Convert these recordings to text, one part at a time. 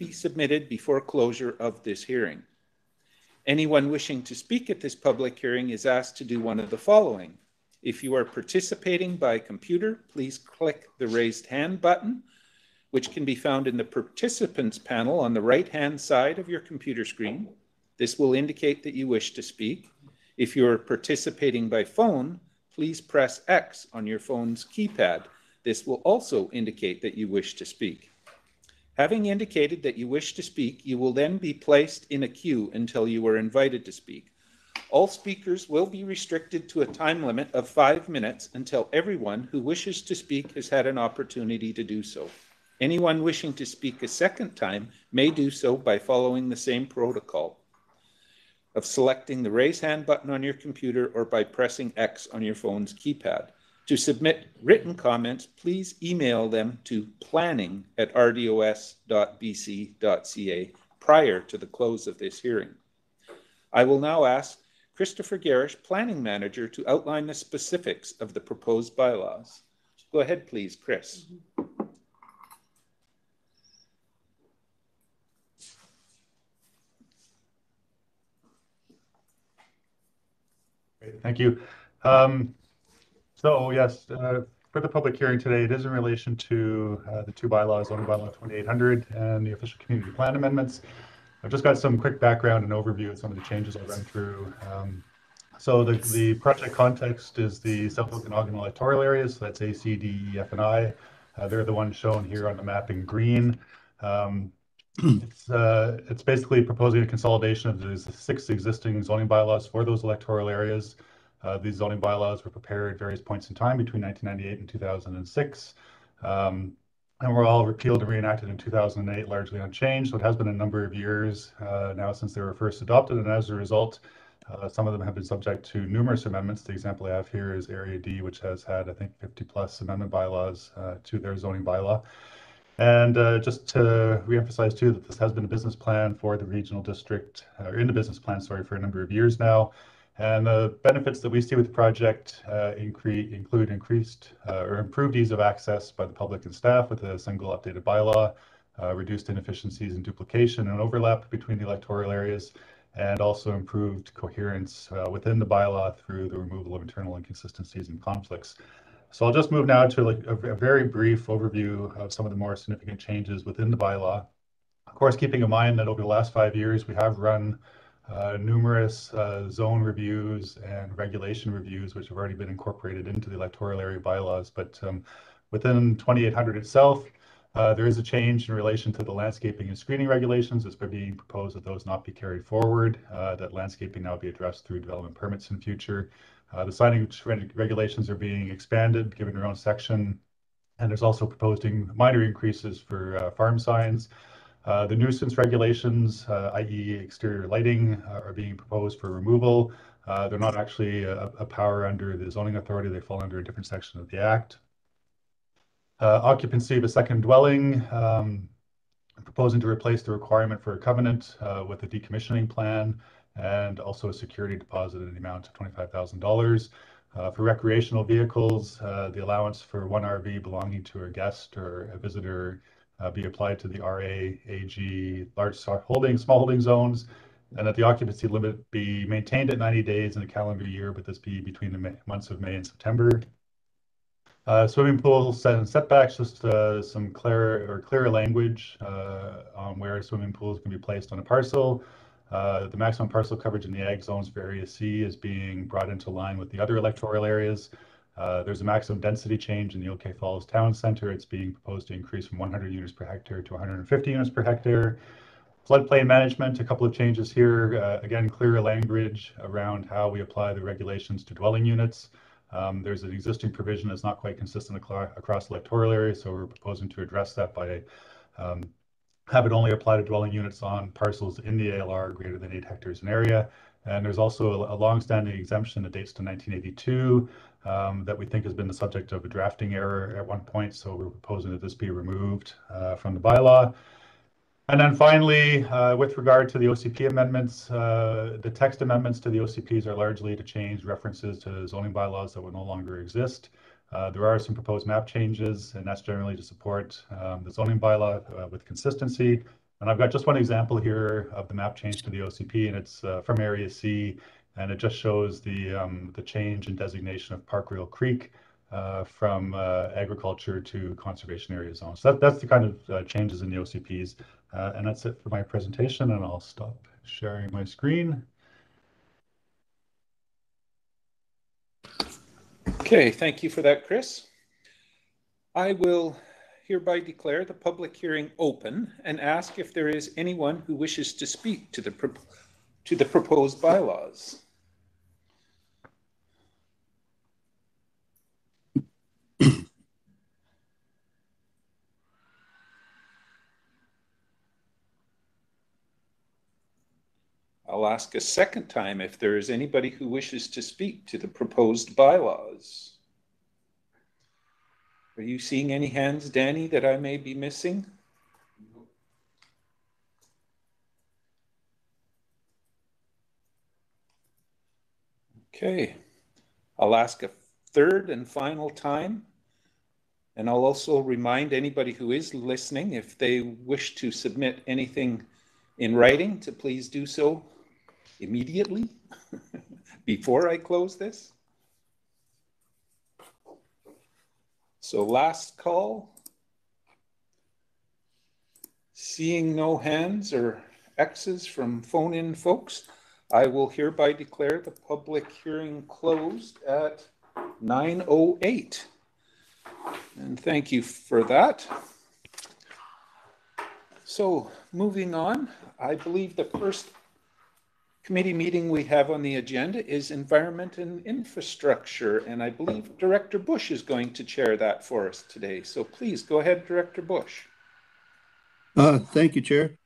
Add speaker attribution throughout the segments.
Speaker 1: be submitted before closure of this hearing. Anyone wishing to speak at this public hearing is asked to do one of the following. If you are participating by computer, please click the raised hand button, which can be found in the participants panel on the right-hand side of your computer screen. This will indicate that you wish to speak. If you are participating by phone, please press X on your phone's keypad. This will also indicate that you wish to speak. Having indicated that you wish to speak, you will then be placed in a queue until you are invited to speak. All speakers will be restricted to a time limit of five minutes until everyone who wishes to speak has had an opportunity to do so. Anyone wishing to speak a second time may do so by following the same protocol of selecting the raise hand button on your computer or by pressing X on your phone's keypad. To submit written comments, please email them to planning at rdos.bc.ca prior to the close of this hearing. I will now ask Christopher Garrish, Planning Manager, to outline the specifics of the proposed bylaws. Go ahead, please, Chris.
Speaker 2: Great, thank you. Um, so yes, uh, for the public hearing today, it is in relation to uh, the two bylaws, zoning bylaw 2800 and the official community plan amendments. I've just got some quick background and overview of some of the changes I'll run through. Um, so the, the project context is the South Okanagan electoral areas. So that's A, C, D, E, F, and I. Uh, they're the ones shown here on the map in green. Um, it's, uh, it's basically proposing a consolidation of the six existing zoning bylaws for those electoral areas. Uh, these zoning bylaws were prepared at various points in time between 1998 and 2006. Um, and were all repealed and reenacted in 2008, largely unchanged. So it has been a number of years uh, now since they were first adopted. And as a result, uh, some of them have been subject to numerous amendments. The example I have here is Area D, which has had, I think, 50 plus amendment bylaws uh, to their zoning bylaw. And uh, just to reemphasize too that this has been a business plan for the regional district, or in the business plan, sorry, for a number of years now. And the benefits that we see with the project uh, include increased uh, or improved ease of access by the public and staff with a single updated bylaw, uh, reduced inefficiencies and duplication and overlap between the electoral areas, and also improved coherence uh, within the bylaw through the removal of internal inconsistencies and conflicts. So I'll just move now to like a, a very brief overview of some of the more significant changes within the bylaw. Of course, keeping in mind that over the last five years, we have run uh, numerous uh, zone reviews and regulation reviews, which have already been incorporated into the electoral area bylaws. But um, within 2800 itself, uh, there is a change in relation to the landscaping and screening regulations. It's being proposed that those not be carried forward, uh, that landscaping now be addressed through development permits in future. Uh, the signage regulations are being expanded, given their own section. And there's also proposing minor increases for farm signs. Uh, the nuisance regulations, uh, i.e. exterior lighting, uh, are being proposed for removal. Uh, they're not actually a, a, power under the zoning authority. They fall under a different section of the Act. Uh, occupancy of a second dwelling, um, proposing to replace the requirement for a covenant with a decommissioning plan and also a security deposit in the amount of $25,000. Uh, for recreational vehicles, uh, the allowance for one RV belonging to a guest or a visitor uh, be applied to the RA, AG, large holding, small holding zones, and that the occupancy limit be maintained at 90 days in a calendar year, but this be between the May, months of May and September. Uh, swimming pools and setbacks, just uh, some clearer or clearer language uh, on where swimming pools can be placed on a parcel. Uh, the maximum parcel coverage in the ag zones for Area C is being brought into line with the other electoral areas. Uh, there's a maximum density change in the OK Falls Town Center. It's being proposed to increase from 100 units per hectare to 150 units per hectare. Floodplain management, a couple of changes here. Uh, again, clearer language around how we apply the regulations to dwelling units. Um, there's an existing provision that's not quite consistent across electoral areas, so we're proposing to address that by um, have it only apply to dwelling units on parcels in the ALR greater than eight hectares in area. And there's also a, a long-standing exemption that dates to 1982 um, that we think has been the subject of a drafting error at one point. So we're proposing that this be removed uh, from the bylaw. And then finally, uh, with regard to the OCP amendments, uh, the text amendments to the OCPs are largely to change references to zoning bylaws that would no longer exist. Uh, there are some proposed map changes, and that's generally to support um, the zoning bylaw uh, with consistency. And I've got just one example here of the map change to the OCP, and it's uh, from Area C, and it just shows the um, the change in designation of Park Rill Creek uh, from uh, agriculture to conservation area zone. So that, that's the kind of uh, changes in the OCPs. Uh, and that's it for my presentation, and I'll stop sharing my screen.
Speaker 1: Okay, thank you for that, Chris. I will hereby declare the public hearing open and ask if there is anyone who wishes to speak to the, to the proposed bylaws. I'll ask a second time if there is anybody who wishes to speak to the proposed bylaws. Are you seeing any hands, Danny, that I may be missing? Okay, I'll ask a third and final time. And I'll also remind anybody who is listening, if they wish to submit anything in writing, to please do so immediately before I close this. So last call. Seeing no hands or X's from phone-in folks, I will hereby declare the public hearing closed at 9.08. And thank you for that. So moving on, I believe the first committee meeting we have on the agenda is Environment and Infrastructure, and I believe Director Bush is going to chair that for us today. So please go ahead, Director Bush.
Speaker 3: Uh, thank you, Chair.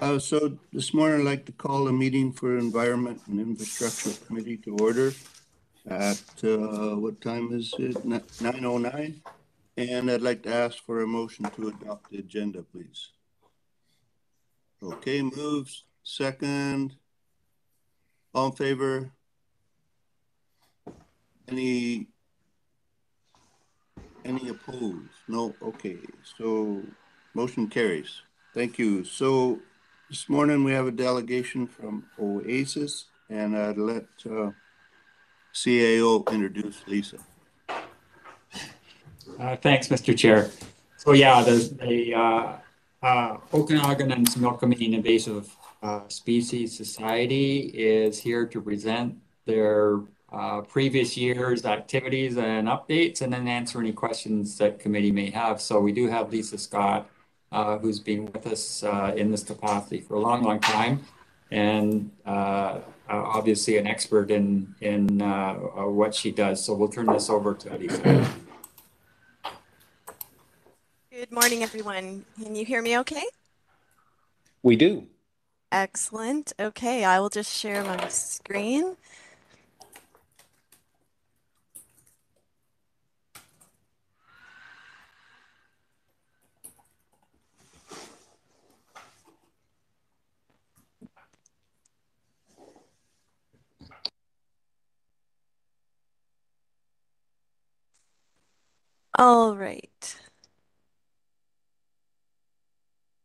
Speaker 3: Uh, so this morning I'd like to call a meeting for Environment and Infrastructure Committee to order at uh, what time is it? 9.09. And I'd like to ask for a motion to adopt the agenda, please. Okay, moves. Second. All in favor? Any any opposed? No. Okay. So motion carries. Thank you. So this morning we have a delegation from OASISS, and I'd let uh, CAO introduce Lisa.
Speaker 4: Uh, thanks, Mr. Chair. So yeah, the, the uh, uh, Okanagan and Similkameen Invasive uh, Species Society is here to present their uh, previous year's activities and updates and then answer any questions that committee may have. So we do have Lisa Scott, who's been with us uh, in this capacity for a long, long time. And uh, obviously an expert in, in what she does. So we'll turn this over to Lisa.
Speaker 5: Good morning, everyone. Can you hear me okay?
Speaker 1: We do.
Speaker 5: Excellent. Okay, I will just share my screen. All right.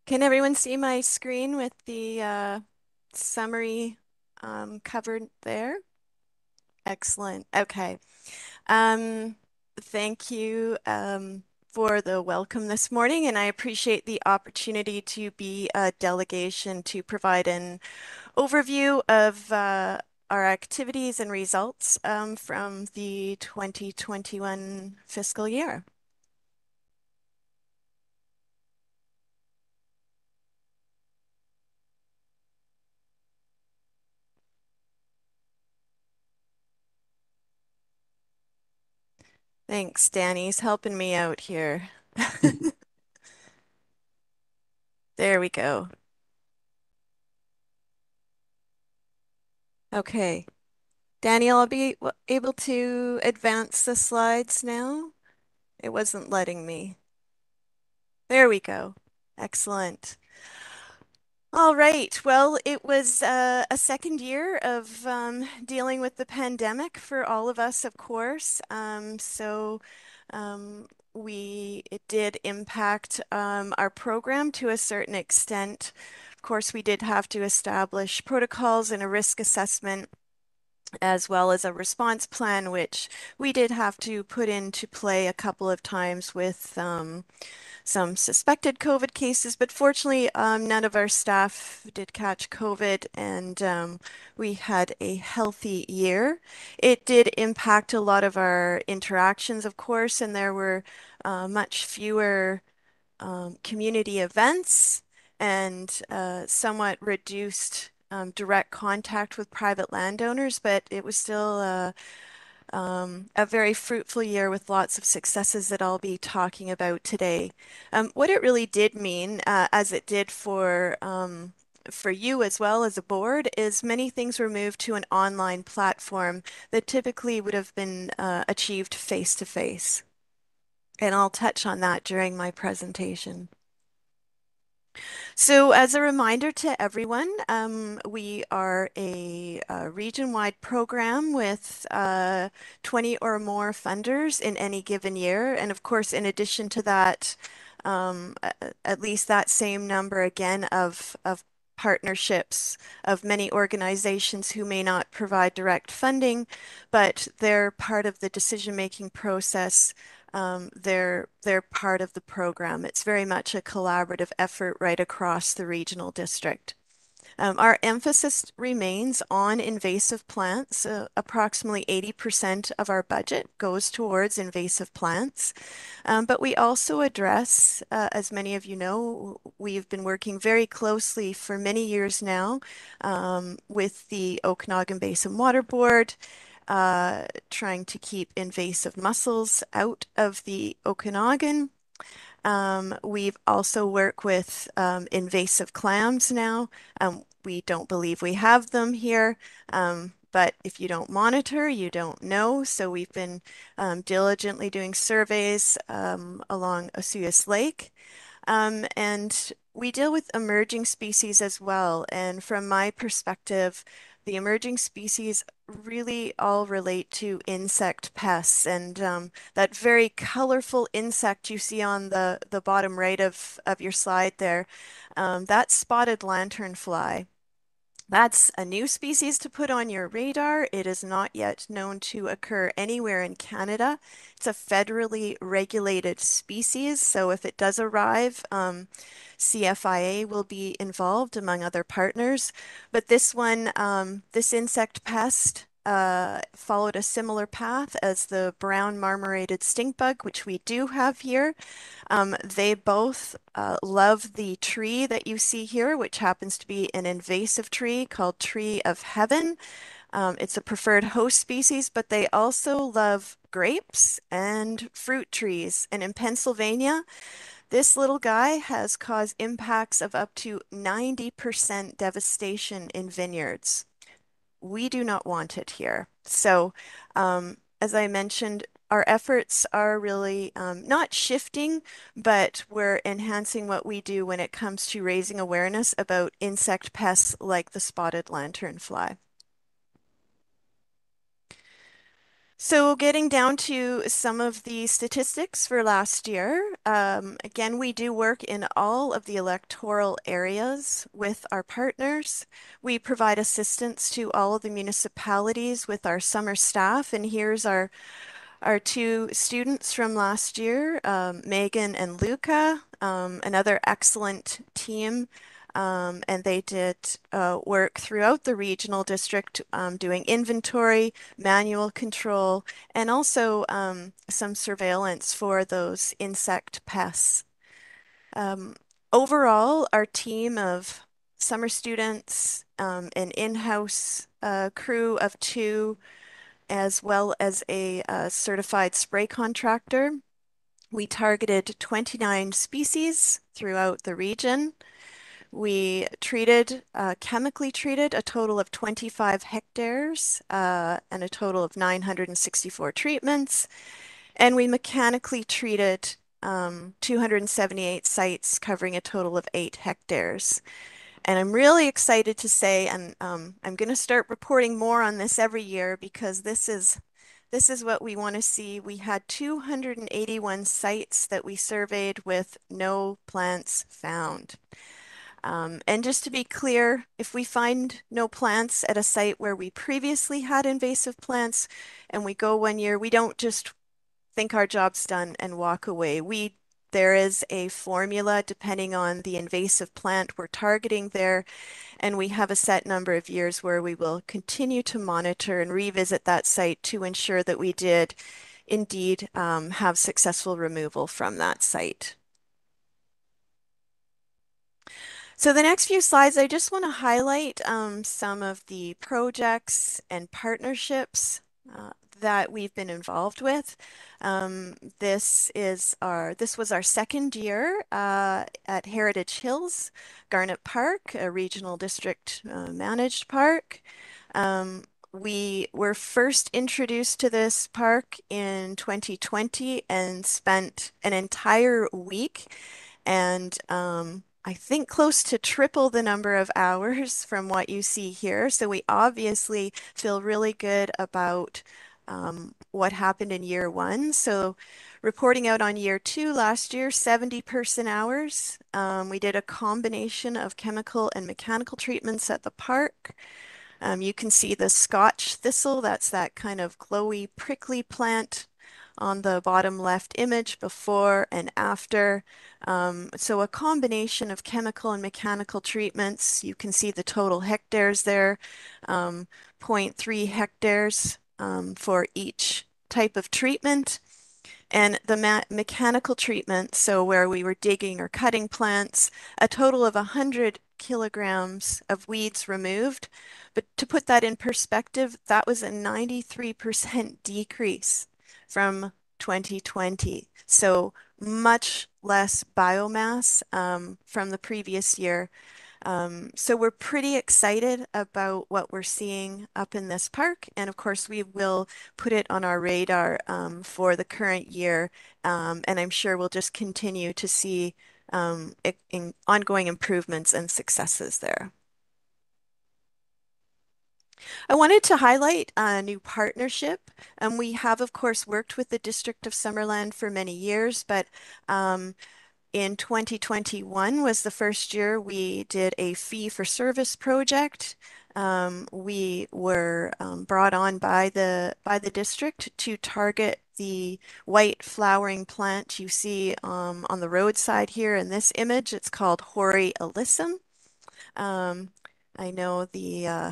Speaker 5: Can everyone see my screen with the uh, summary um, covered there? Excellent. Okay. Um, thank you um, for the welcome this morning, and I appreciate the opportunity to be a delegation to provide an overview of uh, our activities and results um, from the 2021 fiscal year. Thanks, Danny's helping me out here. There we go. Okay. Danny, I'll be able to advance the slides now. It wasn't letting me. There we go. Excellent. All right. Well, it was uh, a second year of um, dealing with the pandemic for all of us, of course. Um, so um, we it did impact um, our program to a certain extent. Of course, we did have to establish protocols and a risk assessment as well as a response plan, which we did have to put into play a couple of times with um, some suspected COVID cases. But fortunately, um, none of our staff did catch COVID, and um, we had a healthy year. It did impact a lot of our interactions, of course, and there were uh, much fewer um, community events and uh, somewhat reduced um, direct contact with private landowners, but it was still uh, um, a very fruitful year with lots of successes that I'll be talking about today. Um, what it really did mean, uh, as it did for um, for you as well as a board, is many things were moved to an online platform that typically would have been uh, achieved face to face. And I'll touch on that during my presentation. So, as a reminder to everyone, um, we are a, a region-wide program with uh, 20 or more funders in any given year. And of course, in addition to that, um, at least that same number again of, of partnerships of many organizations who may not provide direct funding, but they're part of the decision-making process um, they're they're part of the program. It's very much a collaborative effort right across the regional district. Um, our emphasis remains on invasive plants. Uh, approximately 80% of our budget goes towards invasive plants. Um, but we also address, uh, as many of you know, we've been working very closely for many years now um, with the Okanagan Basin Water Board uh, trying to keep invasive mussels out of the Okanagan. Um, we've also worked with um, invasive clams now. Um, we don't believe we have them here, um, but if you don't monitor, you don't know. So we've been um, diligently doing surveys um, along Osoyoos Lake. and we deal with emerging species as well. And from my perspective, the emerging species really all relate to insect pests. And um, that very colorful insect you see on the, the bottom right of, of your slide there, um, that spotted lanternfly. That's a new species to put on your radar. It is not yet known to occur anywhere in Canada. It's a federally regulated species, so if it does arrive, um, CFIA will be involved among other partners. But this one, um, this insect pest, uh, followed a similar path as the brown marmorated stink bug, which we do have here. Um, they both uh, love the tree that you see here, which happens to be an invasive tree called Tree of Heaven. Um, it's a preferred host species, but they also love grapes and fruit trees. And in Pennsylvania, this little guy has caused impacts of up to 90% devastation in vineyards we do not want it here. So, um, as I mentioned, our efforts are really um, not shifting, but we're enhancing what we do when it comes to raising awareness about insect pests like the spotted lanternfly. So getting down to some of the statistics for last year, um, again, we do work in all of the electoral areas with our partners. We provide assistance to all of the municipalities with our summer staff, and here's our our two students from last year, um, Megan and Luca, um, another excellent team um, and they did uh, work throughout the regional district um, doing inventory, manual control, and also um, some surveillance for those insect pests. Um, overall, our team of summer students, um, an in-house uh, crew of two, as well as a uh, certified spray contractor, we targeted 29 species throughout the region. We treated, uh, chemically treated a total of 25 hectares uh, and a total of 964 treatments. And we mechanically treated um, 278 sites covering a total of eight hectares. And I'm really excited to say, and um, I'm going to start reporting more on this every year because this is this is what we want to see. We had 281 sites that we surveyed with no plants found. Um, and just to be clear, if we find no plants at a site where we previously had invasive plants and we go one year, we don't just think our job's done and walk away. We there is a formula depending on the invasive plant we're targeting there, and we have a set number of years where we will continue to monitor and revisit that site to ensure that we did indeed um, have successful removal from that site. So the next few slides, I just want to highlight um, some of the projects and partnerships uh, that we've been involved with. Um, this is our this was our second year uh, at Heritage Hills Garnet Park, a regional district uh, managed park. Um, we were first introduced to this park in 2020 and spent an entire week and um, I think close to triple the number of hours from what you see here. So we obviously feel really good about um, what happened in year one. So reporting out on year two last year, 70 person hours. Um, we did a combination of chemical and mechanical treatments at the park. Um, you can see the Scotch thistle, that's that kind of glowy, prickly plant on the bottom left image before and after. Um, so a combination of chemical and mechanical treatments. You can see the total hectares there, um, 0.3 hectares um, for each type of treatment. And the mechanical treatment, so where we were digging or cutting plants, a total of 100 kilograms of weeds removed. But to put that in perspective, that was a 93% decrease from 2020. So much less biomass um, from the previous year. Um, so we're pretty excited about what we're seeing up in this park. And of course, we will put it on our radar um, for the current year. Um, and I'm sure we'll just continue to see um, in ongoing improvements and successes there. I wanted to highlight a new partnership. Um, we have, of course, worked with the District of Summerland for many years, but um, in 2021 was the first year we did a fee for service project. Um, we were um, brought on by the by the district to target the white flowering plant you see um, on the roadside here in this image. It's called Hoary alyssum. Um, I know the uh,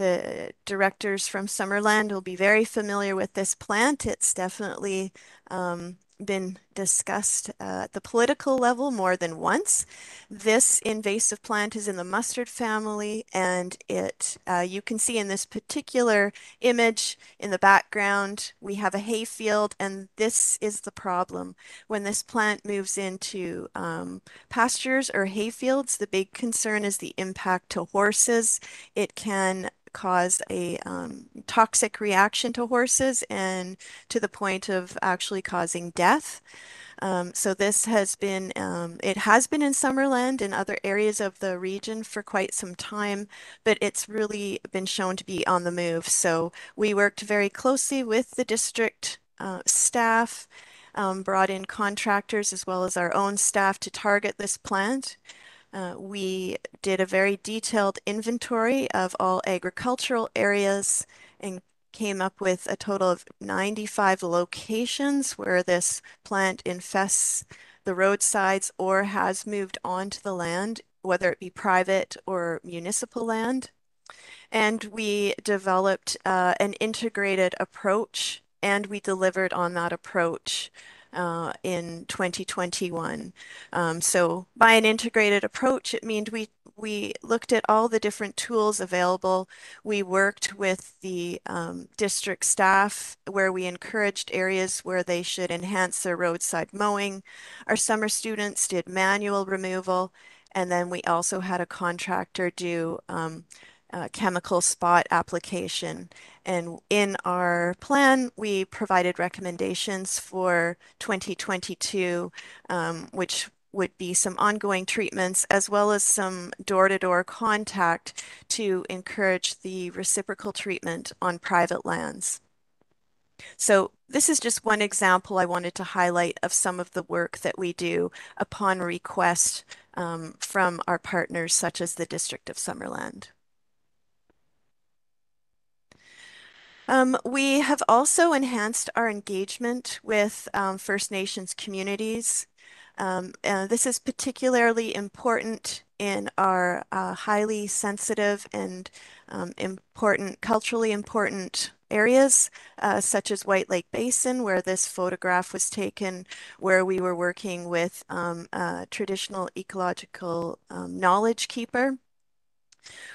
Speaker 5: the directors from Summerland will be very familiar with this plant. It's definitely um, been discussed uh, at the political level more than once. This invasive plant is in the mustard family, and it uh, you can see in this particular image in the background, we have a hayfield, and this is the problem. When this plant moves into um, pastures or hayfields, the big concern is the impact to horses. It can cause a um, toxic reaction to horses and to the point of actually causing death. Um, so this has been, um, it has been in Summerland and other areas of the region for quite some time, but it's really been shown to be on the move. So we worked very closely with the district uh, staff, um, brought in contractors as well as our own staff to target this plant. Uh, we did a very detailed inventory of all agricultural areas and came up with a total of 95 locations where this plant infests the roadsides or has moved onto the land, whether it be private or municipal land. And we developed uh, an integrated approach and we delivered on that approach uh, in 2021. Um, so by an integrated approach, it means we we looked at all the different tools available. We worked with the um, district staff where we encouraged areas where they should enhance their roadside mowing. Our summer students did manual removal. And then we also had a contractor do um, uh, chemical spot application. And in our plan, we provided recommendations for 2022, um, which would be some ongoing treatments as well as some door-to-door contact to encourage the reciprocal treatment on private lands. So this is just one example I wanted to highlight of some of the work that we do upon request um, from our partners such as the District of Summerland. Um, we have also enhanced our engagement with um, First Nations communities. Um, this is particularly important in our uh, highly sensitive and um, important, culturally important areas, uh, such as White Lake Basin, where this photograph was taken, where we were working with um, a traditional ecological um, knowledge keeper.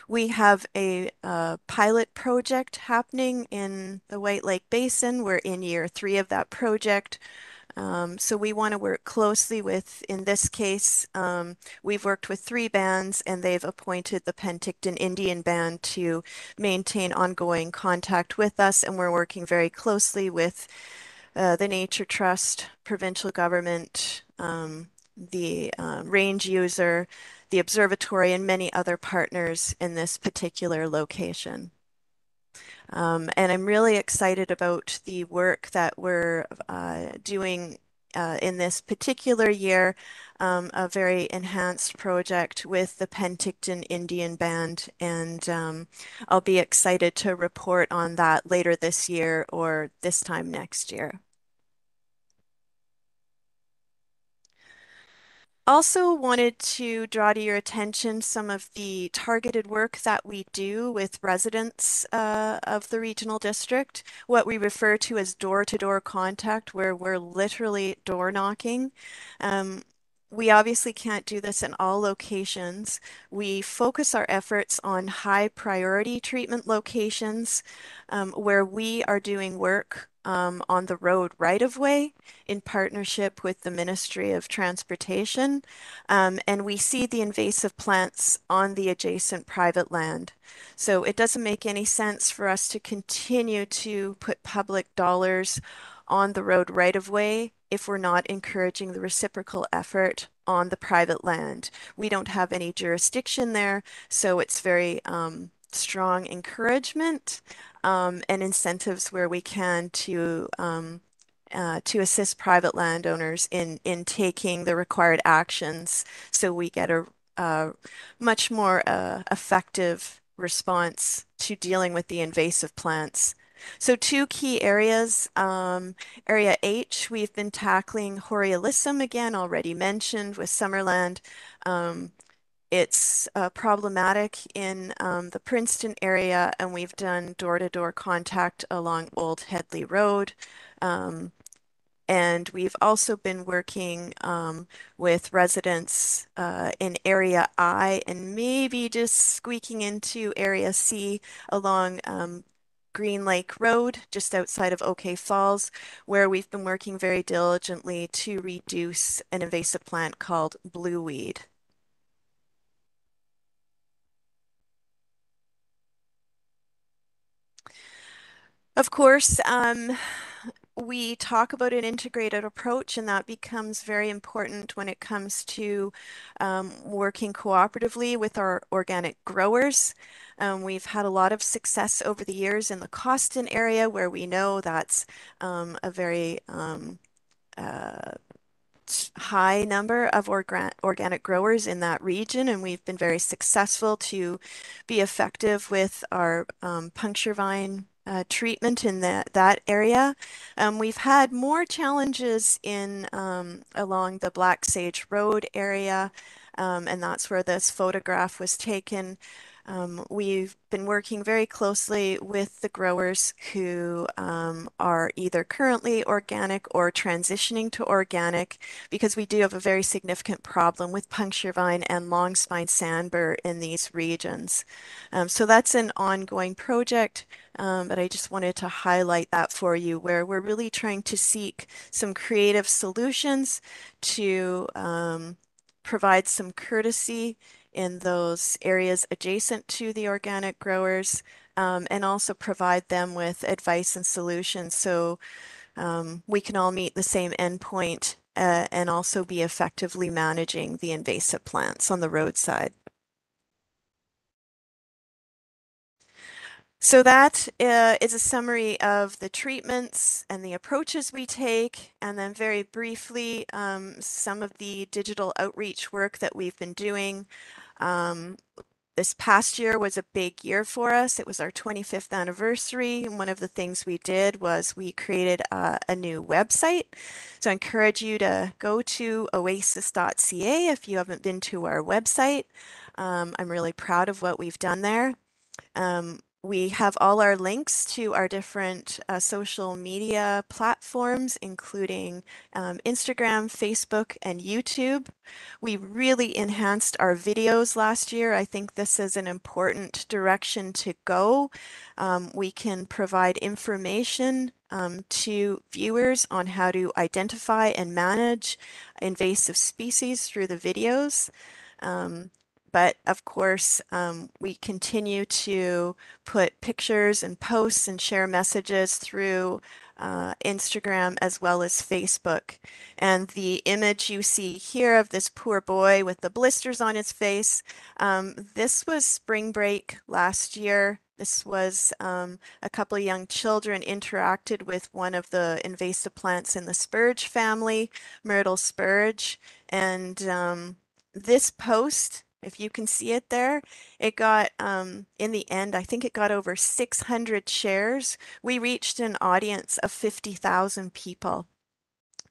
Speaker 5: We have a, a pilot project happening in the White Lake Basin. We're in year three of that project. Um, so we want to work closely with, in this case, um, we've worked with three bands and they've appointed the Penticton Indian Band to maintain ongoing contact with us. And we're working very closely with uh, the Nature Trust, provincial government, um, the uh, range user, the observatory, and many other partners in this particular location. Um, and I'm really excited about the work that we're uh, doing uh, in this particular year, um, a very enhanced project with the Penticton Indian Band. And um, I'll be excited to report on that later this year or this time next year. Also wanted to draw to your attention some of the targeted work that we do with residents uh, of the regional district, what we refer to as door-to-door contact, where we're literally door knocking. Um, we obviously can't do this in all locations. We focus our efforts on high priority treatment locations um, where we are doing work um, on the road right of way in partnership with the Ministry of Transportation. Um, and we see the invasive plants on the adjacent private land. So it doesn't make any sense for us to continue to put public dollars on the road right of way if we're not encouraging the reciprocal effort on the private land. We don't have any jurisdiction there, so it's very um, strong encouragement um, and incentives where we can to um, uh, to assist private landowners in in taking the required actions so we get a, a much more uh, effective response to dealing with the invasive plants. So two key areas, um, area H, we've been tackling Hoary alyssum again, already mentioned with Summerland. Um, it's uh, problematic in um, the Princeton area, and we've done door-to-door contact along Old Hedley Road. Um, and we've also been working um, with residents uh, in area I and maybe just squeaking into area C along um, Green Lake Road, just outside of OK Falls, where we've been working very diligently to reduce an invasive plant called blueweed. Of course, um, we talk about an integrated approach, and that becomes very important when it comes to um, working cooperatively with our organic growers. Um, we've had a lot of success over the years in the Cawston area, where we know that's um, a very um, uh, high number of orga organic growers in that region, and we've been very successful to be effective with our um, puncture vine uh, treatment in that that area. Um, we've had more challenges in um, along the Black Sage Road area, um, and that's where this photograph was taken. Um, we've been working very closely with the growers who um, are either currently organic or transitioning to organic because we do have a very significant problem with puncture vine and long spine sandbur in these regions. Um, so that's an ongoing project, um, but I just wanted to highlight that for you where we're really trying to seek some creative solutions to um, provide some courtesy in those areas adjacent to the organic growers um, and also provide them with advice and solutions so um, we can all meet the same endpoint uh, and also be effectively managing the invasive plants on the roadside. So that uh, is a summary of the treatments and the approaches we take, and then very briefly, um, some of the digital outreach work that we've been doing. Um, this past year was a big year for us. It was our 25th anniversary. And one of the things we did was we created a, a new website. So I encourage you to go to oasiss.ca if you haven't been to our website. Um, I'm really proud of what we've done there. Um, we have all our links to our different uh, social media platforms, including um, Instagram, Facebook, and YouTube. We really enhanced our videos last year. I think this is an important direction to go. Um, we can provide information um, to viewers on how to identify and manage invasive species through the videos. Um, but of course, um, we continue to put pictures and posts and share messages through uh, Instagram as well as Facebook. And the image you see here of this poor boy with the blisters on his face, um, this was spring break last year. This was um, a couple of young children interacted with one of the invasive plants in the spurge family, myrtle spurge. And um, this post if you can see it there, it got, um, in the end, I think it got over 600 shares. We reached an audience of 50,000 people.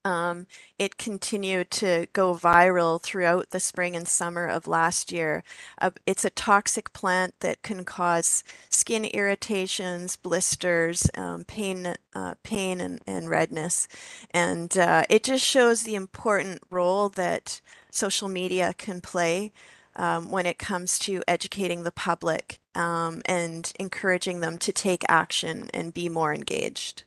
Speaker 5: Um, it continued to go viral throughout the spring and summer of last year. Uh, it's a toxic plant that can cause skin irritations, blisters, um, pain, uh, pain and, and redness. And uh, it just shows the important role that social media can play um, when it comes to educating the public um, and encouraging them to take action and be more engaged.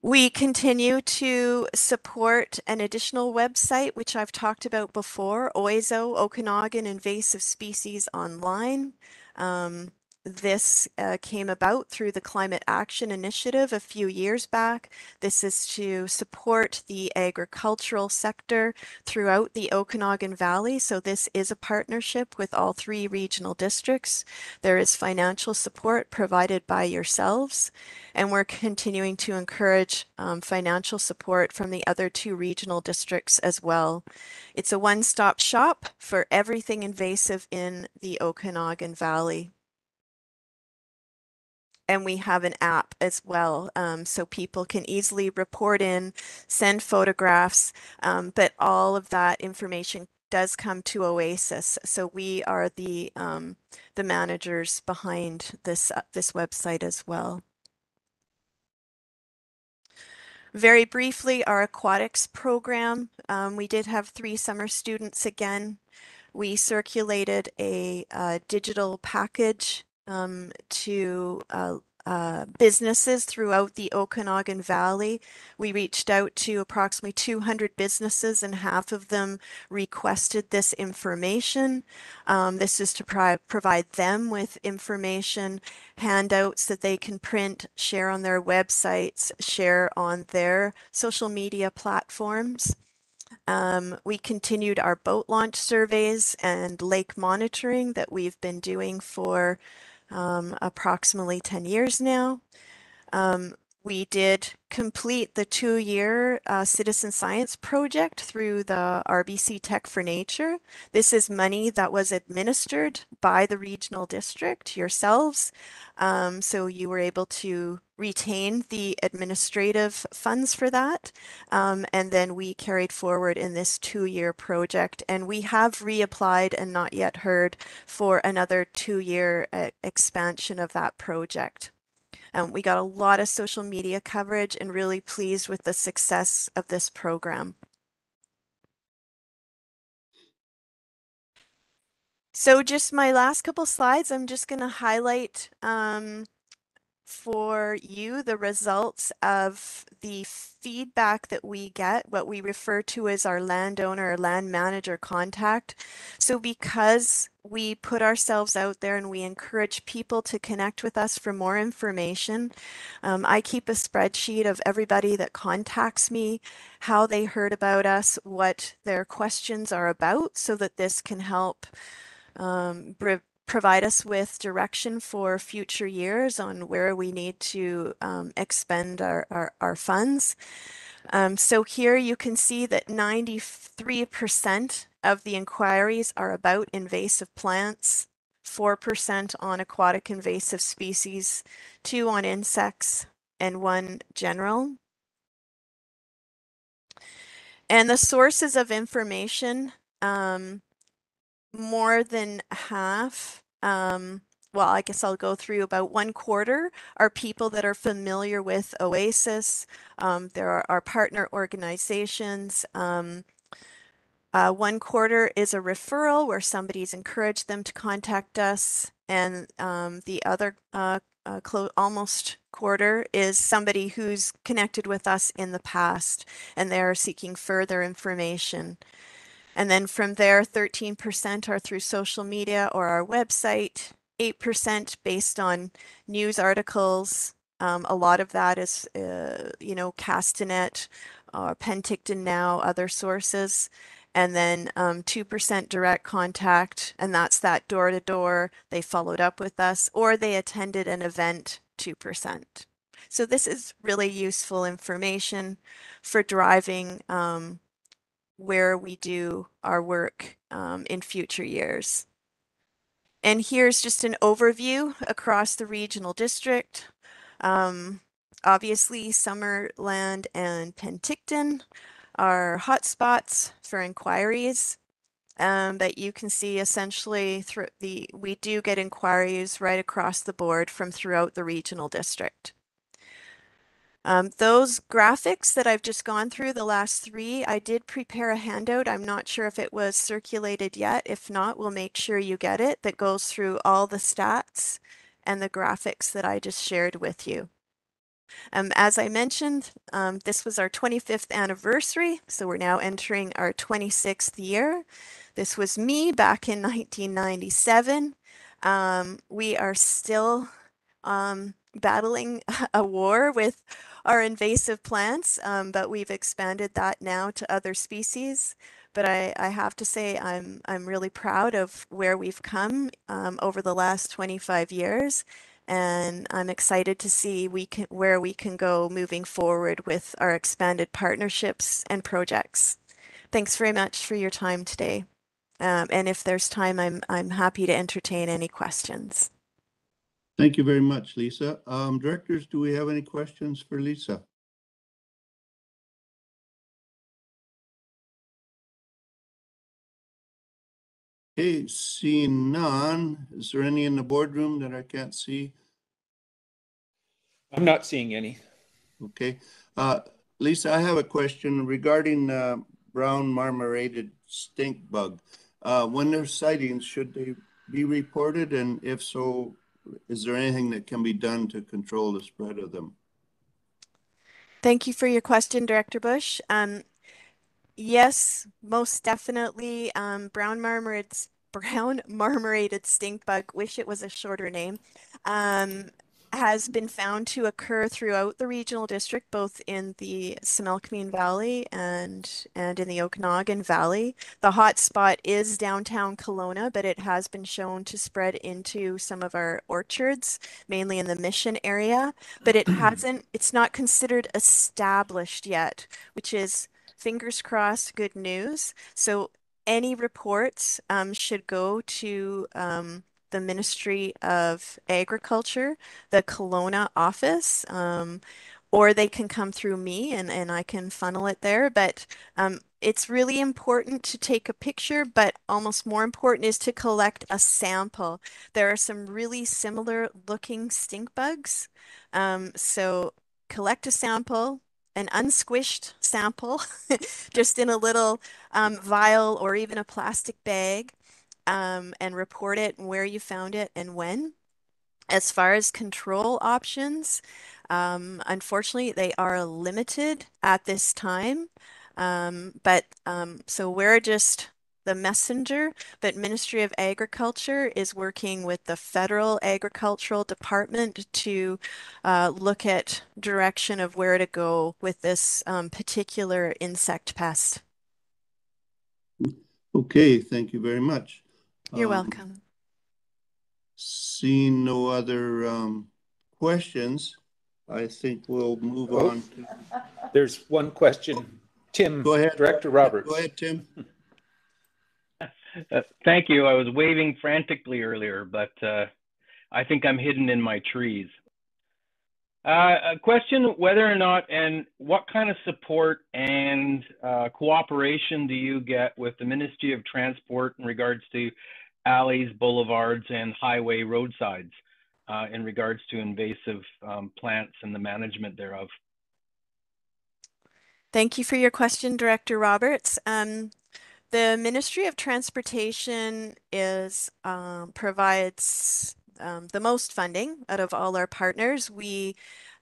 Speaker 5: We continue to support an additional website, which I've talked about before, OISO, Okanagan Invasive Species Online. Um, this uh, came about through the Climate Action Initiative a few years back. This is to support the agricultural sector throughout the Okanagan Valley. So this is a partnership with all three regional districts. There is financial support provided by yourselves, and we're continuing to encourage um, financial support from the other two regional districts as well. It's a one-stop shop for everything invasive in the Okanagan Valley and we have an app as well um, so people can easily report in send photographs um, but all of that information does come to OASISS. So we are the um, the managers behind this uh, this website as well. Very briefly our aquatics program um, we did have three summer students again. We circulated a, a uh, digital package um, to uh, uh, businesses throughout the Okanagan Valley. We reached out to approximately 200 businesses and half of them requested this information. Um, this is to pro provide them with information, handouts that they can print, share on their websites, share on their social media platforms. Um, we continued our boat launch surveys and lake monitoring that we've been doing for um, approximately 10 years now. Um, we did complete the two-year uh, citizen science project through the RBC Tech for Nature. This is money that was administered by the regional district yourselves. Um, so you were able to retain the administrative funds for that. Um, and then we carried forward in this two-year project and we have reapplied and not yet heard for another two-year uh, expansion of that project. Um, we got a lot of social media coverage and really pleased with the success of this program. So just my last couple slides, I'm just going to highlight um, for you the results of the feedback that we get, what we refer to as our landowner or land manager contact. So because we put ourselves out there and we encourage people to connect with us for more information, um, I keep a spreadsheet of everybody that contacts me, how they heard about us, what their questions are about, so that this can help um, provide us with direction for future years on where we need to um, expend our, our, our funds. Um, so here you can see that 93% of the inquiries are about invasive plants, 4% on aquatic invasive species, 2 on insects, and 1 general. And the sources of information, um, more than half, um, well, I guess I'll go through about one quarter are people that are familiar with OASISS. Um, there are our partner organizations. Um, uh, one quarter is a referral where somebody's encouraged them to contact us. And um, the other uh, uh, almost quarter is somebody who's connected with us in the past and they're seeking further information. And then from there, 13% are through social media or our website, 8% based on news articles. Um, a lot of that is, uh, you know, Castanet, uh, Penticton Now, other sources. And then um, 2% direct contact, and that's that door to door. They followed up with us or they attended an event, 2%. So this is really useful information for driving um, where we do our work um, in future years. And here's just an overview across the regional district. Um, obviously, Summerland and Penticton are hotspots for inquiries. Um, but you can see essentially through the we do get inquiries right across the board from throughout the regional district. Um, those graphics that I've just gone through, the last three, I did prepare a handout. I'm not sure if it was circulated yet. If not, we'll make sure you get it that goes through all the stats and the graphics that I just shared with you. Um, as I mentioned, um, this was our 25th anniversary, so we're now entering our 26th year. This was me back in 1997. Um, we are still um, battling a war with our invasive plants, um, but we've expanded that now to other species. But I, I have to say I'm I'm really proud of where we've come um, over the last 25 years, and I'm excited to see we can where we can go moving forward with our expanded partnerships and projects. Thanks very much for your time today. Um, and if there's time, I'm I'm happy to entertain any questions.
Speaker 3: Thank you very much, Lisa. Um, directors, do we have any questions for Lisa? Okay, seeing none, is there any in the boardroom that I can't see?
Speaker 1: I'm not seeing any.
Speaker 3: Okay. Uh, Lisa, I have a question regarding uh, brown marmorated stink bug. Uh, when there's sightings, should they be reported? And if so, is there anything that can be done to control the spread of them?
Speaker 5: Thank you for your question, Director Bush. Um, yes, most definitely. Um, brown marmorated brown marmorated stink bug. Wish it was a shorter name. Um, has been found to occur throughout the regional district, both in the Similkameen Valley and and in the Okanagan Valley. The hot spot is downtown Kelowna, but it has been shown to spread into some of our orchards, mainly in the Mission area. But it hasn't. It's not considered established yet, which is fingers crossed good news. So any reports um, should go to um, the Ministry of Agriculture, the Kelowna office, um, or they can come through me and, and I can funnel it there. But um, it's really important to take a picture, but almost more important is to collect a sample. There are some really similar looking stink bugs. Um, so collect a sample, an unsquished sample, just in a little um, vial or even a plastic bag um, and report it where you found it and when. As far as control options, um, unfortunately, they are limited at this time. Um, but um, so we're just the messenger, but Ministry of Agriculture is working with the Federal Agricultural Department to uh, look at direction of where to go with this um, particular insect pest.
Speaker 3: Okay, thank you very much.
Speaker 5: You're
Speaker 3: Um,
Speaker 5: welcome.
Speaker 3: Seeing no other um, questions, I think we'll move on. to-
Speaker 1: There's one question. Tim,
Speaker 3: Go ahead.
Speaker 1: Director Roberts.
Speaker 3: Go ahead, Tim.
Speaker 6: Uh, thank you. I was waving frantically earlier, but uh, I think I'm hidden in my trees. Uh, a question whether or not and what kind of support and uh, cooperation do you get with the Ministry of Transport in regards to alleys, boulevards, and highway roadsides uh, in regards to invasive um, plants and the management thereof?
Speaker 5: Thank you for your question, Director Roberts. Um, the Ministry of Transportation is um, provides um, the most funding out of all our partners. We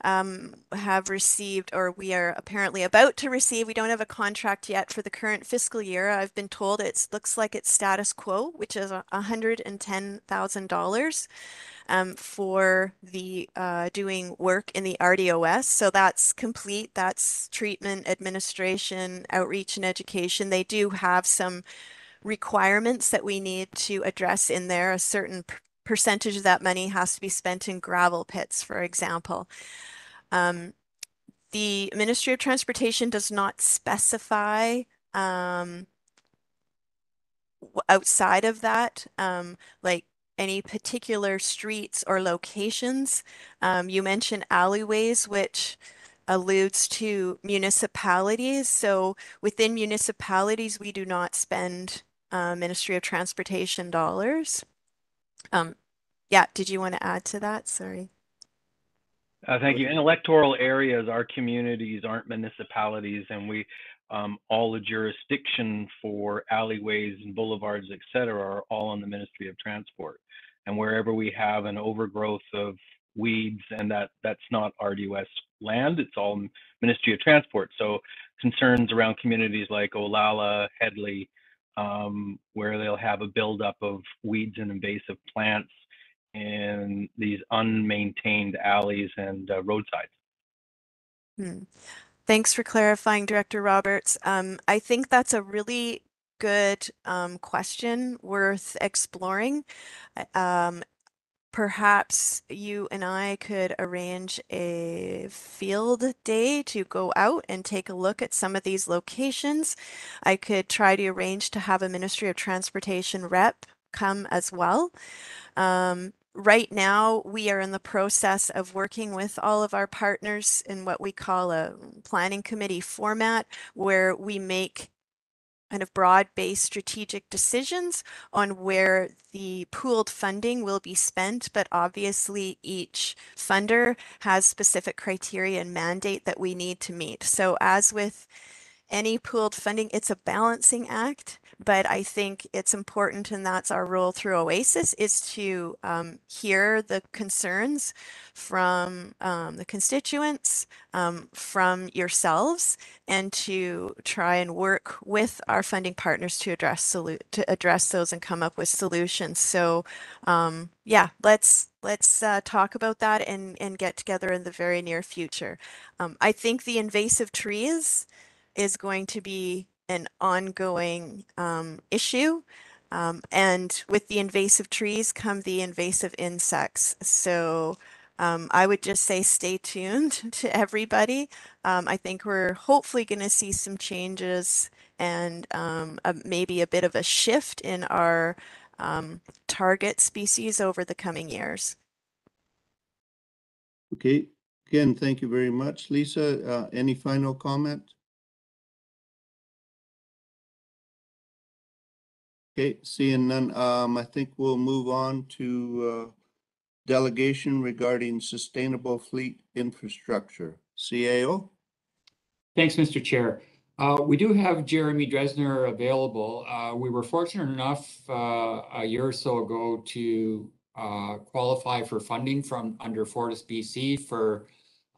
Speaker 5: um, have received, or we are apparently about to receive. We don't have a contract yet for the current fiscal year. I've been told it looks like it's status quo, which is hundred and ten thousand dollars um, for the uh, doing work in the RDOS. So that's complete. That's treatment, administration, outreach, and education. They do have some requirements that we need to address in there. A certain percentage of that money has to be spent in gravel pits, for example. Um, the Ministry of Transportation does not specify um, outside of that, um, like any particular streets or locations. Um, you mentioned alleyways, which alludes to municipalities. So within municipalities, we do not spend uh, Ministry of Transportation dollars. Um, yeah, did you want to add to that? Sorry.
Speaker 6: Uh, thank you. In electoral areas, our communities aren't municipalities, and we um, all the jurisdiction for alleyways and boulevards, et cetera, are all on the Ministry of Transport. And wherever we have an overgrowth of weeds, and that that's not RDOS land, it's all Ministry of Transport. So concerns around communities like Olalla, Hedley, um, where they'll have a buildup of weeds and invasive plants in these unmaintained alleys and uh, roadsides.
Speaker 5: Hmm. Thanks for clarifying, Director Roberts. Um, I think that's a really good um, question worth exploring. Uh, Um, perhaps you and I could arrange a field day to go out and take a look at some of these locations. I could try to arrange to have a Ministry of Transportation rep come as well. Um, right now, we are in the process of working with all of our partners in what we call a planning committee format, where we make kind of broad-based strategic decisions on where the pooled funding will be spent, but obviously each funder has specific criteria and mandate that we need to meet. So as with any pooled funding, it's a balancing act, but I think it's important, and that's our role through OASISS, is to um, hear the concerns from um, the constituents, um, from yourselves, and to try and work with our funding partners to address to address those and come up with solutions. So, um, yeah, let's let's uh, talk about that and and get together in the very near future. Um, I think the invasive trees is going to be an ongoing um, issue. Um, and with the invasive trees come the invasive insects. So um, I would just say stay tuned to everybody. Um, I think we're hopefully going to see some changes and um, a, maybe a bit of a shift in our um, target species over the coming years.
Speaker 3: Okay, again, thank you very much. Lisa, uh, any final comment? Okay, seeing none, um, I think we'll move on to, uh, delegation regarding sustainable fleet infrastructure. CAO?
Speaker 4: Thanks, Mr. Chair. Uh, we do have Jeremy Dresner available. Uh, we were fortunate enough, uh, a year or so ago to, uh, qualify for funding from under Fortis BC for,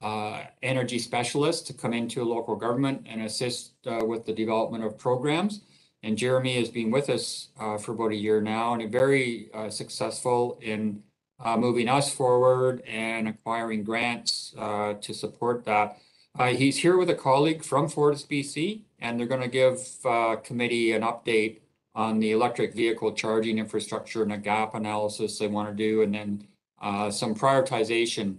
Speaker 4: uh, energy specialists to come into local government and assist, uh, with the development of programs. And Jeremy has been with us, uh, for about a year now and very, uh, successful in, uh, moving us forward and acquiring grants, uh, to support that. Uh, he's here with a colleague from Fortis BC, and they're going to give uh, committee an update on the electric vehicle charging infrastructure and a gap analysis they want to do, and then some prioritization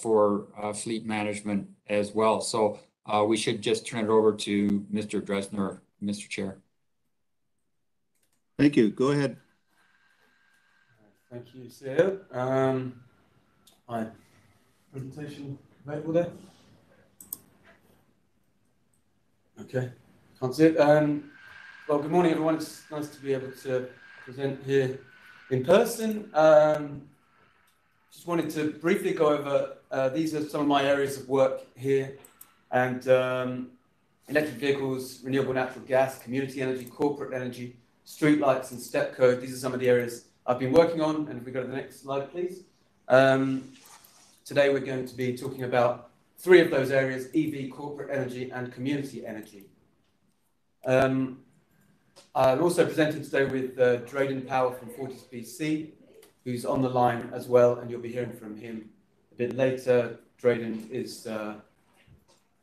Speaker 4: for fleet management as well. So we should just turn it over to Mr. Dresner, Mr. Chair.
Speaker 3: Thank you. Go ahead.
Speaker 7: Thank you, Seb. Um, my presentation available there? Okay, can't see it. Um, well, good morning, everyone. It's nice to be able to present here in person. Um, just wanted to briefly go over, uh, these are some of my areas of work here, and um, electric vehicles, renewable natural gas, community energy, corporate energy, streetlights, and step code. These are some of the areas I've been working on. And if we go to the next slide, please. Um, today, we're going to be talking about three of those areas EV, corporate energy, and community energy. Um, I'm also presenting today with uh, Drayden Power from FortisBC, who's on the line as well, and you'll be hearing from him a bit later. Drayden is. Uh,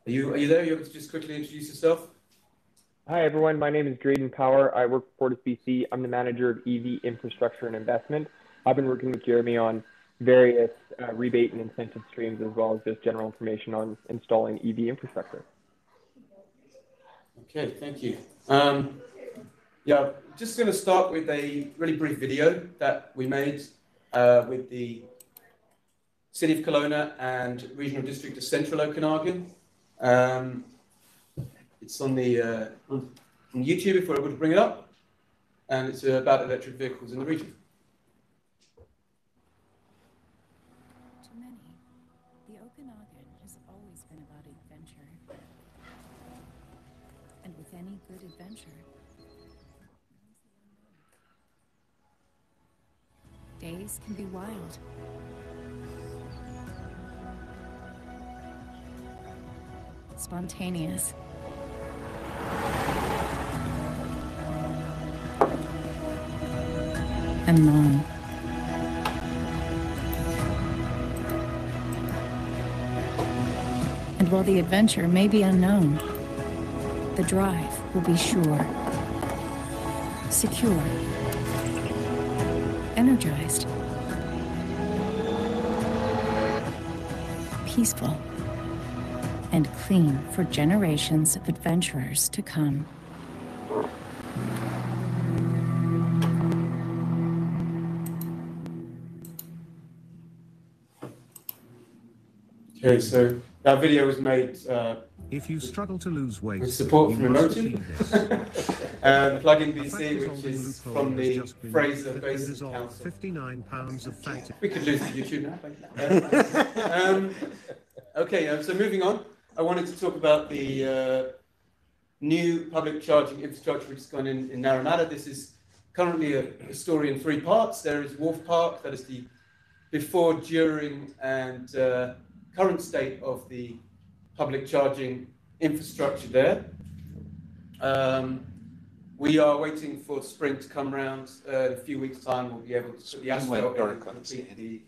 Speaker 7: are you are you there? You able to just quickly introduce yourself?
Speaker 8: Hi, everyone. My name is Drayden Power. I work for FortisBC. I'm the manager of EV infrastructure and investment. I've been working with Jeremy on various uh, rebate and incentive streams, as well as just general information on installing EV infrastructure.
Speaker 7: Okay, thank you. Um, yeah, just going to start with a really brief video that we made uh, with the City of Kelowna and Regional District of Central Okanagan. Um, it's on the uh, on YouTube if we're able to bring it up, and it's about electric vehicles in the region.
Speaker 9: To many, the Okanagan has always been about adventure. And with any good adventure, days can be wild. Spontaneous. And long. And while the adventure may be unknown, the drive will be sure, secure, energized, peaceful, and clean for generations of adventurers to come.
Speaker 7: Okay, so that video was made uh,
Speaker 10: If you struggle to lose weight,
Speaker 7: with support
Speaker 10: you
Speaker 7: from
Speaker 10: must
Speaker 7: Emotion,
Speaker 10: achieve
Speaker 7: Plugin BC, which is from the Fraser
Speaker 10: that
Speaker 7: Basin Council.
Speaker 10: 59 pounds of fat
Speaker 7: We could lose the YouTube now. um, okay, uh, so moving on, I wanted to talk about the uh, new public charging infrastructure which has gone in in Naramata. This is currently a, a story in three parts. There is Wharf Park, that is the before, during, and uh, current state of the public charging infrastructure there. Um, we are waiting for spring to come round. Uh, in a few weeks' time, we'll be able to put the asphalt in and complete the,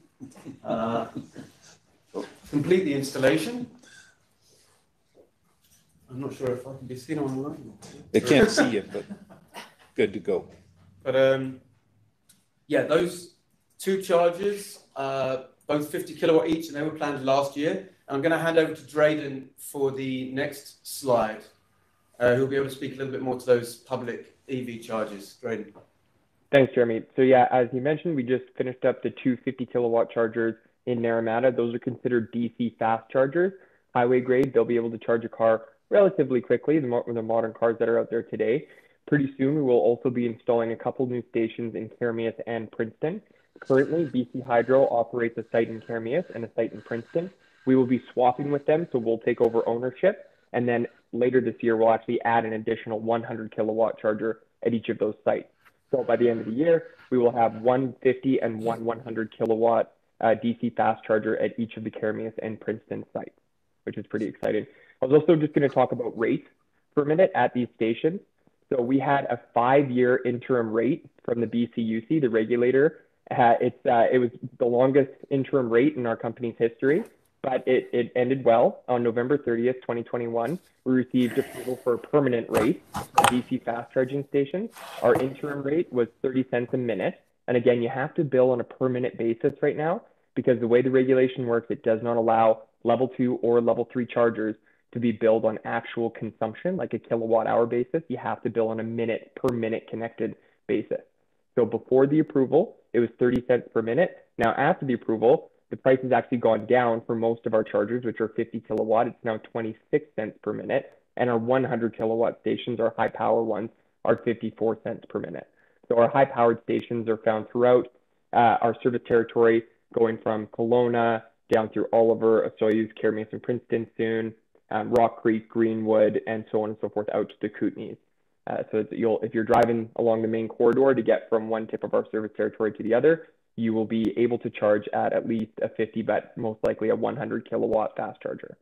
Speaker 7: uh, complete the installation. I'm not sure if I can be seen online.
Speaker 1: They can't see you, but good to go.
Speaker 7: But um, yeah, those two chargers, uh, both 50 kilowatt each, and they were planned last year. I'm going to hand over to Drayden for the next slide, uh, who'll be able to speak a little bit more to those public EV chargers. Drayden.
Speaker 8: Thanks, Jeremy. So yeah, as you mentioned, we just finished up the two 50 kilowatt chargers in Naramata. Those are considered DC fast chargers, highway grade. They'll be able to charge a car relatively quickly, the, mo- the modern cars that are out there today. Pretty soon, we will also be installing a couple new stations in Keremeos and Princeton. Currently, BC Hydro operates a site in Keremeos and a site in Princeton. We will be swapping with them, so we'll take over ownership. And then later this year, we'll actually add an additional 100 kilowatt charger at each of those sites. So by the end of the year, we will have 150 and one 100 kilowatt uh, DC fast charger at each of the Keremeos and Princeton sites, which is pretty exciting. I was also just going to talk about rates for a minute at these stations. So we had a five-year interim rate from the BCUC, the regulator. Uh, it's uh, it was the longest interim rate in our company's history. but it, it ended well. On November 30th, 2021, we received approval for a permanent rate for DC fast charging stations. Our interim rate was 30 cents a minute. And again, you have to bill on a per minute basis right now because the way the regulation works, it does not allow level two or level three chargers to be billed on actual consumption, like a kilowatt hour basis. You have to bill on a minute per minute connected basis. So before the approval, it was 30 cents per minute. Now, after the approval, the price has actually gone down for most of our chargers, which are 50 kilowatt. It's now 26 cents per minute. And our 100 kilowatt stations, our high power ones, are 54 cents per minute. So our high powered stations are found throughout uh, our service territory, going from Kelowna down through Oliver, Osoyoos, Mason, Princeton soon, um, Rock Creek, Greenwood, and so on and so forth out to the Kootenays. Uh, so you'll, if you're driving along the main corridor to get from one tip of our service territory to the other, you will be able to charge at at least a 50, but most likely a 100 kilowatt fast charger.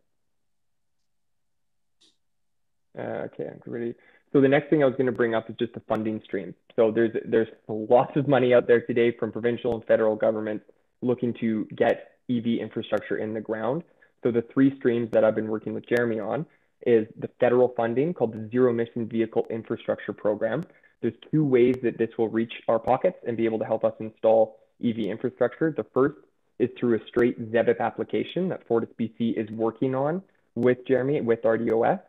Speaker 8: Uh, okay, I'm ready. So the next thing I was going to bring up is just the funding stream. So there's there's lots of money out there today from provincial and federal government looking to get EV infrastructure in the ground. So the three streams that I've been working with Jeremy on is the federal funding called the Zero Emission Vehicle Infrastructure Program. There's two ways that this will reach our pockets and be able to help us install EV infrastructure. The first is through a straight ZEVIP application that FortisBC is working on with Jeremy, with RDOS.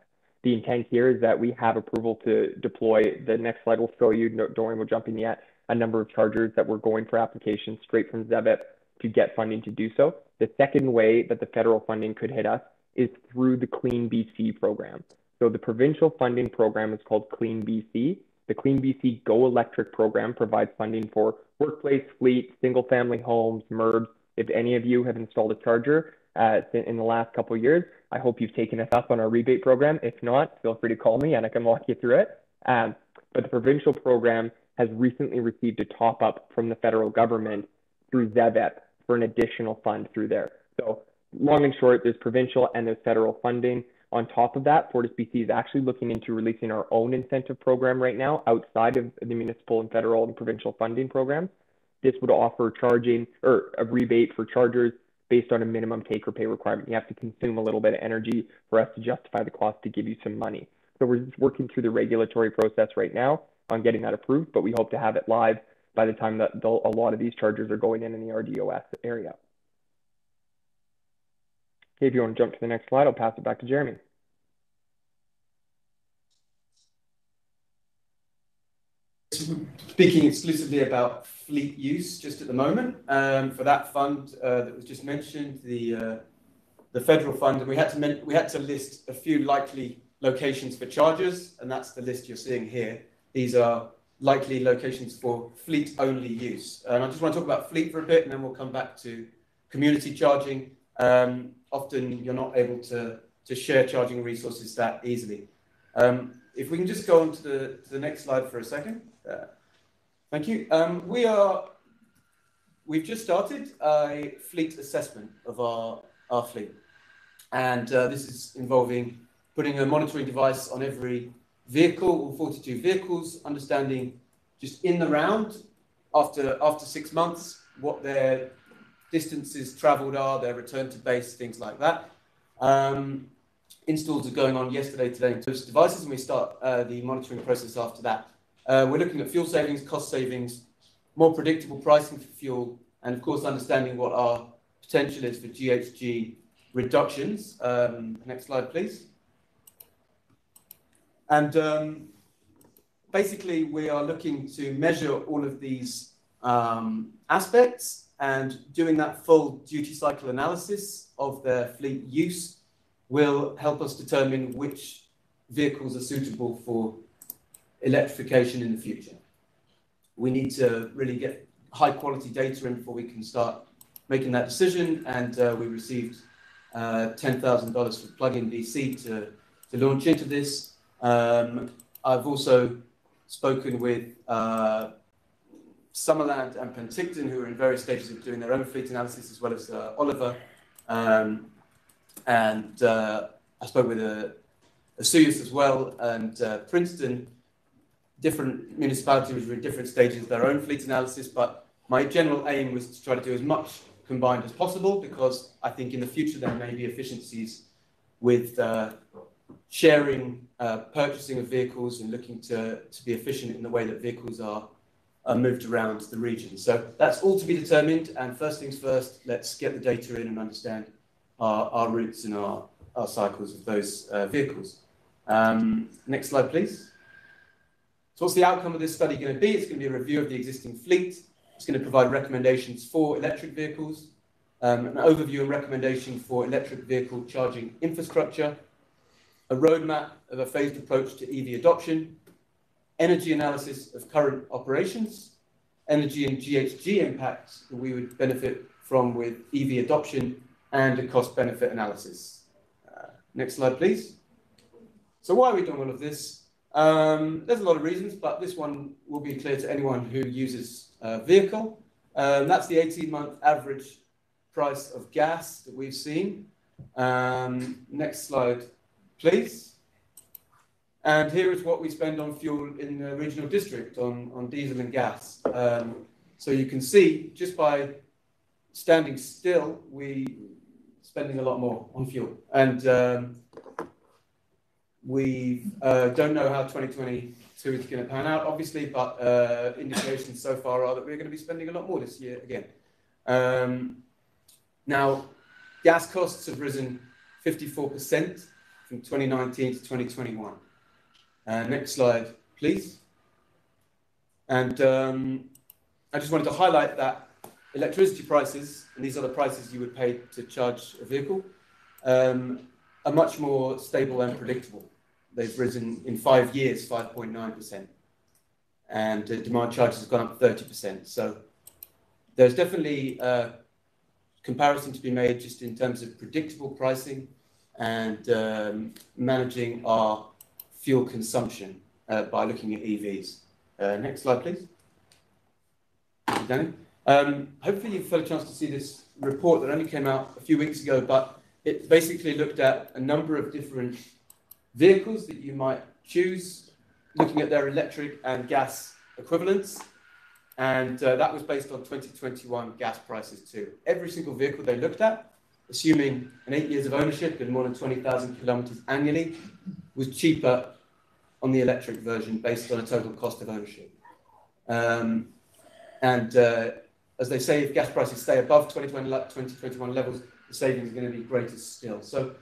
Speaker 8: The intent here is that we have approval to deploy, the next slide will show you, Dorian will jump in yet, a number of chargers that we're going for applications straight from ZEVIP to get funding to do so. The second way that the federal funding could hit us is through the Clean BC program. So the provincial funding program is called Clean BC. The Clean BC Go Electric program provides funding for workplace, fleet, single family homes, MURBs. If any of you have installed a charger uh, in the last couple of years, I hope you've taken us up on our rebate program. If not, feel free to call me and I can walk you through it. Um, but the provincial program has recently received a top up from the federal government through ZEVIP for an additional fund through there. So long and short, there's provincial and there's federal funding. On top of that, FortisBC is actually looking into releasing our own incentive program right now outside of the municipal and federal and provincial funding programs. This would offer charging or a rebate for chargers based on a minimum take or pay requirement. You have to consume a little bit of energy for us to justify the cost to give you some money. So we're just working through the regulatory process right now on getting that approved, but we hope to have it live by the time that a lot of these chargers are going in in the RDOS area. Okay, if you want to jump to the next slide, I'll pass it back to Jeremy.
Speaker 7: Speaking exclusively about fleet use just at the moment, um, for that fund uh, that was just mentioned, the uh, the federal fund, and we had to we had to list a few likely locations for chargers, and that's the list you're seeing here. These are likely locations for fleet only use. And I just want to talk about fleet for a bit, and then we'll come back to community charging. Um, often you're not able to, to share charging resources that easily. Um, if we can just go on to the, to the next slide for a second. Uh, thank you. Um, we are, we've just started a fleet assessment of our, our fleet. And uh, this is involving putting a monitoring device on every vehicle, or 42 vehicles, understanding just in the round after, after six months what their distances traveled are, their return to base, things like that. Um, installs are going on yesterday, today, in those devices, and we start uh, the monitoring process after that. Uh, we're looking at fuel savings, cost savings, more predictable pricing for fuel, and of course, understanding what our potential is for GHG reductions. Um, next slide, please. And um, basically, we are looking to measure all of these um, aspects and doing that full duty cycle analysis of their fleet use will help us determine which vehicles are suitable for electrification in the future. We need to really get high quality data in before we can start making that decision. And uh, we received uh, $10,000 for Plug-in BC to, to launch into this. Um, I've also spoken with uh, Summerland and Penticton, who are in various stages of doing their own fleet analysis, as well as uh, Oliver. Um, and uh, I spoke with uh, Osoyoos as well, and uh, Princeton. Different municipalities were in different stages of their own fleet analysis, but my general aim was to try to do as much combined as possible because I think in the future there may be efficiencies with uh, sharing uh, purchasing of vehicles and looking to, to be efficient in the way that vehicles are, are moved around the region. So that's all to be determined. And first things first, let's get the data in and understand our, our routes and our, our cycles of those uh, vehicles. Um, next slide, please. So what's the outcome of this study going to be? It's going to be a review of the existing fleet. It's going to provide recommendations for electric vehicles, um, an overview and recommendation for electric vehicle charging infrastructure, a roadmap of a phased approach to EV adoption, energy analysis of current operations, energy and GHG impacts that we would benefit from with EV adoption, and a cost benefit analysis. Uh, next slide, please. So why are we doing all of this? Um, there's a lot of reasons, but this one will be clear to anyone who uses a vehicle. Um, that's the 18-month average price of gas that we've seen. Um, next slide, please. And here is what we spend on fuel in the regional district on, on diesel and gas. Um, so you can see just by standing still, we spending a lot more on fuel. And um, we uh, don't know how 2022 is going to pan out, obviously, but uh, indications so far are that we're going to be spending a lot more this year again. Um, now, gas costs have risen 54% from 2019 to 2021. Uh, next slide, please. And um, I just wanted to highlight that electricity prices, and these are the prices you would pay to charge a vehicle, um, are much more stable and predictable. They've risen in five years 5.9%, and demand charges have gone up 30%. So there's definitely a comparison to be made just in terms of predictable pricing and um, managing our fuel consumption uh, by looking at EVs. Uh, next slide, please. Danny. Um, hopefully you've had a chance to see this report that only came out a few weeks ago, but it basically looked at a number of different vehicles that you might choose, looking at their electric and gas equivalents. And uh, that was based on 2021 gas prices too. Every single vehicle they looked at, assuming an eight years of ownership and more than 20,000 kilometers annually, was cheaper on the electric version based on a total cost of ownership. Um, and uh, as they say, if gas prices stay above 2020, 2021 levels, the savings are going to be greater still. So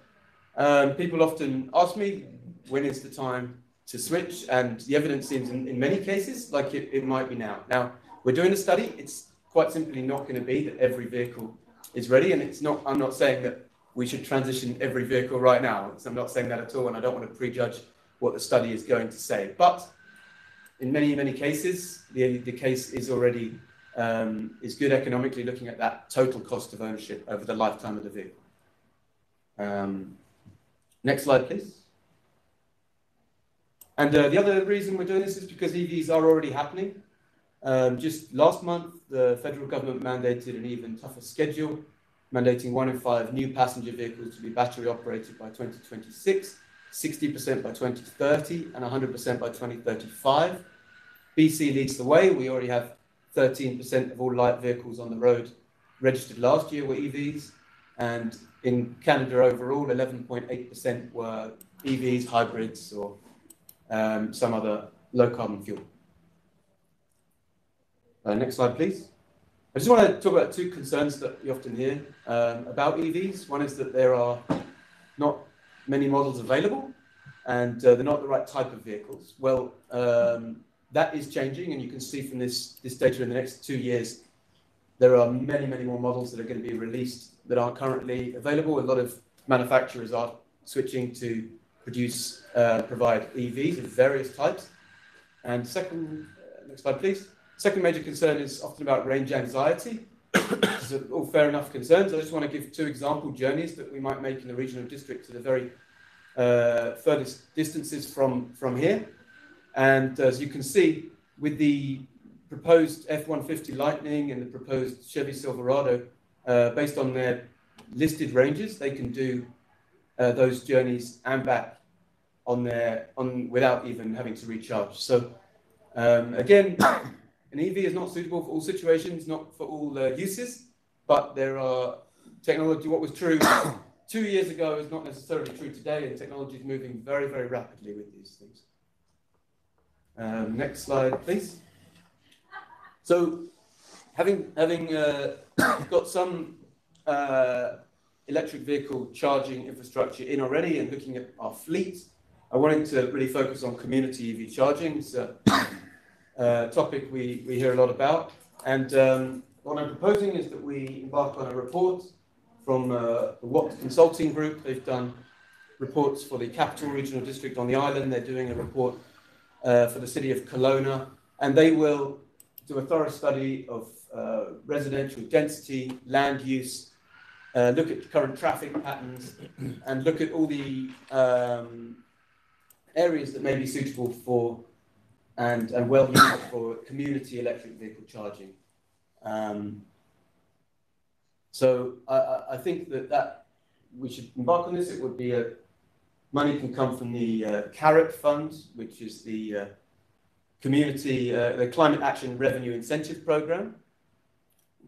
Speaker 7: um, people often ask me, when is the time to switch? And the evidence seems in, in many cases like it, it might be now. Now, we're doing a study. It's quite simply not going to be that every vehicle is ready. And it's not, I'm not saying that we should transition every vehicle right now. I'm not saying that at all. And I don't want to prejudge what the study is going to say. But in many, many cases, the, the case is already um, is good economically looking at that total cost of ownership over the lifetime of the vehicle. Um, next slide, please. And uh, the other reason we're doing this is because EVs are already happening. Um, just last month, the federal government mandated an even tougher schedule, mandating one in five new passenger vehicles to be battery operated by 2026, 60% by 2030, and 100% by 2035. BC leads the way. We already have 13% of all light vehicles on the road registered last year were EVs. And in Canada overall, 11.8% were EVs, hybrids, or um, some other low carbon fuel. Uh, next slide, please. I just want to talk about two concerns that you often hear um, about EVs. One is that there are not many models available and uh, they're not the right type of vehicles. Well, um, that is changing, and you can see from this, this data in the next two years, there are many, many more models that are going to be released that aren't currently available. A lot of manufacturers are switching to produce, uh, provide EVs of various types. And second, uh, next slide, please. Second major concern is often about range anxiety. All fair enough concerns. I just want to give two example journeys that we might make in the regional district to the very uh, furthest distances from, from here. And as you can see, with the proposed F-150 Lightning and the proposed Chevy Silverado, uh, based on their listed ranges, they can do uh, those journeys and back on their on without even having to recharge. So um, again, an EV is not suitable for all situations, not for all uh, uses, but there are technology. What was true two years ago is not necessarily true today, and technology is moving very, very rapidly with these things. Um, next slide, please. So, having having uh, got some uh, electric vehicle charging infrastructure in already and looking at our fleet, I wanted to really focus on community EV charging. It's a topic we, we hear a lot about. And um, what I'm proposing is that we embark on a report from uh, the Consulting Group. They've done reports for the Capital Regional District on the island. They're doing a report uh, for the city of Kelowna. And they will do a thorough study of uh, residential density, land use, uh, look at current traffic patterns, and look at all the um, areas that may be suitable for and, and well used for community electric vehicle charging. Um, so I, I think that, that we should embark on this. It would be a money can come from the uh, CARIP Fund, which is the uh, community, uh, the Climate Action Revenue Incentive Program,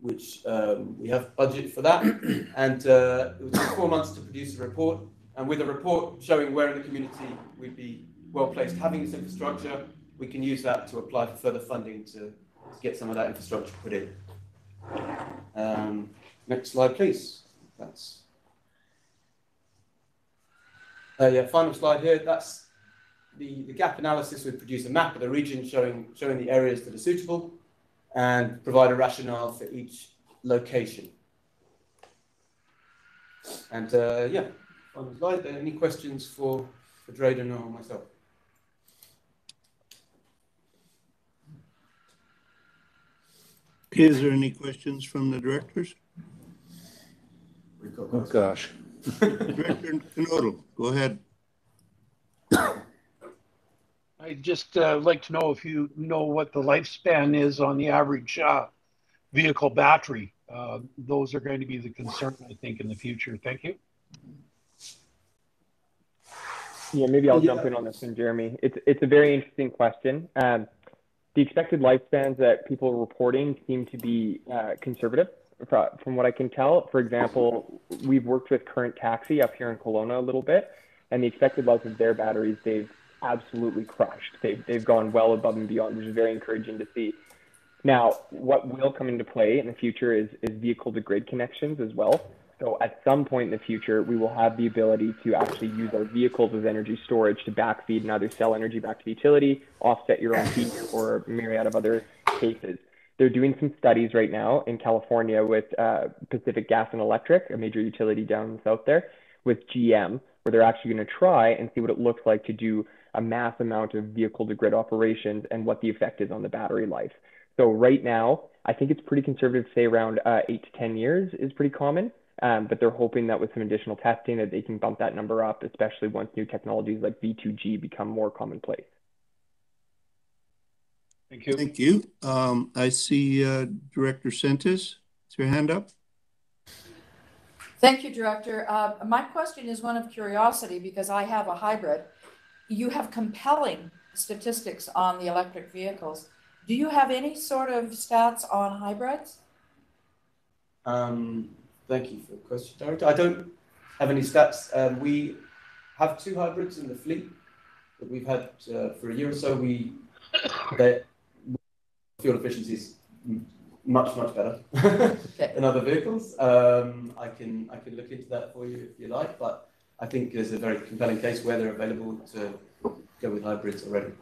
Speaker 7: which um, we have budget for that. and uh, it would take four months to produce a report. And with a report showing where in the community we'd be well placed having this infrastructure, we can use that to apply for further funding to, to get some of that infrastructure put in. Um, next slide, please. That's uh, yeah, final slide here. That's the, the gap analysis would produce a map of the region showing, showing the areas that are suitable and provide a rationale for each location. And uh, yeah, final slide. Any questions for, for Drayden or myself?
Speaker 3: Is there any questions from the directors?
Speaker 1: Oh, gosh.
Speaker 3: Director Knodel, go ahead.
Speaker 11: I'd just uh, like to know if you know what the lifespan is on the average uh, vehicle battery. Uh, those are going to be the concern, I think, in the future. Thank you.
Speaker 8: Yeah, maybe I'll jump in on this one, Jeremy. It's it's a very interesting question. Um, the expected lifespans that people are reporting seem to be uh, conservative, from what I can tell. For example, we've worked with Current Taxi up here in Kelowna a little bit, and the expected life of their batteries they've absolutely crushed. They've they've gone well above and beyond, which is very encouraging to see. Now, what will come into play in the future is is vehicle to grid connections as well. So at some point in the future, we will have the ability to actually use our vehicles as energy storage to backfeed and either sell energy back to the utility, offset your own heat, or myriad of other cases. They're doing some studies right now in California with uh, Pacific Gas and Electric, a major utility down south there, with GM, where they're actually going to try and see what it looks like to do a mass amount of vehicle to grid operations and what the effect is on the battery life. So right now, I think it's pretty conservative to say around uh, eight to 10 years is pretty common. Um, but they're hoping that with some additional testing that they can bump that number up, especially once new technologies like V2G become more commonplace.
Speaker 11: Thank you.
Speaker 3: Thank you. Um, I see uh, Director Sentis. Is your hand up?
Speaker 12: Thank you, Director. Uh, my question is one of curiosity because I have a hybrid. You have compelling statistics on the electric vehicles. Do you have any sort of stats on hybrids?
Speaker 7: Um, Thank you for the question, Director. I don't have any stats. Um, we have two hybrids in the fleet that we've had uh, for a year or so. We their fuel efficiency is much much better than other vehicles. Um, I can I can look into that for you if you like, but I think there's a very compelling case where they're available to go with hybrids already.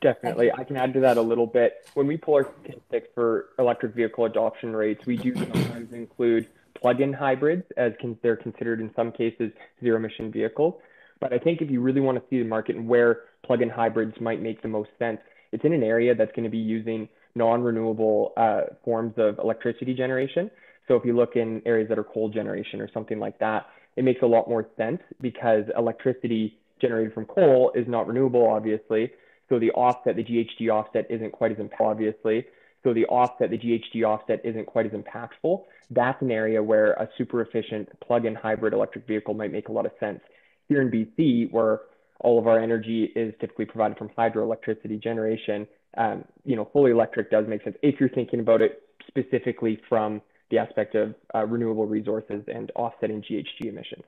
Speaker 8: Definitely. I can add to that a little bit. When we pull our statistics for electric vehicle adoption rates, we do sometimes include plug-in hybrids as they're considered in some cases zero emission vehicles. But I think if you really want to see the market and where plug-in hybrids might make the most sense, it's in an area that's going to be using non-renewable uh, forms of electricity generation. So if you look in areas that are coal generation or something like that, it makes a lot more sense because electricity generated from coal is not renewable, obviously. So the offset, the GHG offset isn't quite as impactful, obviously. So the offset, the GHG offset isn't quite as impactful. That's an area where a super efficient plug-in hybrid electric vehicle might make a lot of sense. Here in BC, where all of our energy is typically provided from hydroelectricity generation, um, you know, fully electric does make sense if you're thinking about it specifically from the aspect of uh, renewable resources and offsetting GHG emissions.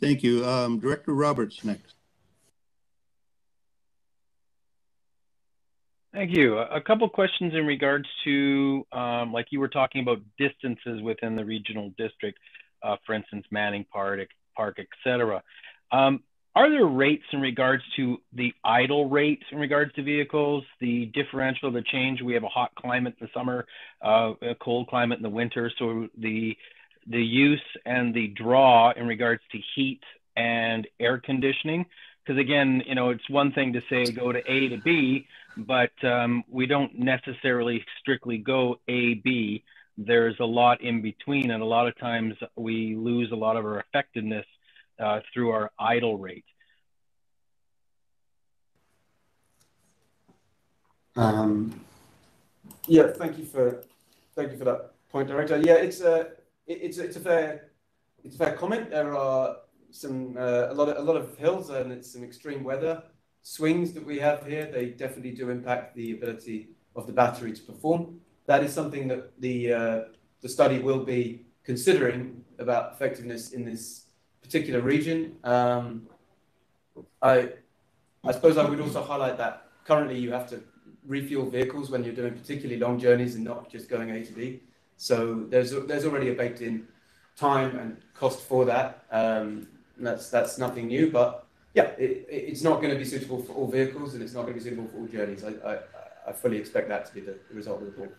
Speaker 3: Thank you. Um, Director Roberts next.
Speaker 6: Thank you. A couple questions in regards to, um, like you were talking about distances within the regional district, uh, for instance, Manning Park, Park, et cetera. Um, are there rates in regards to the idle rate in regards to vehicles, the differential, the change? We have a hot climate in the summer, uh, a cold climate in the winter. So the the use and the draw in regards to heat and air conditioning. Because again, you know, it's one thing to say go to A to B, but um, we don't necessarily strictly go A B. There's a lot in between, and a lot of times we lose a lot of our effectiveness uh, through our idle rate.
Speaker 7: Um, yeah, thank you for thank you for that point, Director. Yeah, it's a it's it's a fair it's a fair comment. There are some uh, a lot of a lot of hills and it's some extreme weather swings that we have here. They definitely do impact the ability of the battery to perform. That is something that the uh, the study will be considering about effectiveness in this particular region. Um, I I suppose I would also highlight that currently you have to refuel vehicles when you're doing particularly long journeys and not just going A to B. So there's there's already a baked in time and cost for that. Um, that's that's nothing new, but yeah, it, it's not going to be suitable for all vehicles and it's not going to be suitable for all journeys. I, I, I fully expect that to be the, the result of the report.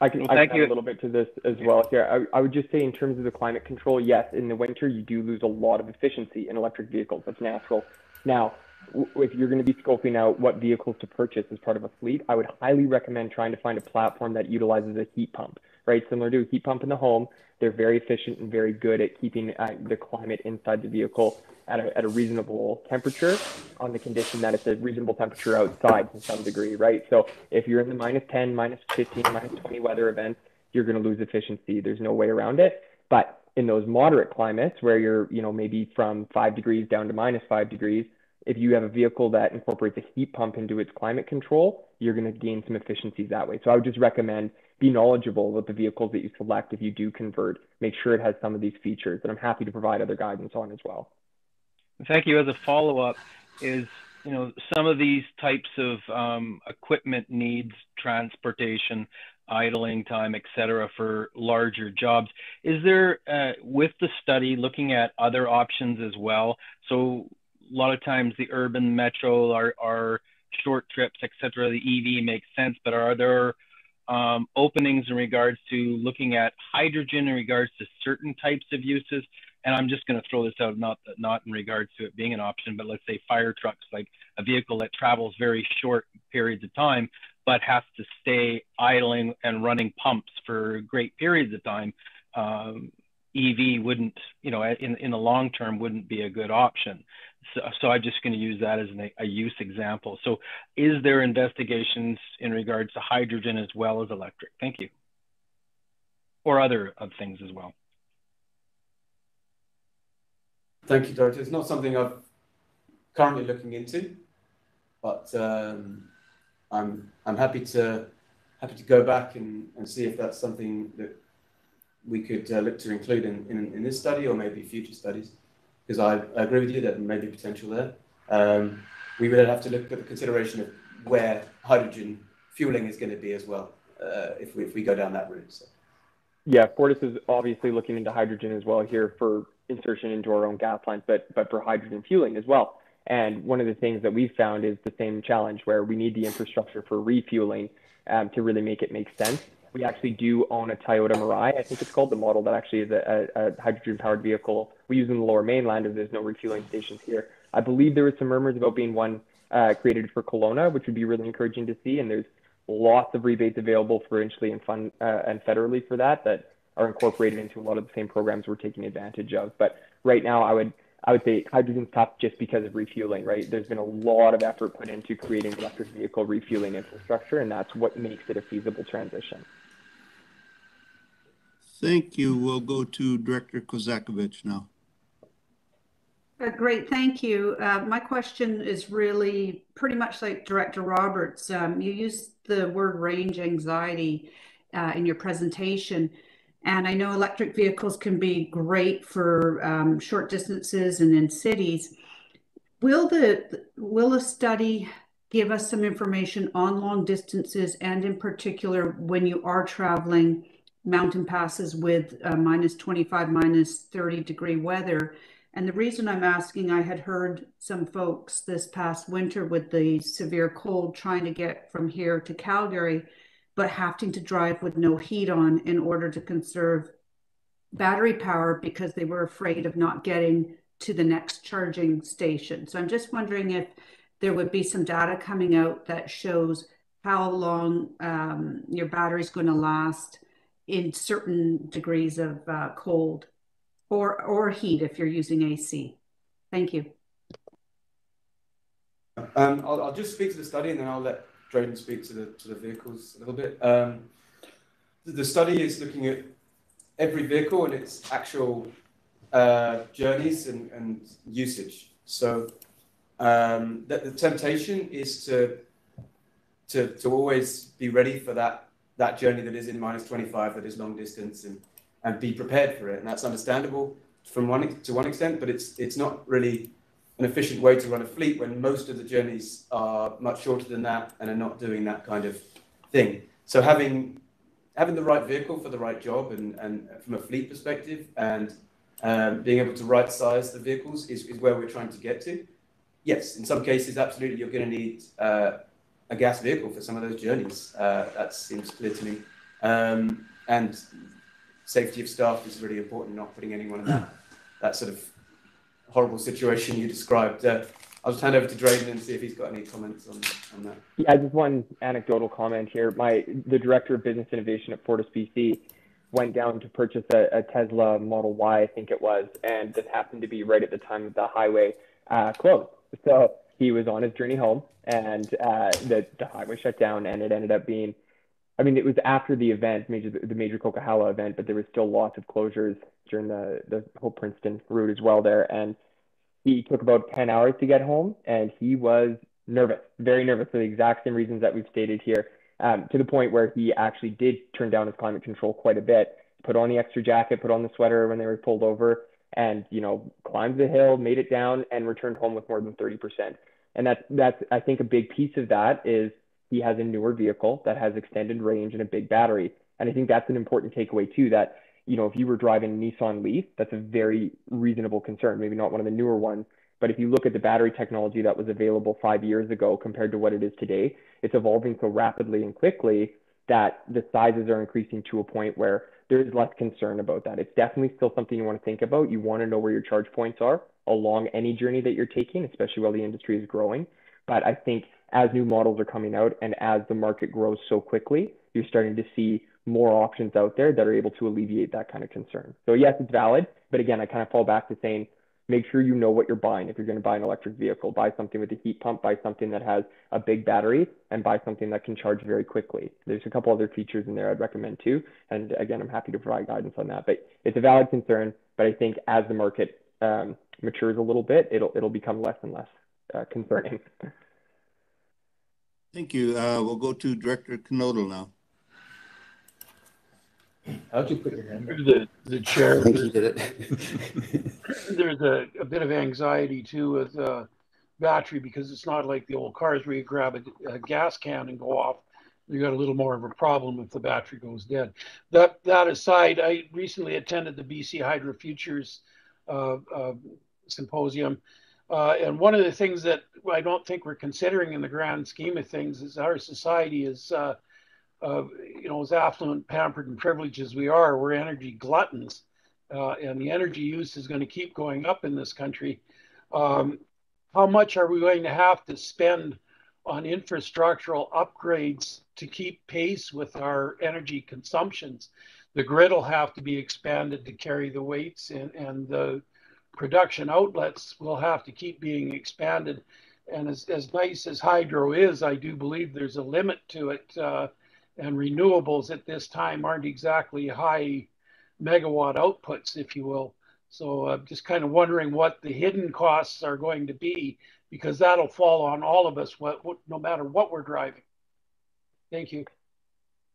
Speaker 8: I can, well, I can add a little bit to this as well here. I, I, would just say in terms of the climate control, yes, in the winter you do lose a lot of efficiency in electric vehicles. That's natural. Now, if you're going to be scoping out what vehicles to purchase as part of a fleet, I would highly recommend trying to find a platform that utilizes a heat pump, right? Similar to a heat pump in the home, they're very efficient and very good at keeping uh, the climate inside the vehicle at a, at a reasonable temperature on the condition that it's a reasonable temperature outside to some degree, right? So if you're in the minus 10, minus 15, minus 20 weather events, you're going to lose efficiency. There's no way around it. But in those moderate climates where you're, you know, maybe from five degrees down to minus five degrees, if you have a vehicle that incorporates a heat pump into its climate control, you're going to gain some efficiencies that way. So I would just recommend be knowledgeable about the vehicles that you select if you do convert. Make sure it has some of these features, and I'm happy to provide other guidance on as well.
Speaker 6: Thank you. As a follow-up, is you know some of these types of um, equipment needs transportation, idling time, et cetera, for larger jobs. Is there, uh, with the study, looking at other options as well? So a lot of times the urban metro are, are short trips, et cetera. The EV makes sense, but are there um, openings in regards to looking at hydrogen in regards to certain types of uses? And I'm just going to throw this out, not not in regards to it being an option, but let's say fire trucks, like a vehicle that travels very short periods of time, but has to stay idling and running pumps for great periods of time. Um, EV wouldn't, you know, in in the long term, wouldn't be a good option. So, so I'm just going to use that as an, a use example. So is there investigations in regards to hydrogen as well as electric? Thank you. Or other of things as well.
Speaker 7: Thank you, Dorothy. It's not something I'm currently looking into, but um, I'm I'm happy to happy to go back and, and see if that's something that we could uh, look to include in, in, in this study or maybe future studies because I, I, agree with you that there may be potential there. Um, we would have to look at the consideration of where hydrogen fueling is going to be as well uh, if, we, if we go down that route. So.
Speaker 8: Yeah, Fortis is obviously looking into hydrogen as well here for insertion into our own gas lines, but but for hydrogen fueling as well. And one of the things that we've found is the same challenge where we need the infrastructure for refueling um, to really make it make sense. We actually do own a Toyota Mirai, I think it's called, the model that actually is a, a, a hydrogen powered vehicle we use in the lower mainland if there's no refueling stations here. I believe there was some murmurs about being one uh, created for Kelowna, which would be really encouraging to see. And there's lots of rebates available provincially and fund uh, and federally for that that are incorporated into a lot of the same programs we're taking advantage of. But right now, I would I would say hydrogen's tough just because of refueling, right? There's been a lot of effort put into creating electric vehicle refueling infrastructure, and that's what makes it a feasible transition.
Speaker 3: Thank you. We'll go to Director Kozakevich now.
Speaker 13: Uh, great, thank you. Uh, my question is really pretty much like Director Roberts. Um, you used the word range anxiety uh, in your presentation. And I know electric vehicles can be great for um, short distances and in cities. Will the will a study give us some information on long distances and in particular when you are traveling mountain passes with uh, minus 25, minus 30 degree weather? And the reason I'm asking, I had heard some folks this past winter with the severe cold trying to get from here to Calgary, but having to drive with no heat on in order to conserve battery power because they were afraid of not getting to the next charging station. So I'm just wondering if there would be some data coming out that shows how long um, your battery is going to last in certain degrees of uh, cold or or heat if you're using AC. Thank you.
Speaker 7: Um, I'll, I'll, just speak to the study and then I'll let Drayden speak to the to the vehicles a little bit. Um, the study is looking at every vehicle and its actual uh, journeys and, and usage. So um, the, the temptation is to, to to always be ready for that that journey that is in minus 25, that is long distance, and and be prepared for it. And that's understandable from one to one extent, but it's it's not really an efficient way to run a fleet when most of the journeys are much shorter than that and are not doing that kind of thing. So having having the right vehicle for the right job and, and from a fleet perspective and um, being able to right size the vehicles is, is where we're trying to get to. Yes, in some cases, absolutely, you're going to need uh, a gas vehicle for some of those journeys. Uh, that seems clear to me. Um, and safety of staff is really important, not putting anyone in that, that sort of horrible situation you described. Uh, I'll just hand over to Drayden and see if he's got any comments on, on that.
Speaker 8: Yeah, just one anecdotal comment here. My the director of business innovation at Fortis BC went down to purchase a, a, Tesla Model Y, I think it was, and this happened to be right at the time the highway uh, closed. So he was on his journey home, and uh, the the highway shut down, and it ended up being I mean, it was after the event, major the major Coquihalla event, but there was still lots of closures during the the whole Princeton route as well there. And he took about 10 hours to get home, and he was nervous, very nervous for the exact same reasons that we've stated here, um, to the point where he actually did turn down his climate control quite a bit, put on the extra jacket, put on the sweater when they were pulled over, and you know climbed the hill, made it down, and returned home with more than 30%. And that's that's I think a big piece of that is he has a newer vehicle that has extended range and a big battery. And I think that's an important takeaway too, that, you know, if you were driving Nissan Leaf, that's a very reasonable concern, maybe not one of the newer ones. But if you look at the battery technology that was available five years ago compared to what it is today, it's evolving so rapidly and quickly that the sizes are increasing to a point where there's less concern about that. It's definitely still something you want to think about. You want to know where your charge points are along any journey that you're taking, especially while the industry is growing. But I think as new models are coming out and as the market grows so quickly, you're starting to see more options out there that are able to alleviate that kind of concern. So yes, it's valid, but again, I kind of fall back to saying make sure you know what you're buying. If you're going to buy an electric vehicle, buy something with a heat pump, buy something that has a big battery, and buy something that can charge very quickly. There's a couple other features in there I'd recommend too. And again, I'm happy to provide guidance on that. But it's a valid concern. But I think as the market um, matures a little bit, it'll it'll become less and less uh, concerning.
Speaker 3: Thank you. Uh, we'll go to Director Knodel now.
Speaker 7: How'd you put your hand
Speaker 11: up? The, the chair.
Speaker 7: I think he did it.
Speaker 11: there's a, a bit of anxiety too with uh, battery because it's not like the old cars where you grab a, a gas can and go off. You got a little more of a problem if the battery goes dead. That that aside, I recently attended the BC Hydro Futures uh, uh, symposium, uh, and one of the things that I don't think we're considering in the grand scheme of things is our society is, uh, uh, you know, as affluent, pampered, and privileged as we are, we're energy gluttons, uh, and the energy use is going to keep going up in this country. Um, how much are we going to have to spend on infrastructural upgrades to keep pace with our energy consumptions? The grid will have to be expanded to carry the weights and, and the production outlets will have to keep being expanded. And as, as nice as hydro is, I do believe there's a limit to it. Uh, and renewables at this time aren't exactly high megawatt outputs, if you will. So I'm just kind of wondering what the hidden costs are going to be because that'll fall on all of us, what, what, no matter what we're driving. Thank you.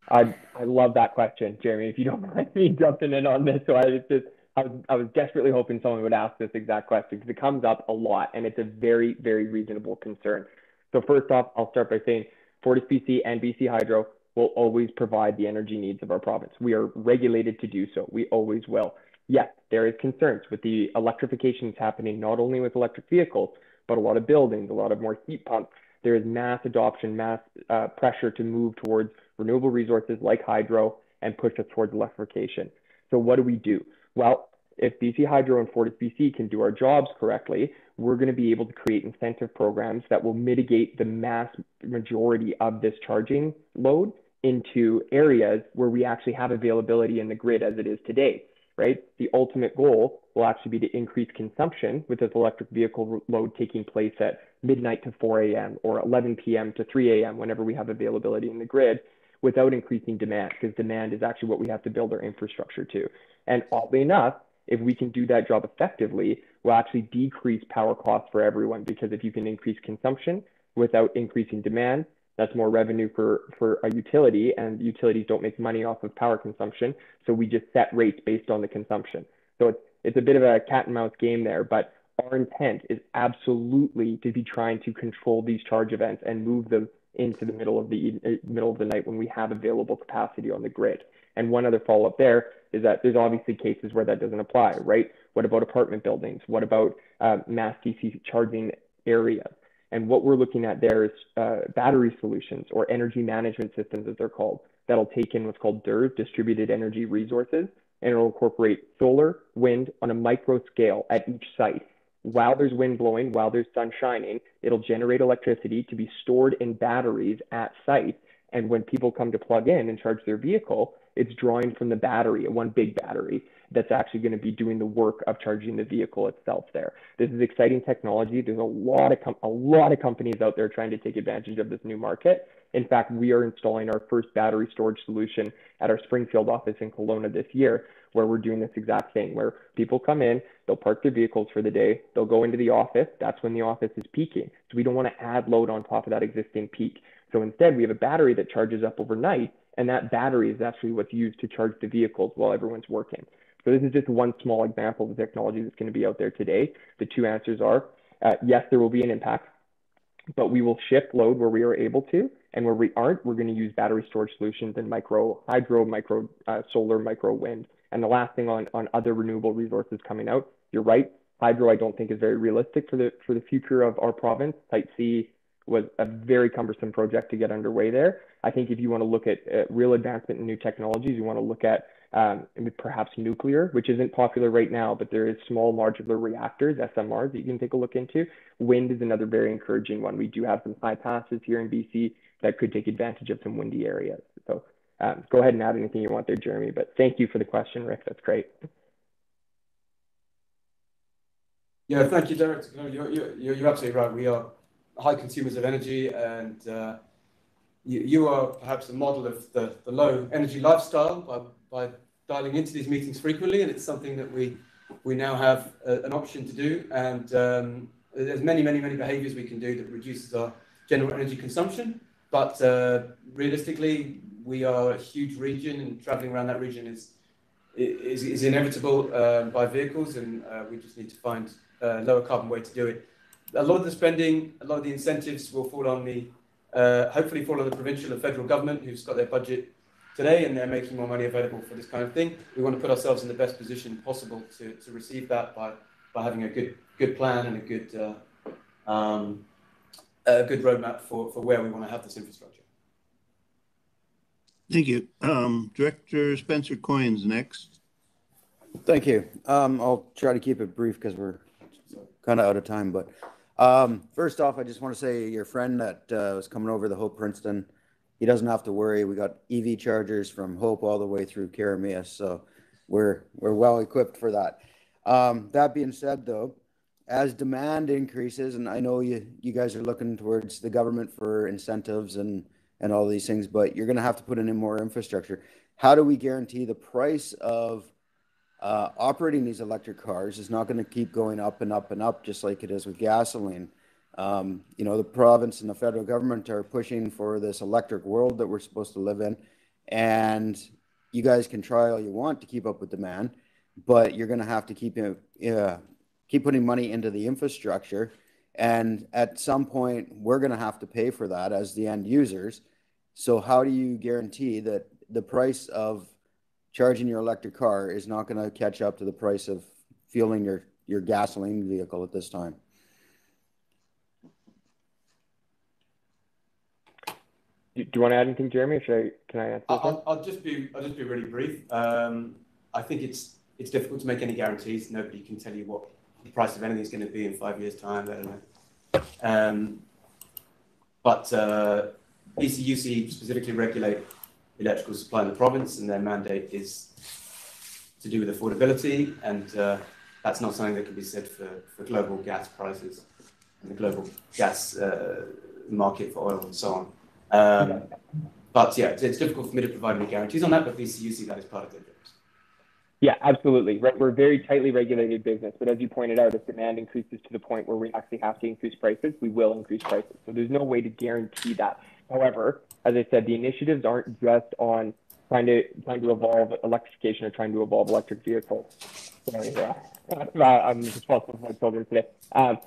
Speaker 8: I I love that question, Jeremy. If you don't mind me jumping in on this, so I just I was I was desperately hoping someone would ask this exact question because it comes up a lot and it's a very very reasonable concern. So first off, I'll start by saying FortisBC and BC Hydro will always provide the energy needs of our province. We are regulated to do so. We always will. Yes, there is concerns with the electrification that's happening not only with electric vehicles, but a lot of buildings, a lot of more heat pumps. There is mass adoption, mass uh, pressure to move towards renewable resources like hydro and push us towards electrification. So what do we do? Well, if BC Hydro and FortisBC can do our jobs correctly, we're going to be able to create incentive programs that will mitigate the mass majority of this charging load into areas where we actually have availability in the grid as it is today, right? The ultimate goal will actually be to increase consumption with this electric vehicle load taking place at midnight to 4 a.m. or 11 p.m. to 3 a.m. whenever we have availability in the grid without increasing demand because demand is actually what we have to build our infrastructure to. And oddly enough, if we can do that job effectively, we'll actually decrease power costs for everyone because if you can increase consumption without increasing demand, that's more revenue for, for a utility and utilities don't make money off of power consumption. So we just set rates based on the consumption. So it's, it's a bit of a cat and mouse game there, but our intent is absolutely to be trying to control these charge events and move them into the middle of the uh, middle of the night when we have available capacity on the grid. And one other follow up there is that there's obviously cases where that doesn't apply, right? What about apartment buildings? What about uh, mass DC charging areas? And what we're looking at there is uh, battery solutions or energy management systems, as they're called, that'll take in what's called DERs, distributed energy resources, and it'll incorporate solar, wind on a micro scale at each site. While there's wind blowing, while there's sun shining, it'll generate electricity to be stored in batteries at site. And when people come to plug in and charge their vehicle, it's drawing from the battery, one big battery that's actually going to be doing the work of charging the vehicle itself there. This is exciting technology. There's a lot of a lot of companies out there trying to take advantage of this new market. In fact, we are installing our first battery storage solution at our Springfield office in Kelowna this year, where we're doing this exact thing, where people come in, they'll park their vehicles for the day, they'll go into the office. That's when the office is peaking. So we don't want to add load on top of that existing peak. So instead, we have a battery that charges up overnight, and that battery is actually what's used to charge the vehicles while everyone's working. So this is just one small example of the technology that's going to be out there today. The two answers are, uh, yes, there will be an impact, but we will shift load where we are able to, and where we aren't, we're going to use battery storage solutions and micro hydro, micro uh, solar, micro wind. And the last thing on, on other renewable resources coming out, you're right. Hydro, I don't think is very realistic for the for the future of our province. Site C was a very cumbersome project to get underway there. I think if you want to look at, real advancement in new technologies, you want to look at um, perhaps nuclear, which isn't popular right now, but there is small modular reactors, SMRs, that you can take a look into. Wind is another very encouraging one. We do have some high passes here in BC that could take advantage of some windy areas. So um, go ahead and add anything you want there, Jeremy. But thank you for the question, Rick. That's great.
Speaker 7: Yeah, thank you, Derek. You're, you're, you're absolutely right. We are high consumers of energy, and uh, you, you, are perhaps a model of the, the low energy lifestyle by, by dialing into these meetings frequently, and it's something that we we now have a, an option to do. And um, there's many, many, many behaviours we can do that reduces our general energy consumption. But uh, realistically, we are a huge region, and travelling around that region is is, is inevitable uh, by vehicles, and uh, we just need to find a lower carbon way to do it a lot of the spending, a lot of the incentives will fall on the, uh, hopefully fall on the provincial and federal government who's got their budget today and they're making more money available for this kind of thing. We want to put ourselves in the best position possible to, to receive that by, by having a good good plan and a good uh, um, a good roadmap for, for where we want to have this infrastructure.
Speaker 3: Thank you. Um, Director Spencer Coyne's next.
Speaker 14: Thank you. Um, I'll try to keep it brief because we're kind of out of time, but um, first off, I just want to say your friend that uh, was coming over the Hope Princeton, he doesn't have to worry. We got EV chargers from Hope all the way through Keremeos, so we're we're well equipped for that. Um, that being said, though, as demand increases, and I know you you guys are looking towards the government for incentives and and all these things, but you're going to have to put in more infrastructure. How do we guarantee the price of uh, operating these electric cars is not going to keep going up and up and up just like it is with gasoline. Um, you know, the province and the federal government are pushing for this electric world that we're supposed to live in. And you guys can try all you want to keep up with demand, but you're going to have to keep, uh, keep putting money into the infrastructure. And at some point, we're going to have to pay for that as the end users. So, how do you guarantee that the price of charging your electric car is not going to catch up to the price of fueling your, your gasoline vehicle at this time?
Speaker 8: Do you want to add anything, Jeremy, or should I, can I answer?
Speaker 7: I'll, I'll just be I'll just be really brief. Um, I think it's it's difficult to make any guarantees. Nobody can tell you what the price of anything is going to be in five years' time. I don't know. Um, but uh, BCUC specifically regulate electrical supply in the province, and their mandate is to do with affordability, and uh, that's not something that can be said for, for global gas prices and the global gas uh, market for oil and so on. Um, but yeah, it's, it's, difficult for me to provide any guarantees on that, but BCUC, that is part of their jobs.
Speaker 8: Yeah, absolutely. Right. We're a very tightly regulated business, but as you pointed out, if demand increases to the point where we actually have to increase prices, we will increase prices. So there's no way to guarantee that. However, as I said, the initiatives aren't just on trying to trying to evolve electrification or trying to evolve electric vehicles. Sorry, uh, I'm responsible for my children today. Um,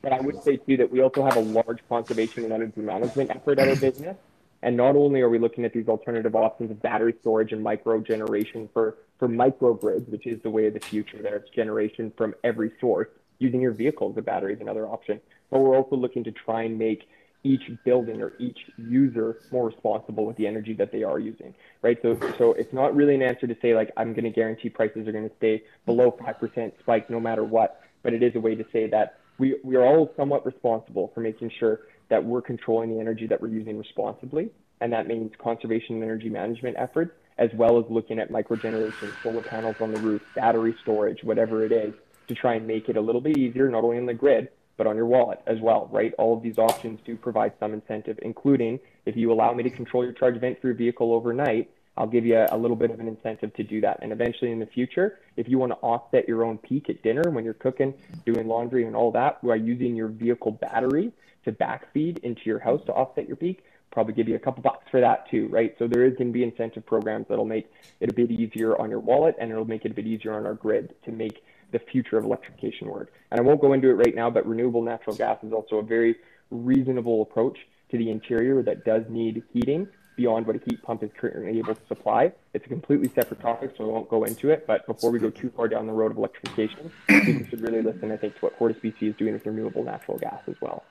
Speaker 8: but I would say too that we also have a large conservation and energy management effort at our business. And not only are we looking at these alternative options of battery storage and micro generation for, for microgrids, which is the way of the future, there it's generation from every source. Using your vehicle as a battery is another option. But we're also looking to try and make each building or each user more responsible with the energy that they are using, right? So, so it's not really an answer to say like I'm going to guarantee prices are going to stay below five percent spike no matter what, but it is a way to say that we we are all somewhat responsible for making sure that we're controlling the energy that we're using responsibly, and that means conservation and energy management efforts, as well as looking at micro generation, solar panels on the roof, battery storage, whatever it is, to try and make it a little bit easier, not only in the grid, but on your wallet as well, right? All of these options do provide some incentive, including if you allow me to control your charge event for your vehicle overnight, I'll give you a, a, little bit of an incentive to do that. And eventually in the future, if you want to offset your own peak at dinner when you're cooking, doing laundry and all that, by using your vehicle battery to backfeed into your house to offset your peak, probably give you a couple bucks for that too, right? So there is going to be incentive programs that'll make it a bit easier on your wallet and it'll make it a bit easier on our grid to make the future of electrification work. And I won't go into it right now, but renewable natural gas is also a very reasonable approach to the interior that does need heating beyond what a heat pump is currently able to supply. It's a completely separate topic, so I won't go into it. But before we go too far down the road of electrification, we should really listen, I think, to what FortisBC is doing with renewable natural gas as well.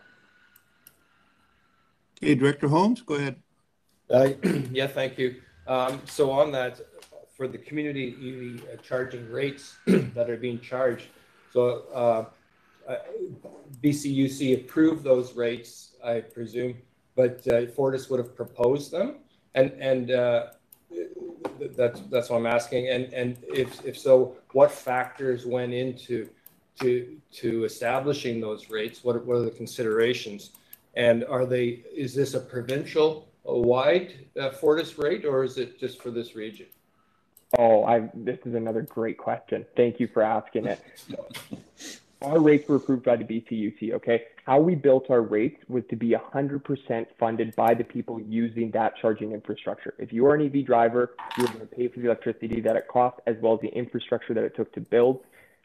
Speaker 3: Okay, Director Holmes, go ahead.
Speaker 15: Uh, yeah, thank you. Um, so on that, for the community EV uh, charging rates that are being charged. So uh, BCUC approved those rates, I presume, but uh, Fortis would have proposed them, and and that's that's what I'm asking. And and if if so, what factors went into to to establishing those rates? What what are the considerations? And are they? Is this a provincial wide uh, Fortis rate, or is it just for this region?
Speaker 8: Oh, I this is another great question. Thank you for asking it. our rates were approved by the BCUC, okay? How we built our rates was to be 100% funded by the people using that charging infrastructure. If you are an EV driver, you're going to pay for the electricity that it costs as well as the infrastructure that it took to build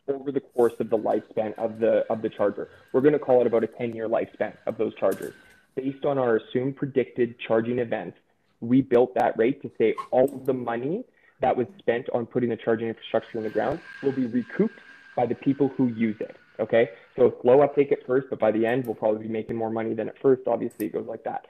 Speaker 8: over the course of the lifespan of the of the charger. We're going to call it about a 10-year lifespan of those chargers. Based on our assumed predicted charging events, we built that rate to say all of the money that was spent on putting the charging infrastructure in the ground will be recouped by the people who use it. Okay, so slow uptake at first, but by the end, we'll probably be making more money than at first. Obviously, it goes like that.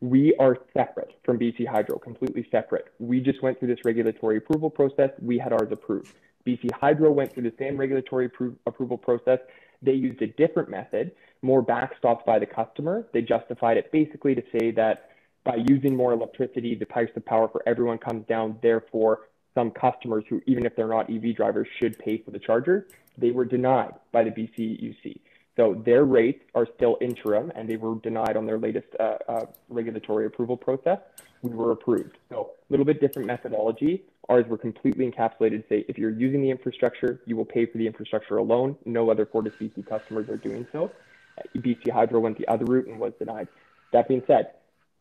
Speaker 8: We are separate from BC Hydro, completely separate. We just went through this regulatory approval process. We had ours approved. BC Hydro went through the same regulatory appro approval process. They used a different method, more backstopped by the customer. They justified it basically to say that by using more electricity, the price of power for everyone comes down. Therefore, some customers who, even if they're not EV drivers, should pay for the charger. They were denied by the BCUC. So their rates are still interim and they were denied on their latest uh, uh, regulatory approval process. We were approved. So a little bit different methodology. Ours were completely encapsulated. Say if you're using the infrastructure, you will pay for the infrastructure alone. No other FortisBC customers are doing so. BC Hydro went the other route and was denied. That being said,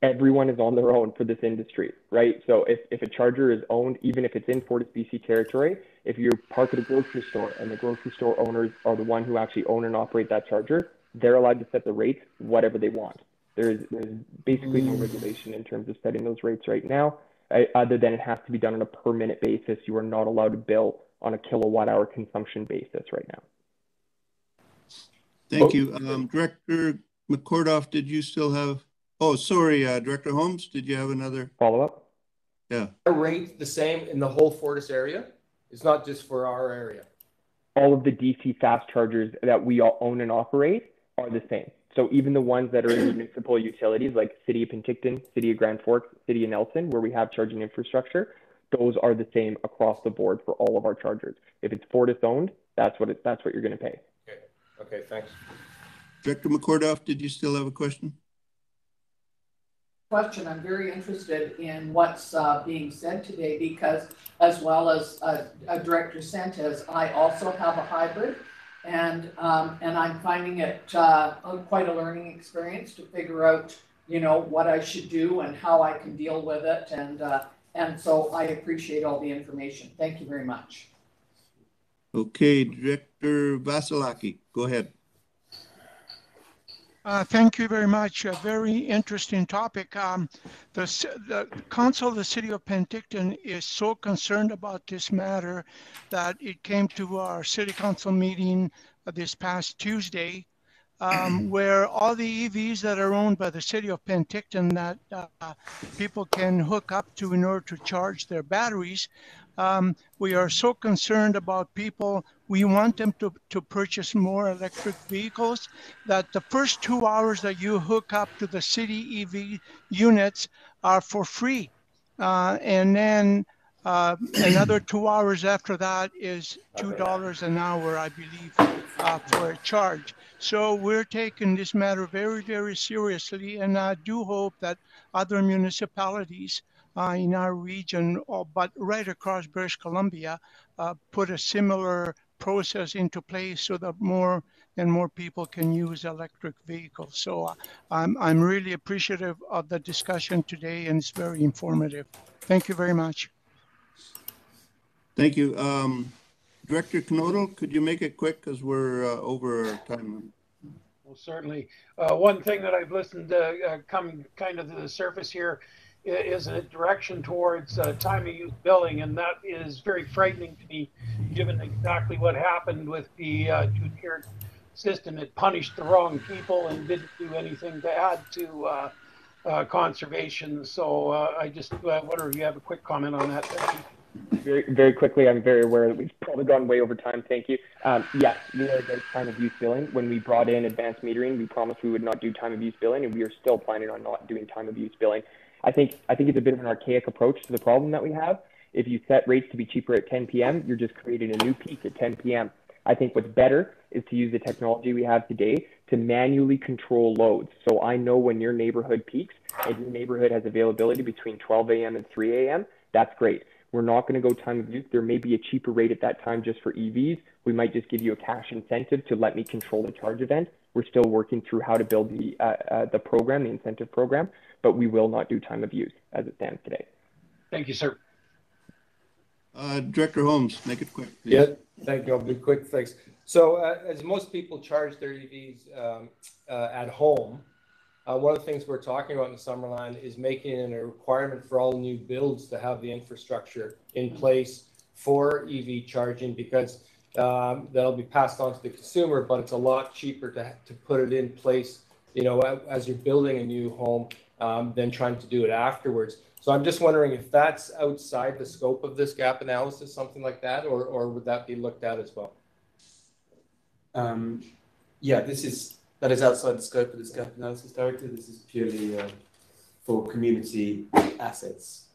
Speaker 8: everyone is on their own for this industry, right? So if, if a charger is owned, even if it's in Fortis BC territory, if you park at a grocery store and the grocery store owners are the one who actually own and operate that charger, they're allowed to set the rates whatever they want. There's, there's basically no regulation in terms of setting those rates right now, uh, other than it has to be done on a per minute basis. You are not allowed to bill on a kilowatt hour consumption basis right now.
Speaker 3: Thank you. Um, Director McKortoff, did you still have, oh, sorry, uh, Director Holmes, did you have another?
Speaker 8: Follow up?
Speaker 3: Yeah.
Speaker 15: Are rate the same in the whole Fortis area? It's not just for our area.
Speaker 8: All of the DC fast chargers that we all own and operate are the same. So even the ones that are in municipal utilities like City of Penticton, City of Grand Forks, City of Nelson, where we have charging infrastructure, those are the same across the board for all of our chargers. If it's Fortis owned, that's what it, that's what you're going to pay.
Speaker 15: Okay. Okay. Thanks.
Speaker 3: Director McKortoff, did you still have a question?
Speaker 12: Question. I'm very interested in what's uh, being said today because, as well as uh, uh, Director Sentes, I also have a hybrid, and um, and I'm finding it uh, quite a learning experience to figure out, you know, what I should do and how I can deal with it, and uh, and so I appreciate all the information. Thank you very much.
Speaker 3: Okay, Director Vassilaki, go ahead.
Speaker 16: Uh, thank you very much. A very interesting topic. Um, the, the Council of the City of Penticton is so concerned about this matter that it came to our City Council meeting this past Tuesday, um, where all the EVs that are owned by the City of Penticton that uh, people can hook up to in order to charge their batteries um, we are so concerned about people. We want them to, to purchase more electric vehicles that the first two hours that you hook up to the city EV units are for free. Uh, and then uh, another two hours after that is $2 an hour, I believe, uh, for a charge. So we're taking this matter very, very seriously. And I do hope that other municipalities uh, in our region, uh, but right across British Columbia, uh, put a similar process into place so that more and more people can use electric vehicles. So uh, I'm, I'm really appreciative of the discussion today and it's very informative. Thank you very much.
Speaker 3: Thank you. Um, Director Knodel, could you make it quick because we're uh, over time
Speaker 11: Well, certainly. Uh, one thing that I've listened uh, come kind of to the surface here is a direction towards uh, time of use billing, and that is very frightening to me, given exactly what happened with the uh, two-tiered system. It punished the wrong people and didn't do anything to add to uh, uh conservation. So uh, I just uh, wonder if you have a quick comment on that.
Speaker 8: Very, very quickly, I'm very aware that we've probably gone way over time. Thank you. Um, yes, we are against time of use billing. When we brought in advanced metering, we promised we would not do time of use billing, and we are still planning on not doing time of use billing. I think I think it's a bit of an archaic approach to the problem that we have. If you set rates to be cheaper at 10 p.m., you're just creating a new peak at 10 p.m. I think what's better is to use the technology we have today to manually control loads. So I know when your neighborhood peaks and your neighborhood has availability between 12 a.m. and 3 a.m. That's great. We're not going to go time of use. There may be a cheaper rate at that time just for EVs. We might just give you a cash incentive to let me control the charge event. We're still working through how to build the uh, uh, the program, the incentive program but we will not do time of use as it stands today.
Speaker 11: Thank you, sir.
Speaker 3: Uh, Director Holmes, make it quick.
Speaker 15: Please. Yeah, thank you. I'll be quick. Thanks. So, uh, as most people charge their EVs um, uh, at home, uh, one of the things we're talking about in the Summerland is making it a requirement for all new builds to have the infrastructure in place for EV charging because um, that'll be passed on to the consumer, but it's a lot cheaper to, to put it in place, you know, as you're building a new home um, than trying to do it afterwards. So I'm just wondering if that's outside the scope of this gap analysis, something like that, or, or would that be looked at as well?
Speaker 7: Um, yeah, this is that is outside the scope of this gap analysis directive. This is purely uh, for community assets.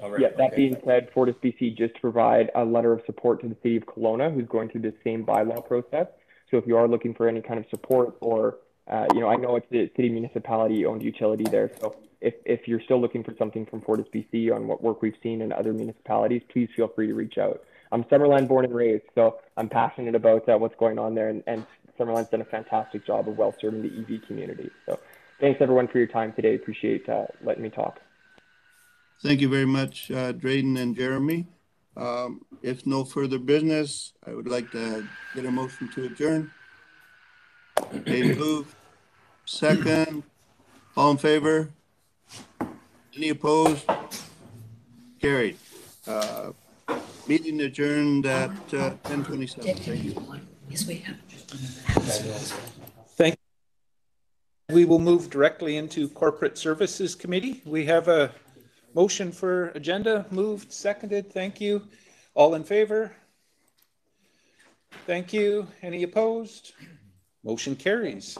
Speaker 15: All right,
Speaker 8: Yeah, that
Speaker 15: okay.
Speaker 8: being said, Fortis BC just to provide a letter of support to the city of Kelowna, who's going through the same bylaw process. So if you are looking for any kind of support or, uh, you know, I know it's the city municipality owned utility there. So if, if you're still looking for something from Fortis BC on what work we've seen in other municipalities, please feel free to reach out. I'm Summerland born and raised, so I'm passionate about uh, what's going on there, and, and Summerland's done a fantastic job of well serving the EV community. So thanks everyone for your time today. Appreciate uh, letting me talk.
Speaker 3: Thank you very much, uh, Drayden and Jeremy. Um, if no further business, I would like to get a motion to adjourn. Dave move. Second. All in favor? Any opposed? Carried. Uh, meeting adjourned at uh, ten twenty-seven. Thank you.
Speaker 12: Yes, we have.
Speaker 1: Thank. We will move directly into Corporate Services Committee. We have a motion for agenda, moved, seconded, thank you. All in favor? Thank you. Any opposed? Motion carries.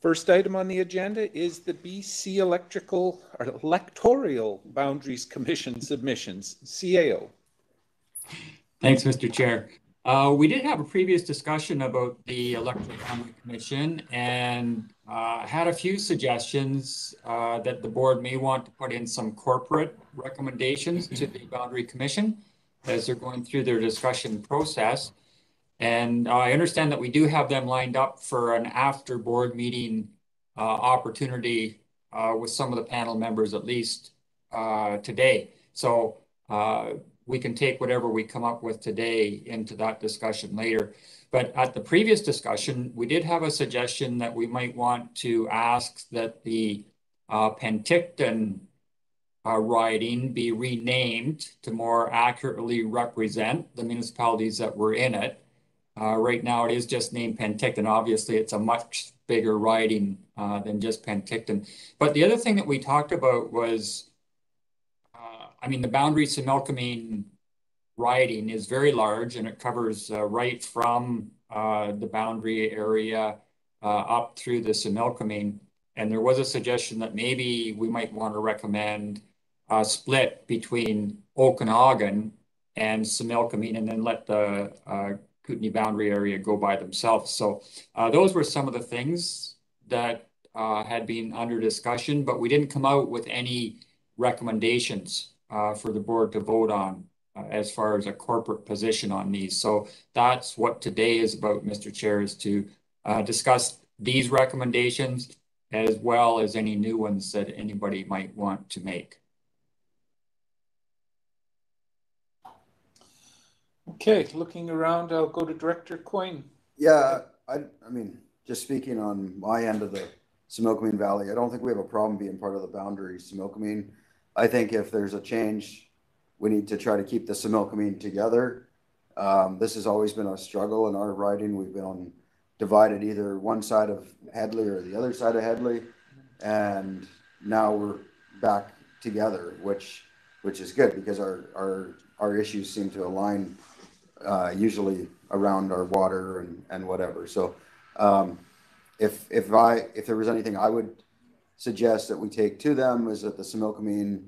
Speaker 1: First item on the agenda is the BC Electrical, or Electoral Boundaries Commission submissions, CAO.
Speaker 4: Thanks, Mr. Chair. Uh, we did have a previous discussion about the Electoral Boundary Commission and uh, had a few suggestions uh, that the board may want to put in some corporate recommendations to the Boundary Commission as they're going through their discussion process. And I understand that we do have them lined up for an after board meeting uh, opportunity uh, with some of the panel members at least uh, today. So uh, we can take whatever we come up with today into that discussion later. But at the previous discussion, we did have a suggestion that we might want to ask that the uh, Penticton riding be renamed to more accurately represent the municipalities that were in it. Uh, right now, it is just named Penticton. Obviously, it's a much bigger riding uh, than just Penticton. But the other thing that we talked about was, uh, I mean, the boundary Similkameen riding is very large and it covers right from the boundary area up through the Similkameen. And there was a suggestion that maybe we might want to recommend a split between Okanagan and Similkameen and then let the Kootenay boundary area go by themselves. So uh, those were some of the things that uh, had been under discussion, but we didn't come out with any recommendations uh, for the board to vote on uh, as far as a corporate position on these. So that's what today is about, Mr. Chair, is to uh, discuss these recommendations as well as any new ones that anybody might want to make.
Speaker 1: Okay, looking around, I'll go to Director Coyne.
Speaker 14: Yeah, I, I mean, just speaking on my end of the Similkameen Valley, I don't think we have a problem being part of the boundary Similkameen. I think if there's a change, we need to try to keep the Similkameen together. Um, this has always been a struggle in our riding. We've been on divided either one side of Hedley or the other side of Hedley. And now we're back together, which which is good because our our our issues seem to align uh, usually around our water and, and whatever. So um, if if I if there was anything I would suggest that we take to them is that the Similkameen,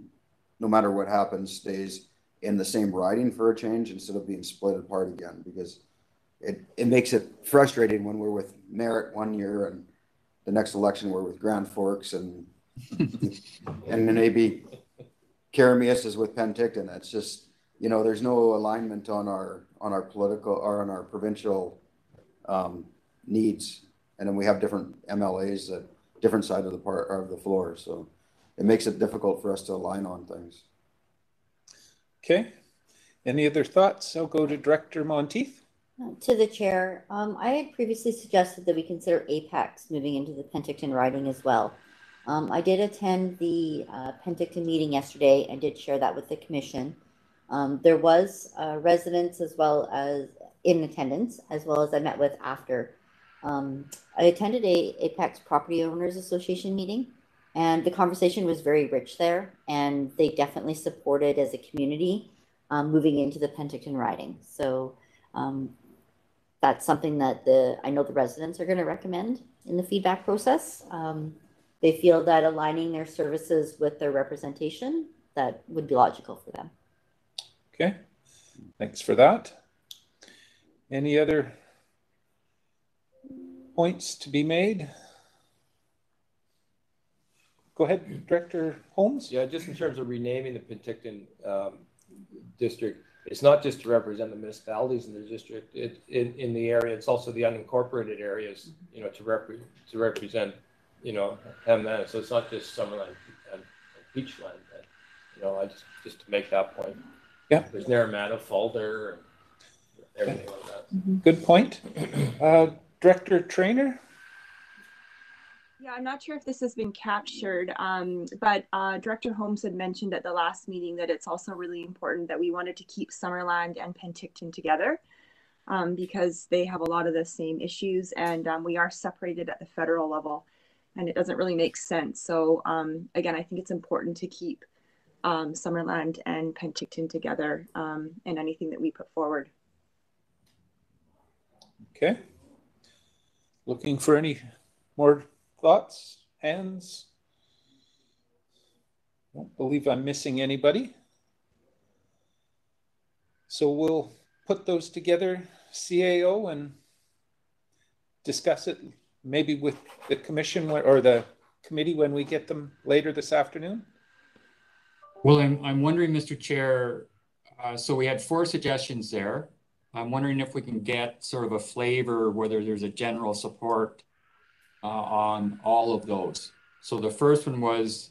Speaker 14: no matter what happens, stays in the same riding for a change instead of being split apart again because it, it makes it frustrating when we're with Merritt one year and the next election we're with Grand Forks and and then maybe Keremeos is with Penticton. It's just you know there's no alignment on our on our political or on our provincial um, needs, and then we have different MLAs at different side of the part of the floor, so it makes it difficult for us to align on things.
Speaker 1: Okay, any other thoughts? I'll go to Director Monteith.
Speaker 17: To the chair, um, I had previously suggested that we consider Apex moving into the Penticton riding as well. Um, I did attend the uh, Penticton meeting yesterday and did share that with the commission. Um, there was uh, residents as well as in attendance, as well as I met with after. Um, I attended a Apex Property Owners Association meeting, and the conversation was very rich there, and they definitely supported as a community um, moving into the Penticton riding. So um, that's something that the I know the residents are going to recommend in the feedback process. Um, they feel that aligning their services with their representation that would be logical for them.
Speaker 1: Okay, thanks for that. Any other points to be made? Go ahead, Director Holmes.
Speaker 15: Yeah, just in terms of renaming the Penticton um, district, it's not just to represent the municipalities in the district. It in, in the area, it's also the unincorporated areas. You know, to rep to represent, you know, Hamana. So it's not just Summerland and, and Peachland. And, you know, I just just to make that point.
Speaker 1: Yeah.
Speaker 15: There's Naramata, Faulder, and everything like that.
Speaker 1: Good point. Uh, Director Trainer.
Speaker 18: Yeah, I'm not sure if this has been captured, um, but uh, Director Holmes had mentioned at the last meeting that it's also really important that we wanted to keep Summerland and Penticton together um, because they have a lot of the same issues and um, we are separated at the federal level and it doesn't really make sense. So um, again, I think it's important to keep um, Summerland and Penticton together um, in anything that we put forward.
Speaker 1: Okay. Looking for any more thoughts, hands? Don't believe I'm missing anybody. So we'll put those together, CAO, and discuss it maybe with the commission or the committee when we get them later this afternoon.
Speaker 4: Well, I'm, I'm wondering, Mr. Chair, uh, so we had four suggestions there. I'm wondering if we can get sort of a flavor, whether there's a general support uh, on all of those. So the first one was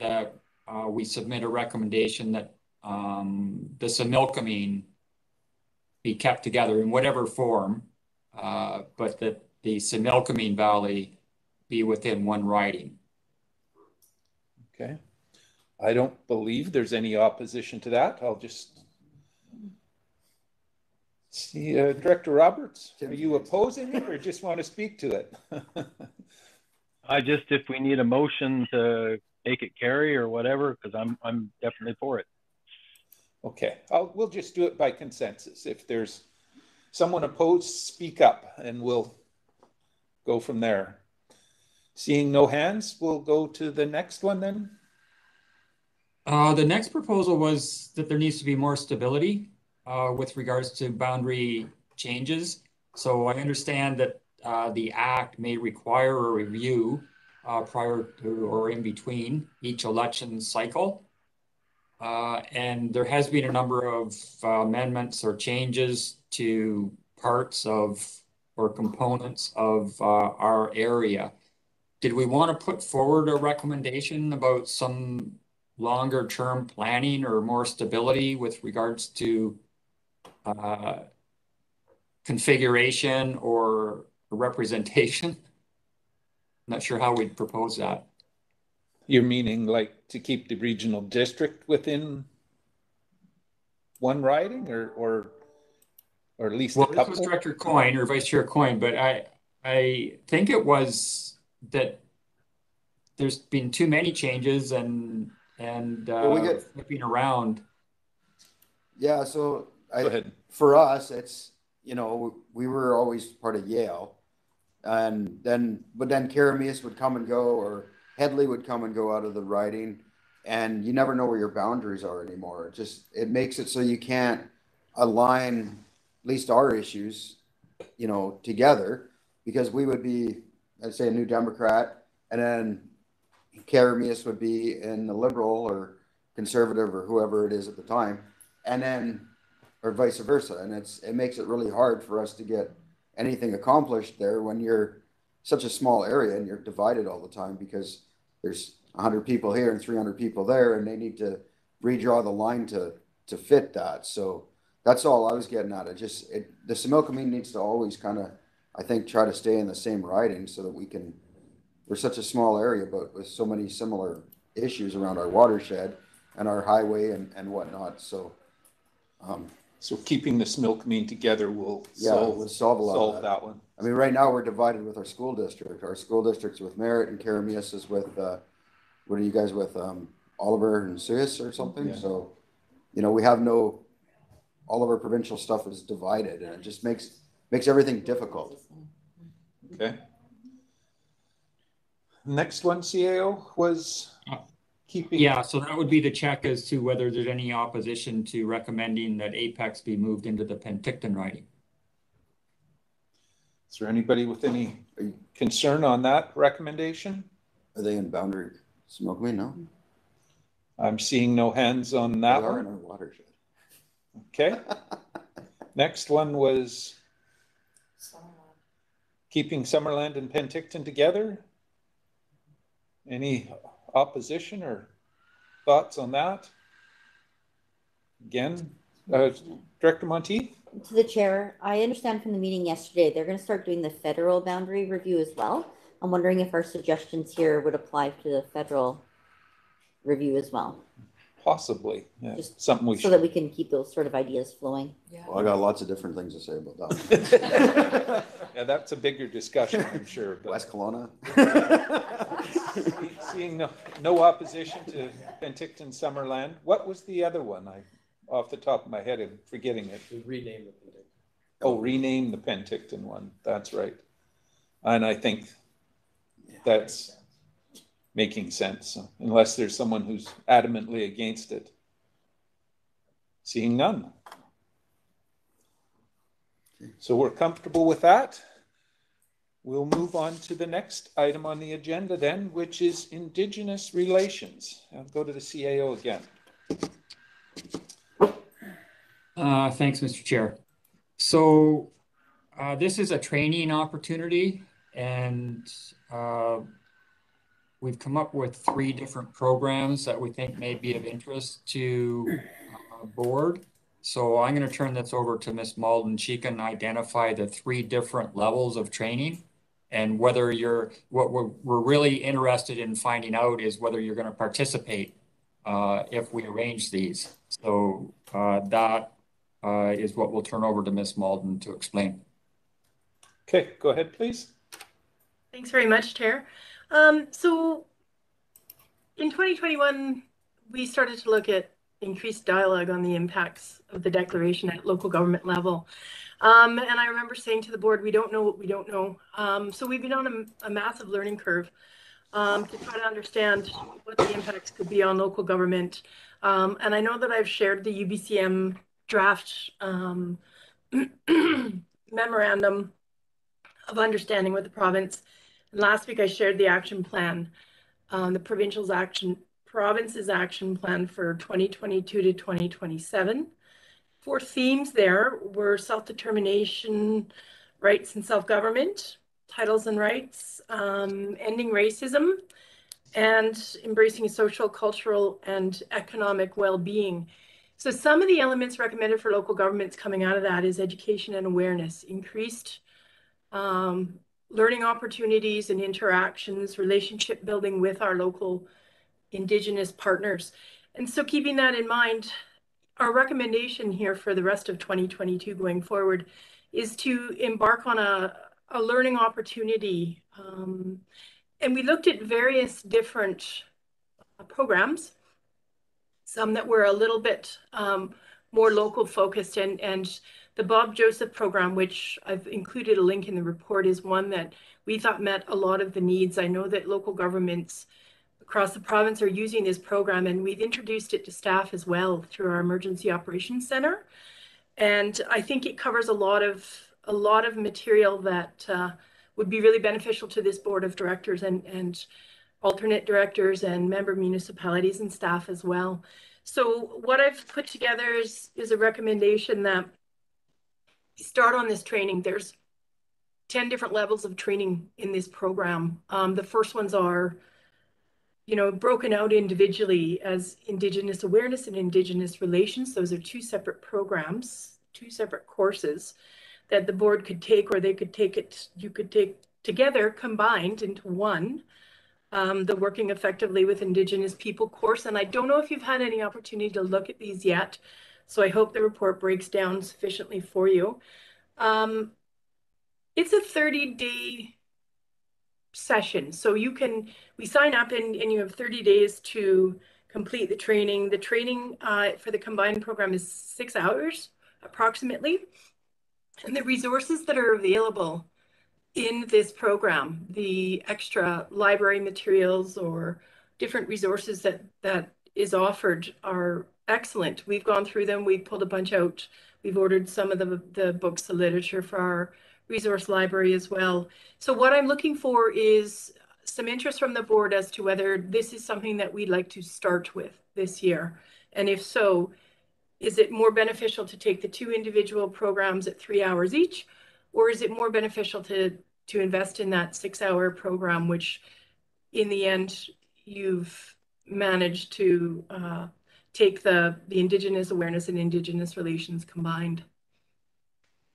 Speaker 4: that uh, we submit a recommendation that um, the similkameen be kept together in whatever form, uh, but that the similkameen Valley be within one riding.
Speaker 1: Okay. I don't believe there's any opposition to that. I'll just see, uh, Director Roberts, are you opposing it or just want to speak to it?
Speaker 6: I just, if we need a motion to make it carry or whatever, because I'm, I'm definitely for it.
Speaker 1: Okay, I'll, we'll just do it by consensus. If there's someone opposed, speak up and we'll go from there. Seeing no hands, we'll go to the next one then.
Speaker 4: Uh, the next proposal was that there needs to be more stability uh, with regards to boundary changes. So I understand that uh, the act may require a review uh, prior to or in between each election cycle. Uh, and there has been a number of amendments or changes to parts of or components of our area. Did we want to put forward a recommendation about some longer term planning or more stability with regards to uh, configuration or representation? Not sure how we'd propose that.
Speaker 1: You're meaning like to keep the regional district within one riding or, or, or at least
Speaker 4: Well,
Speaker 1: a
Speaker 4: this was Director Coyne or Vice Chair Coyne, but I, I think it was that there's been too many changes and, and
Speaker 14: Well, we
Speaker 4: uh,
Speaker 14: get-
Speaker 4: flipping around.
Speaker 14: Yeah, so I, for us, it's, you know, we were always part of Yale. And then, but then Keremeos would come and go, or Hedley would come and go out of the riding. And you never know where your boundaries are anymore. It just, it makes it so you can't align at least our issues, you know, together. Because we would be, I'd say, a new Democrat, and then Keremeos would be in the liberal or conservative or whoever it is at the time, and then or vice versa. And it's it makes it really hard for us to get anything accomplished there when you're such a small area and you're divided all the time because there's 100 people here and 300 people there, and they need to redraw the line to to fit that. So that's all I was getting at. It just it the Similkameen needs to always kind of I think try to stay in the same riding so that we can we're such a small area, but with so many similar issues around our watershed and our highway and, and whatnot. So, um,
Speaker 1: So keeping the Similkameen together will
Speaker 14: yeah,
Speaker 1: solve,
Speaker 14: we'll solve a lot
Speaker 1: solve
Speaker 14: of
Speaker 1: that one.
Speaker 14: I mean, right now we're divided with our school district. Our school district's with Merritt and Keremeos is with, uh, what are you guys with? Um, Oliver and Osoyoos or something?
Speaker 1: Yeah.
Speaker 14: So, you know, we have no, all of our provincial stuff is divided and it just makes, makes everything difficult.
Speaker 1: Okay. Next one, CAO, was uh, keeping.
Speaker 4: Yeah, so that would be the check as to whether there's any opposition to recommending that Apex be moved into the Penticton riding.
Speaker 1: Is there anybody with any concern on that recommendation?
Speaker 14: Are they in boundary Similkameen? No.
Speaker 1: I'm seeing no hands on that
Speaker 14: They are in
Speaker 1: one.
Speaker 14: our watershed.
Speaker 1: Okay. Next one was keeping Summerland and Penticton together. Any opposition or thoughts on that? Again, uh, Director Monteith?
Speaker 17: To the chair, I understand from the meeting yesterday, they're gonna start doing the federal boundary review as well. I'm wondering if our suggestions here would apply to the federal review as well,
Speaker 1: Possibly, yeah, something we
Speaker 17: so
Speaker 1: should.
Speaker 17: that we can keep those sort of ideas flowing.
Speaker 14: Well, I got lots of different things to say about that.
Speaker 1: Yeah, that's a bigger discussion, I'm sure. but-
Speaker 14: West Kelowna.
Speaker 1: Seeing no, no opposition to Penticton Summerland, what was the other one? I, off the top of my head, I'm forgetting it.
Speaker 15: Rename the Penticton.
Speaker 1: Oh, rename the Penticton one, that's right. And I think that's making sense, unless there's someone who's adamantly against it. Seeing none. So we're comfortable with that. We'll move on to the next item on the agenda then, which is Indigenous relations. I'll go to the CAO again.
Speaker 4: Uh, thanks, Mr. Chair. So, uh, this is a training opportunity and, uh, we've come up with three different programs that we think may be of interest to our board. So I'm gonna turn this over to Ms. Malden. She can identify the three different levels of training. And whether you're, what we're, we're really interested in finding out is whether you're gonna participate uh, if we arrange these. So uh, that uh, is what we'll turn over to Ms. Malden to explain.
Speaker 1: Okay, go ahead, please.
Speaker 19: Thanks very much, Chair. Um, so in 2021, we started to look at increased dialogue on the impacts of the declaration at local government level. Um, and I remember saying to the board, we don't know what we don't know. Um, so we've been on a, a massive learning curve um, to try to understand what the impacts could be on local government. Um, and I know that I've shared the UBCM draft um, memorandum of understanding with the province. And last week I shared the action plan, um, the provincial's action, province's action plan for 2022 to 2027. Four themes there were self-determination, rights and self-government, titles and rights, um, ending racism, and embracing social, cultural, and economic well-being. So some of the elements recommended for local governments coming out of that is education and awareness, increased um, learning opportunities and interactions, relationship building with our local Indigenous partners. And so keeping that in mind, our recommendation here for the rest of 2022 going forward is to embark on a, a learning opportunity. Um, and we looked at various different uh, programs, some that were a little bit um, more local focused and, and the Bob Joseph program, which I've included a link in the report, is one that we thought met a lot of the needs. I know that local governments across the province are using this program, and we've introduced it to staff as well through our Emergency Operations Center. And I think it covers a lot of a lot of material that uh, would be really beneficial to this board of directors and and alternate directors and member municipalities and staff as well. So what I've put together is is a recommendation that start on this training. There's 10 different levels of training in this program. Um, the first ones are, you know, broken out individually as Indigenous awareness and Indigenous relations. Those are two separate programs, two separate courses that the board could take, or they could take it, you could take together combined into one. Um, the Working Effectively with Indigenous People course. And I don't know if you've had any opportunity to look at these yet. So I hope the report breaks down sufficiently for you. Um, it's a 30 day session. So you can, we sign up and, and you have 30 days to complete the training. The training uh, for the combined program is six hours approximately. And the resources that are available in this program, the extra library materials or different resources that that is offered are excellent. We've gone through them. We've pulled a bunch out. We've ordered some of the the books, the literature for our resource library as well. So what I'm looking for is some interest from the board as to whether this is something that we'd like to start with this year. And if so, is it more beneficial to take the two individual programs at three hours each? Or is it more beneficial to, to invest in that six hour program, which in the end, you've managed to uh, take the, the Indigenous awareness and Indigenous relations combined?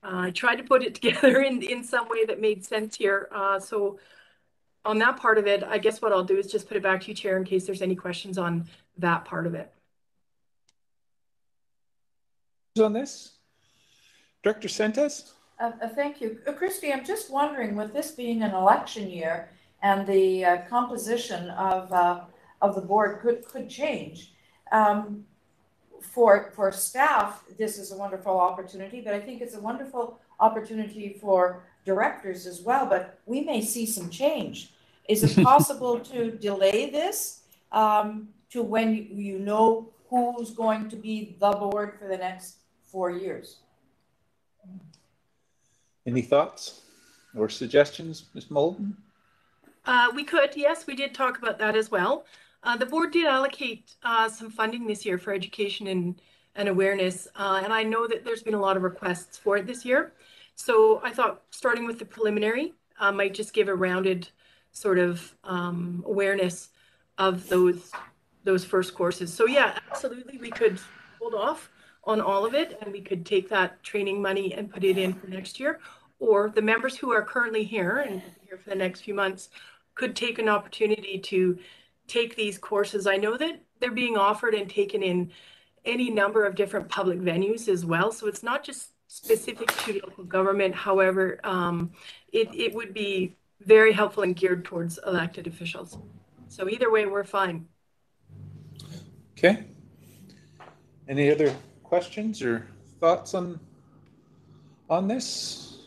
Speaker 19: Uh, I tried to put it together in, in some way that made sense here. Uh, so on that part of it, I guess what I'll do is just put it back to you, Chair, in case there's any questions on that part of it.
Speaker 1: On this? Director Sentes?
Speaker 12: Uh, uh, thank you. Uh, Christy, I'm just wondering, with this being an election year and the uh, composition of, uh, of the board could, could change, um, for, for staff, this is a wonderful opportunity, but I think it's a wonderful opportunity for directors as well, but we may see some change. Is it possible to delay this um, to when you, you know who's going to be the board for the next four years?
Speaker 1: Any thoughts or suggestions, Ms. Malden?
Speaker 19: Uh, we could, yes, we did talk about that as well. Uh, the board did allocate uh, some funding this year for education and, and awareness, uh, and I know that there's been a lot of requests for it this year. So I thought starting with the preliminary uh, might just give a rounded sort of um, awareness of those those first courses. So yeah, absolutely, we could hold off on all of it, and we could take that training money and put it in for next year. Or the members who are currently here and here for the next few months could take an opportunity to take these courses. I know that they're being offered and taken in any number of different public venues as well. So it's not just specific to local government. However, um, it, it would be very helpful and geared towards elected officials. So either way, we're fine.
Speaker 1: Okay. Any other questions or thoughts on on this?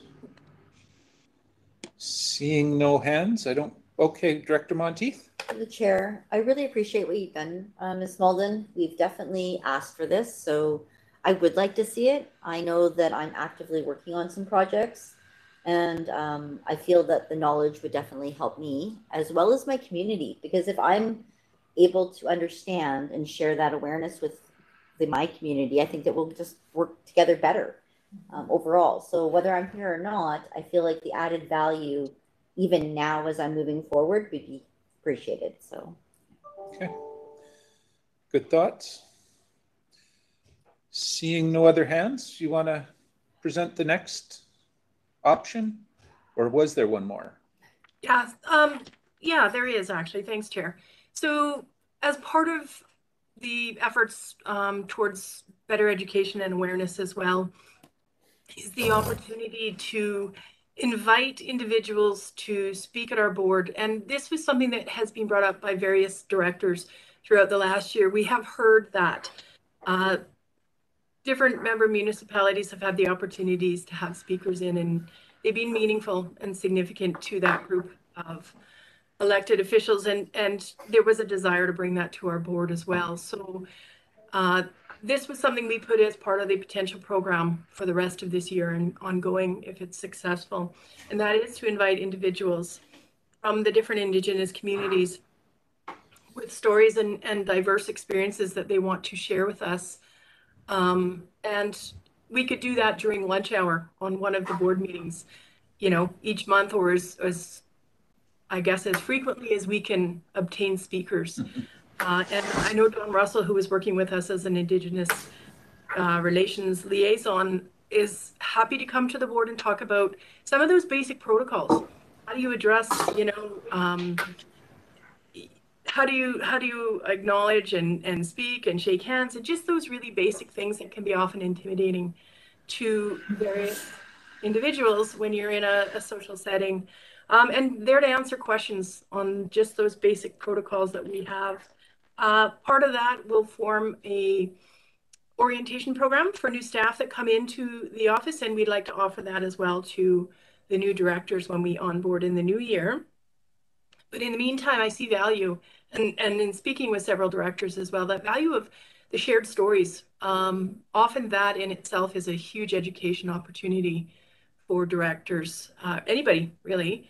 Speaker 1: Seeing no hands, I don't. Okay, Director Monteith.
Speaker 17: The chair, I really appreciate what you've done, uh, Ms. Malden. We've definitely asked for this, so I would like to see it. I know that I'm actively working on some projects, and um, I feel that the knowledge would definitely help me as well as my community. Because if I'm able to understand and share that awareness with the, my community, I think that we'll just work together better um, overall. So whether I'm here or not, I feel like the added value, even now as I'm moving forward, would be appreciated. So.
Speaker 1: Okay. Good thoughts. Seeing no other hands, you want to present the next option? Or was there one more?
Speaker 19: Yeah, um, yeah, there is actually. Thanks, Chair. So as part of the efforts um, towards better education and awareness as well, is the opportunity to invite individuals to speak at our board. And this was something that has been brought up by various directors throughout the last year. We have heard that uh, different member municipalities have had the opportunities to have speakers in, and they've been meaningful and significant to that group of elected officials. And, and there was a desire to bring that to our board as well. So uh, this was something we put as part of the potential program for the rest of this year and ongoing if it's successful. And that is to invite individuals from the different Indigenous communities with stories and, and diverse experiences that they want to share with us um, and we could do that during lunch hour on one of the board meetings, you know, each month or as, as I guess, as frequently as we can obtain speakers. Uh, and I know Don Russell, who is working with us as an Indigenous uh, relations liaison, is happy to come to the board and talk about some of those basic protocols. How do you address, you know, um, how do you how do you acknowledge and and speak and shake hands and just those really basic things that can be often intimidating to various individuals when you're in a, a social setting um, and there to answer questions on just those basic protocols that we have uh, part of that will form a orientation program for new staff that come into the office and we'd like to offer that as well to the new directors when we onboard in the new year but in the meantime i see value and, and in speaking with several directors as well, that value of the shared stories. Um, often that in itself is a huge education opportunity for directors, uh, anybody really.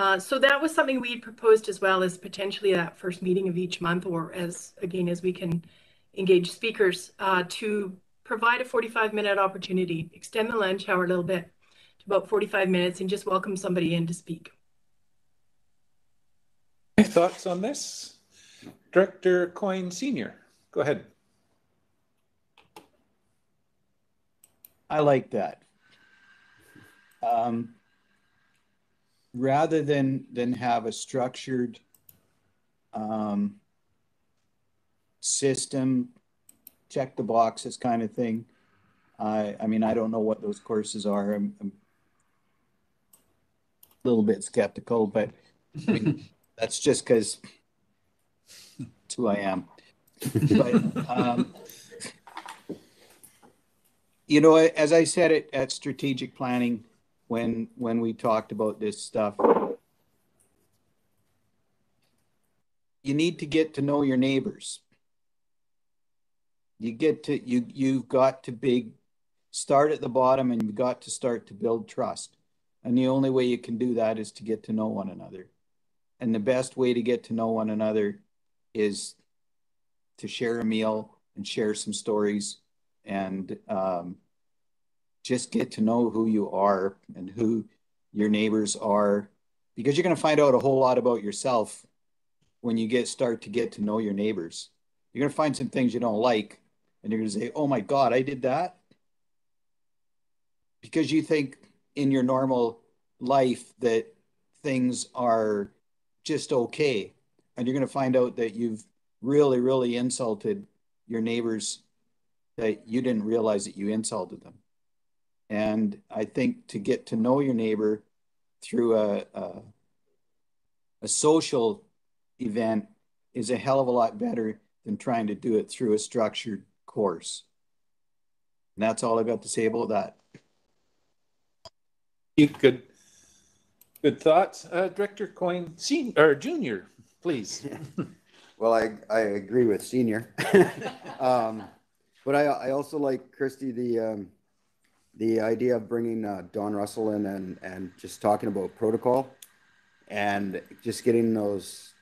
Speaker 19: Uh, so that was something we proposed as well as potentially that first meeting of each month, or as again as we can engage speakers uh, to provide a 45 minute opportunity, extend the lunch hour a little bit to about 45 minutes, and just welcome somebody in to speak.
Speaker 1: Any thoughts on this? Director Coyne Senior, go ahead.
Speaker 20: I like that. Um, rather than than have a structured um, system, check the boxes kind of thing. I I mean I don't know what those courses are. I'm, I'm a little bit skeptical, but I mean, that's just because it's who I am. But um, you know, as I said it at strategic planning, when when we talked about this stuff, you need to get to know your neighbors. You get to you you've got to big start at the bottom and you've got to start to build trust. And the only way you can do that is to get to know one another. And the best way to get to know one another is to share a meal and share some stories and um, just get to know who you are and who your neighbors are because you're going to find out a whole lot about yourself when you get start to get to know your neighbors you're going to find some things you don't like and you're going to say oh my god i did that because you think in your normal life that things are just okay. And you're going to find out that you've really, really insulted your neighbors that you didn't realize that you insulted them. And I think to get to know your neighbor through a, a, a social event is a hell of a lot better than trying to do it through a structured course. And that's all I've got to say about that.
Speaker 1: You could Good thoughts. Uh, Director Coyne, senior or junior, please.
Speaker 14: well, I, I agree with senior. um, but I, I also like Christy, the, um, the idea of bringing uh, Don Russell in and, and just talking about protocol and just getting those,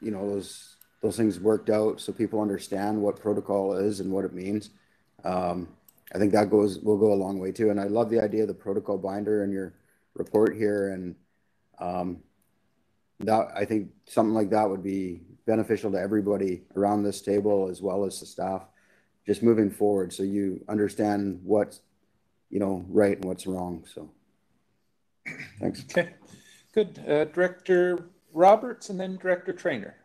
Speaker 14: you know, those, those things worked out so people understand what protocol is and what it means. Um, I think that goes will go a long way too. And I love the idea of the protocol binder and your report here and um, that I think something like that would be beneficial to everybody around this table as well as the staff, just moving forward. So you understand what's, you know, right and what's wrong. So, thanks.
Speaker 1: Okay, good. Uh, Director Roberts and then Director Trainer.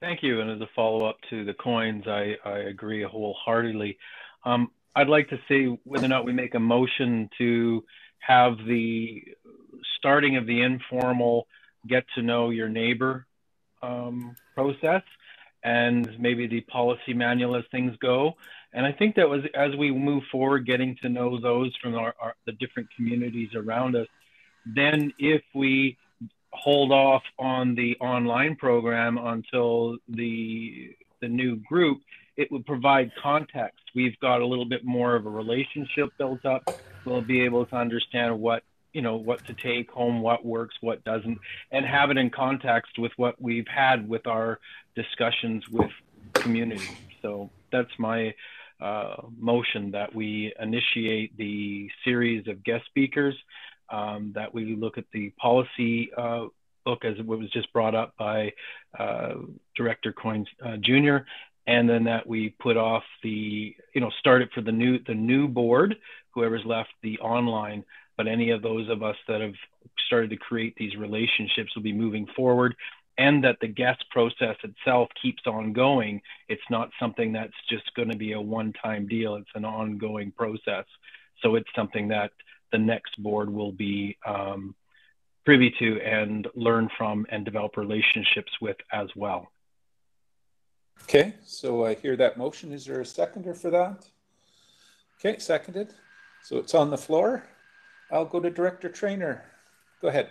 Speaker 6: Thank you. And as a follow up to the Coynes, I, I agree wholeheartedly. Um, I'd like to see whether or not we make a motion to have the starting of the informal get to know your neighbor um, process and maybe the policy manual as things go. And I think that was as we move forward, getting to know those from our, our, the different communities around us. Then, if we hold off on the online program until the the new group, it would provide context. We've got a little bit more of a relationship built up. We'll be able to understand what you know what to take home what works what doesn't and have it in context with what we've had with our discussions with community so that's my uh, motion that we initiate the series of guest speakers um, that we look at the policy uh, book as it was just brought up by uh, director Coynes uh, jr and then that we put off the you know start it for the new the new board whoever's left the online. But any of those of us that have started to create these relationships will be moving forward and that the guest process itself keeps on going. It's not something that's just going to be a one time deal, it's an ongoing process. So it's something that the next board will be um, privy to and learn from and develop relationships with as well.
Speaker 1: Okay, so I hear that motion. Is there a seconder for that? Okay, seconded. So it's on the floor. I'll go to Director Trainer. Go ahead.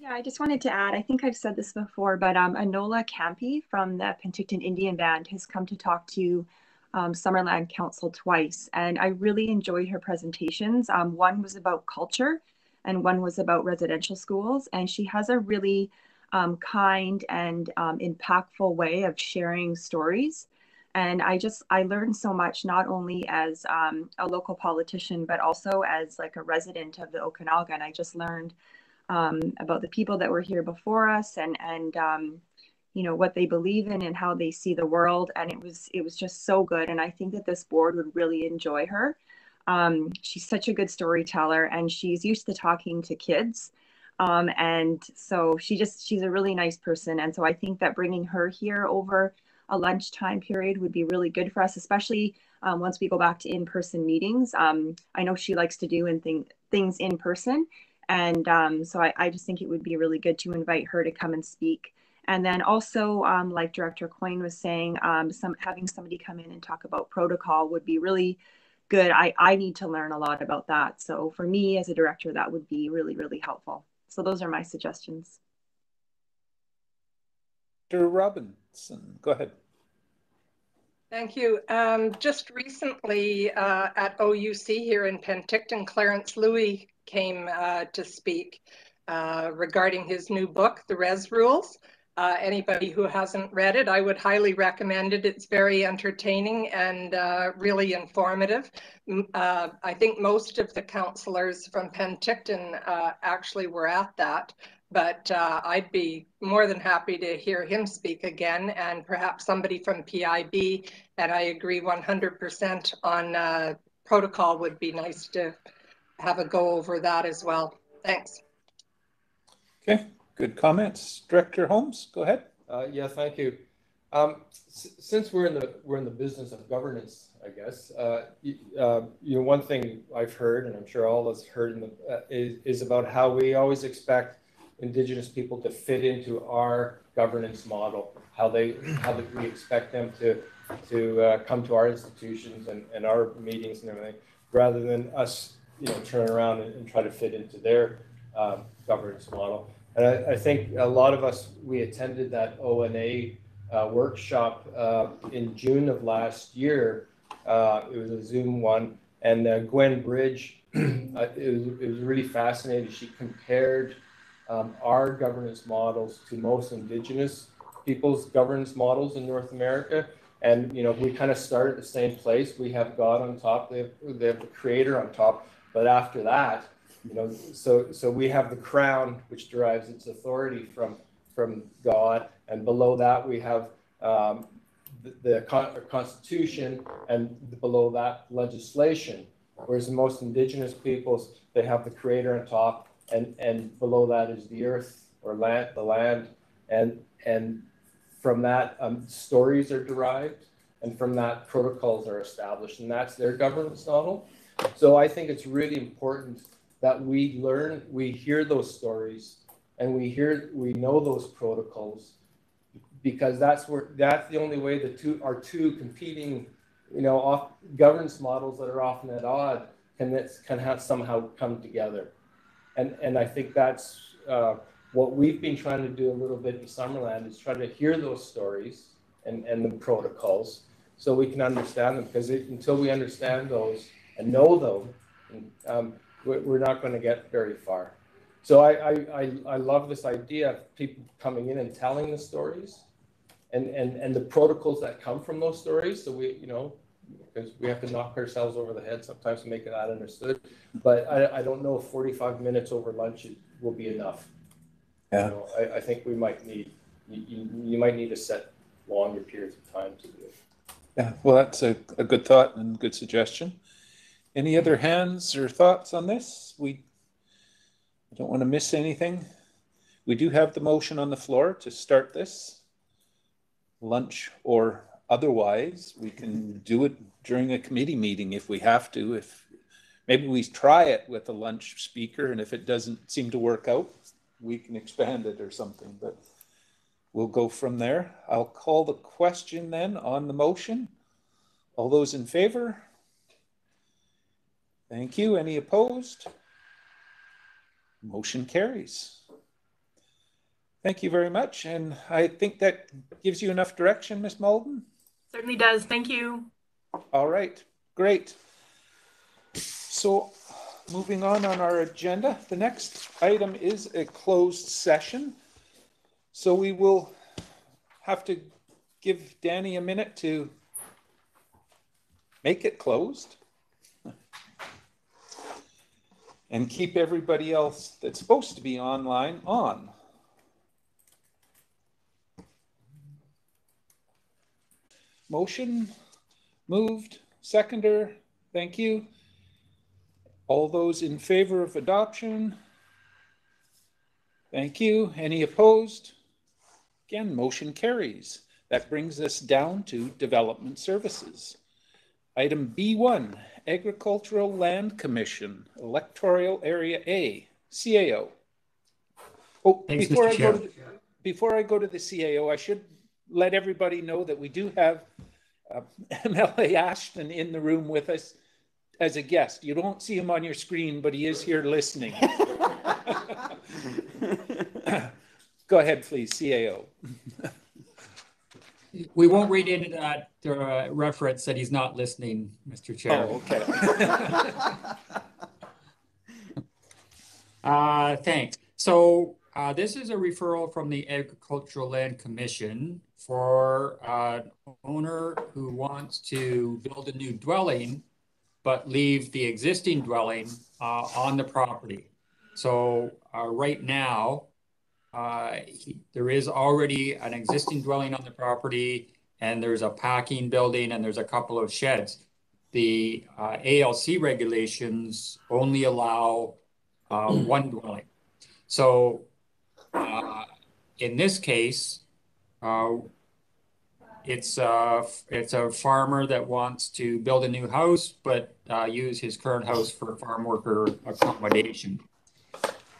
Speaker 18: Yeah, I just wanted to add, I think I've said this before, but um, Anona Kampe from the Penticton Indian Band has come to talk to um, Summerland Council twice, and I really enjoyed her presentations. Um, one was about culture, and one was about residential schools, and she has a really um, kind and um, impactful way of sharing stories. And I just I learned so much not only as um, a local politician, but also as like a resident of the Okanagan. I just learned um, about the people that were here before us and and um, you know what they believe in and how they see the world. And it was it was just so good. And i think that this board would really enjoy her. Um, she's such a good storyteller and she's used to talking to kids. Um, and so she just she's a really nice person. And so i think that bringing her here over a lunchtime period would be really good for us especially um, once we go back to in-person meetings. Um, i know she likes to do and thing, things in person and um, so I, I, just think it would be really good to invite her to come and speak. And then also, um, like Director Coyne was saying, um, some having somebody come in and talk about protocol would be really good. I, I need to learn a lot about that. So for me as a director, that would be really, really helpful. So those are my suggestions.
Speaker 1: Dr. Robinson, go ahead.
Speaker 21: Thank you. Um, just recently uh, at OUC here in Penticton, Clarence Louie came uh, to speak uh, regarding his new book, The Rez Rules. Uh, anybody who hasn't read it, I would highly recommend it. It's very entertaining and uh, really informative. Uh, I think most of the counselors from Penticton uh, actually were at that, but I'd be more than happy to hear him speak again and perhaps somebody from PIB. And I agree 100% on protocol would be nice to have a go over that as well. Thanks.
Speaker 1: Okay, good comments. Director Holmes, go ahead.
Speaker 15: Uh, yeah, thank you. Um, since we're in the we're in the business of governance, I guess uh, uh, you know one thing I've heard, and I'm sure all of us heard, in the, uh, is is about how we always expect Indigenous people to fit into our governance model, how they how we expect them to to uh, come to our institutions and, and our meetings and everything, rather than us you know, turn around and, and try to fit into their um, governance model. And I, I, think a lot of us, we attended that ONA uh, workshop uh, in June of last year. Uh, it was a Zoom one. And uh, Gwen Bridge, uh, it, was, it was really fascinating. She compared um, our governance models to most Indigenous people's governance models in North America. And, you know, we kind of start at the same place. We have God on top, they have, they have the creator on top but after that, you know, so so we have the crown, which derives its authority from from God, and below that we have um, the, the con- Constitution, and below that legislation. Whereas most indigenous peoples, they have the Creator on top, and and below that is the earth or land, the land, and and from that um, stories are derived, and from that protocols are established, and that's their governance model. So I think it's really important that we learn, we hear those stories, and we hear, we know those protocols, because that's where that's the only way the two are two competing, you know, off governance models that are often at odds can can have somehow come together, and and I think that's uh, what we've been trying to do a little bit in Summerland is try to hear those stories and and the protocols so we can understand them because it, until we understand those and know them, um, we're not going to get very far. So I, I, I, love this idea of people coming in and telling the stories and, and, and the protocols that come from those stories. So we, you know, because we have to knock ourselves over the head sometimes to make it that understood. But I, I don't know if 45 minutes over lunch will be enough. Yeah. You know, I, I think we might need, you, you, you might need to set longer periods of time to do it.
Speaker 1: Yeah, well, that's a, a good thought and good suggestion. Any other hands or thoughts on this? We don't want to miss anything. We do have the motion on the floor to start this lunch or otherwise. We can do it during a committee meeting if we have to. If maybe we try it with a lunch speaker, and if it doesn't seem to work out, we can expand it or something. But we'll go from there. I'll call the question then on the motion. All those in favor? Thank you. Any opposed? Motion carries. Thank you very much. And I think that gives you enough direction, Ms. Malden.
Speaker 19: Certainly does. Thank you.
Speaker 1: All right, great. So moving on on our agenda, the next item is a closed session. So we will have to give Danny a minute to make it closed and keep everybody else that's supposed to be online on. Motion moved, seconder, thank you. All those in favor of adoption? Thank you. Any opposed? Again, motion carries. That brings us down to development services. Item B1, Agricultural Land Commission, Electoral Area A, CAO. Oh,
Speaker 4: Thanks,
Speaker 1: before I go to the, before I go to the CAO, I should let everybody know that we do have uh, MLA Ashton in the room with us as a guest. You don't see him on your screen, but he is here listening. Go ahead, please, CAO.
Speaker 4: We won't read into that uh, reference that he's not listening, Mr. Chair.
Speaker 1: Oh, okay.
Speaker 4: Uh, thanks. So uh, this is a referral from the Agricultural Land Commission for uh, an owner who wants to build a new dwelling, but leave the existing dwelling uh, on the property. So uh, right now, uh, he, there is already an existing dwelling on the property, and there's a packing building, and there's a couple of sheds. The uh, ALC regulations only allow uh, one dwelling. So uh, in this case, uh, it's a, it's a farmer that wants to build a new house, but use his current house for farm worker accommodation.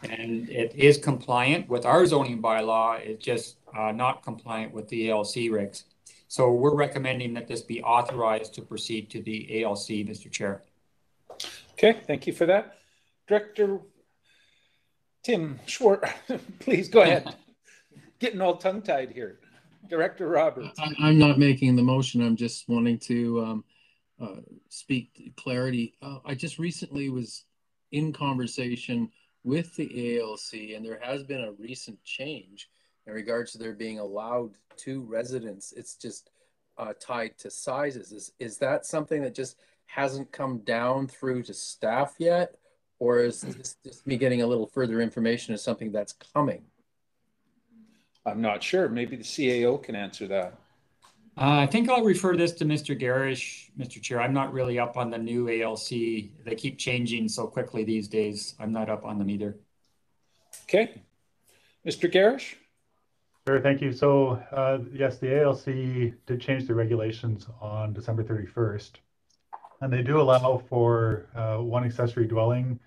Speaker 4: And it is compliant with our zoning bylaw, it's just uh, not compliant with the ALC regs. So we're recommending that this be authorized to proceed to the ALC, Mr. Chair.
Speaker 1: Okay, thank you for that. Director Tim Schwarz, please go ahead. Getting all tongue tied here. Director Roberts.
Speaker 22: I- I'm not making the motion. I'm just wanting to um, uh, speak clarity. Uh, I just recently was in conversation with the ALC, and there has been a recent change in regards to there being allowed two residents. It's just uh, tied to sizes. Is is that something that just hasn't come down through to staff yet, or is this just me getting a little further information as something that's coming?
Speaker 1: I'm not sure. Maybe the CAO can answer that.
Speaker 4: Uh, I think I'll refer this to Mr. Garrish, Mr. Chair. I'm not really up on the new ALC. They keep changing so quickly these days. I'm not up on them either.
Speaker 1: Okay. Mr. Garrish?
Speaker 23: Sure, thank you. So, uh, yes, the ALC did change the regulations on December 31st. And they do allow for uh, one accessory dwelling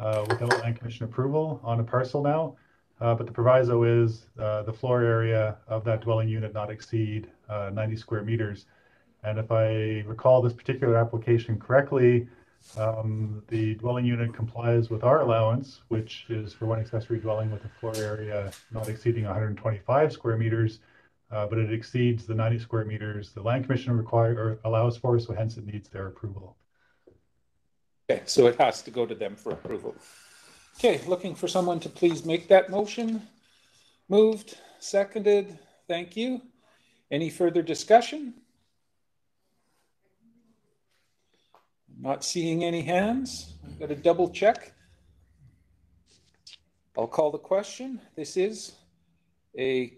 Speaker 23: uh, without land commission approval on a parcel now. Uh, but the proviso is uh, the floor area of that dwelling unit not exceed uh, 90 square meters. And if I recall this particular application correctly, um, the dwelling unit complies with our allowance, which is for one accessory dwelling with a floor area not exceeding 125 square meters, uh, but it exceeds the 90 square meters the land commission require or allows for, so hence it needs their approval.
Speaker 1: Okay, so it has to go to them for approval. Okay, looking for someone to please make that motion. Moved, seconded, thank you. Any further discussion? Not seeing any hands. Got to double check. I'll call the question. This is a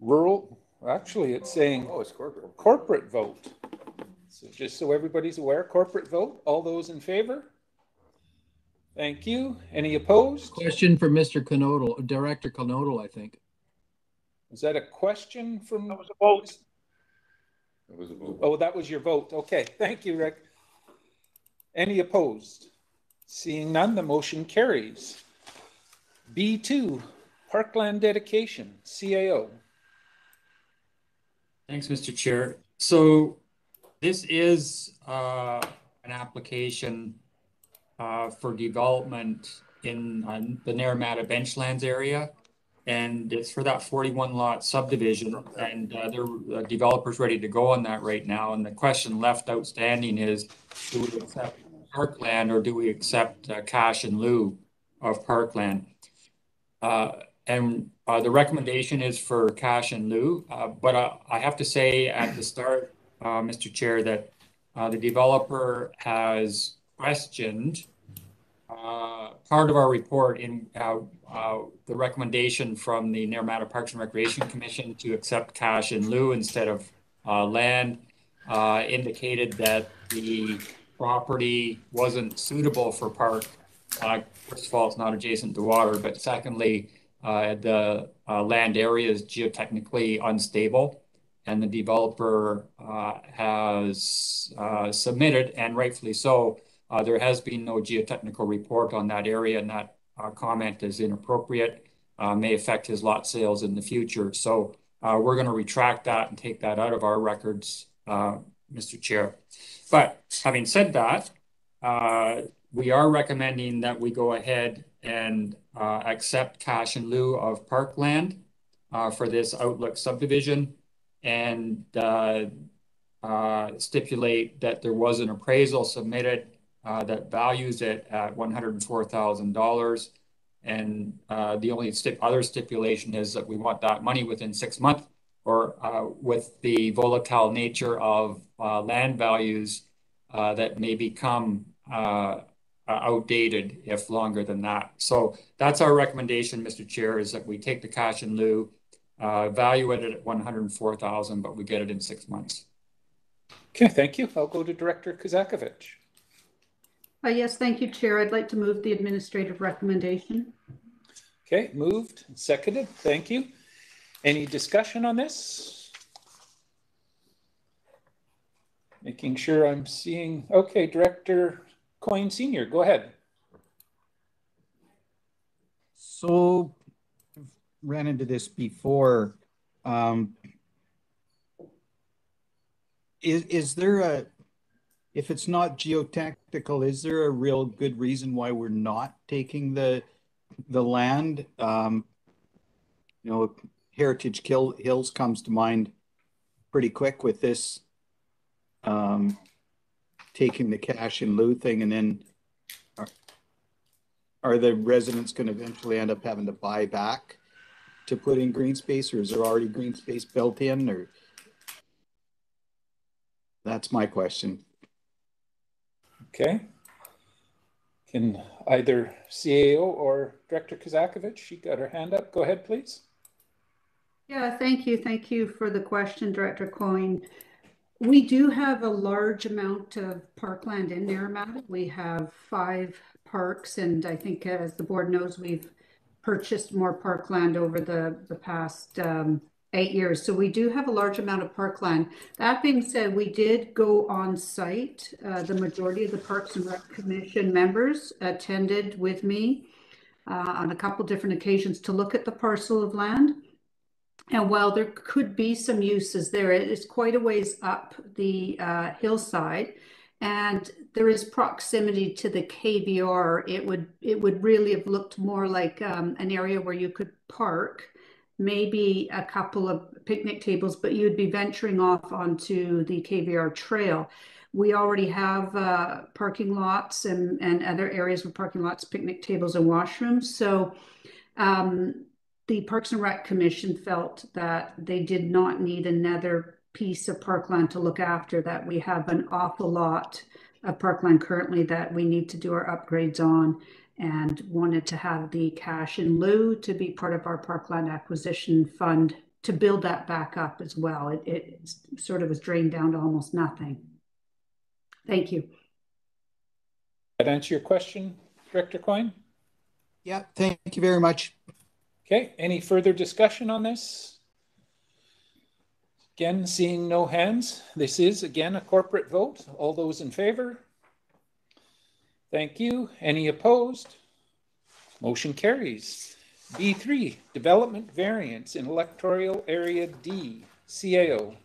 Speaker 1: rural, actually, it's saying
Speaker 14: Oh, it's corporate.
Speaker 1: corporate vote. So just so everybody's aware, corporate vote. All those in favor? Thank you. Any opposed?
Speaker 22: Question for Mr. Knodel, Director Knodel, I think.
Speaker 1: Is that a question from? That
Speaker 11: was a vote.
Speaker 1: Oh, that was your vote. Okay, thank you, Rick. Any opposed? Seeing none, the motion carries. B2, Parkland Dedication, CAO.
Speaker 4: Thanks, Mr. Chair. So this is uh, an application uh, for development in uh, the Naramata Benchlands area. And it's for that 41 lot subdivision. And uh, there are developers ready to go on that right now. And the question left outstanding is, do we accept parkland or do we accept uh, cash in lieu of parkland? Uh, and uh, the recommendation is for cash in lieu. Uh, but uh, I have to say at the start, uh, Mr. Chair, that the developer has questioned part of our report in the recommendation from the Naramata Parks and Recreation Commission to accept cash in lieu instead of land indicated that the property wasn't suitable for park. first of all, it's not adjacent to water, but secondly, uh, the uh, land area is geotechnically unstable, and the developer uh, has uh, submitted, and rightfully so, uh, there has been no geotechnical report on that area, and that uh, comment is inappropriate, may affect his lot sales in the future. So we're going to retract that and take that out of our records, Mr. Chair. But having said that, we are recommending that we go ahead and uh, accept cash in lieu of parkland uh, for this Outlook subdivision and uh, stipulate that there was an appraisal submitted Uh, that values it at $104,000. And uh, the only other stipulation is that we want that money within six months or uh, with the volatile nature of land values that may become uh, outdated if longer than that. So that's our recommendation, Mr. Chair, is that we take the cash in lieu, uh, value it at 104,000, but we get it in six months.
Speaker 1: Okay, thank you. I'll go to Director Kozakevich.
Speaker 13: Uh, yes, thank you, Chair. I'd like to move the administrative recommendation.
Speaker 1: Okay, moved seconded. Thank you. Any discussion on this? Making sure I'm seeing, okay, Director Coyne Sr., go ahead.
Speaker 20: So, ran into this before. Um, is, is there a, if it's not geotechnical, is there a real good reason why we're not taking the the land? Um, you know, Heritage Kill, Hills comes to mind pretty quick with this. Um, taking the cash in lieu thing and then are, are the residents going to eventually end up having to buy back to put in green space or is there already green space built in or that's my question
Speaker 1: okay. Can either cao or director kozakevich she got her hand up. Go ahead please.
Speaker 13: Yeah thank you. Thank you for the question director coyne. We do have a large amount of parkland in Naramata. We have five parks, and I think as the board knows, we've purchased more parkland over the, the past um, eight years. So we do have a large amount of parkland. That being said, we did go on site. Uh, the majority of the Parks and Rec Commission members attended with me uh, on a couple different occasions to look at the parcel of land. And while there could be some uses there, it is quite a ways up the uh, hillside and there is proximity to the KVR. It would it would really have looked more like um, an area where you could park, maybe a couple of picnic tables, but you'd be venturing off onto the KVR trail. We already have uh, parking lots and, and other areas with parking lots, picnic tables, and washrooms. So um, the Parks and Rec Commission felt that they did not need another piece of parkland to look after, that we have an awful lot of parkland currently that we need to do our upgrades on and wanted to have the cash in lieu to be part of our parkland acquisition fund to build that back up as well. It, it sort of was drained down to almost nothing. Thank you.
Speaker 1: That answer your question, Director Coyne?
Speaker 20: Yeah, thank you very much.
Speaker 1: Okay, any further discussion on this? Again, seeing no hands, this is again a corporate vote. All those in favor? Thank you. Any opposed? Motion carries. B3, development variance in electoral area D, CAO.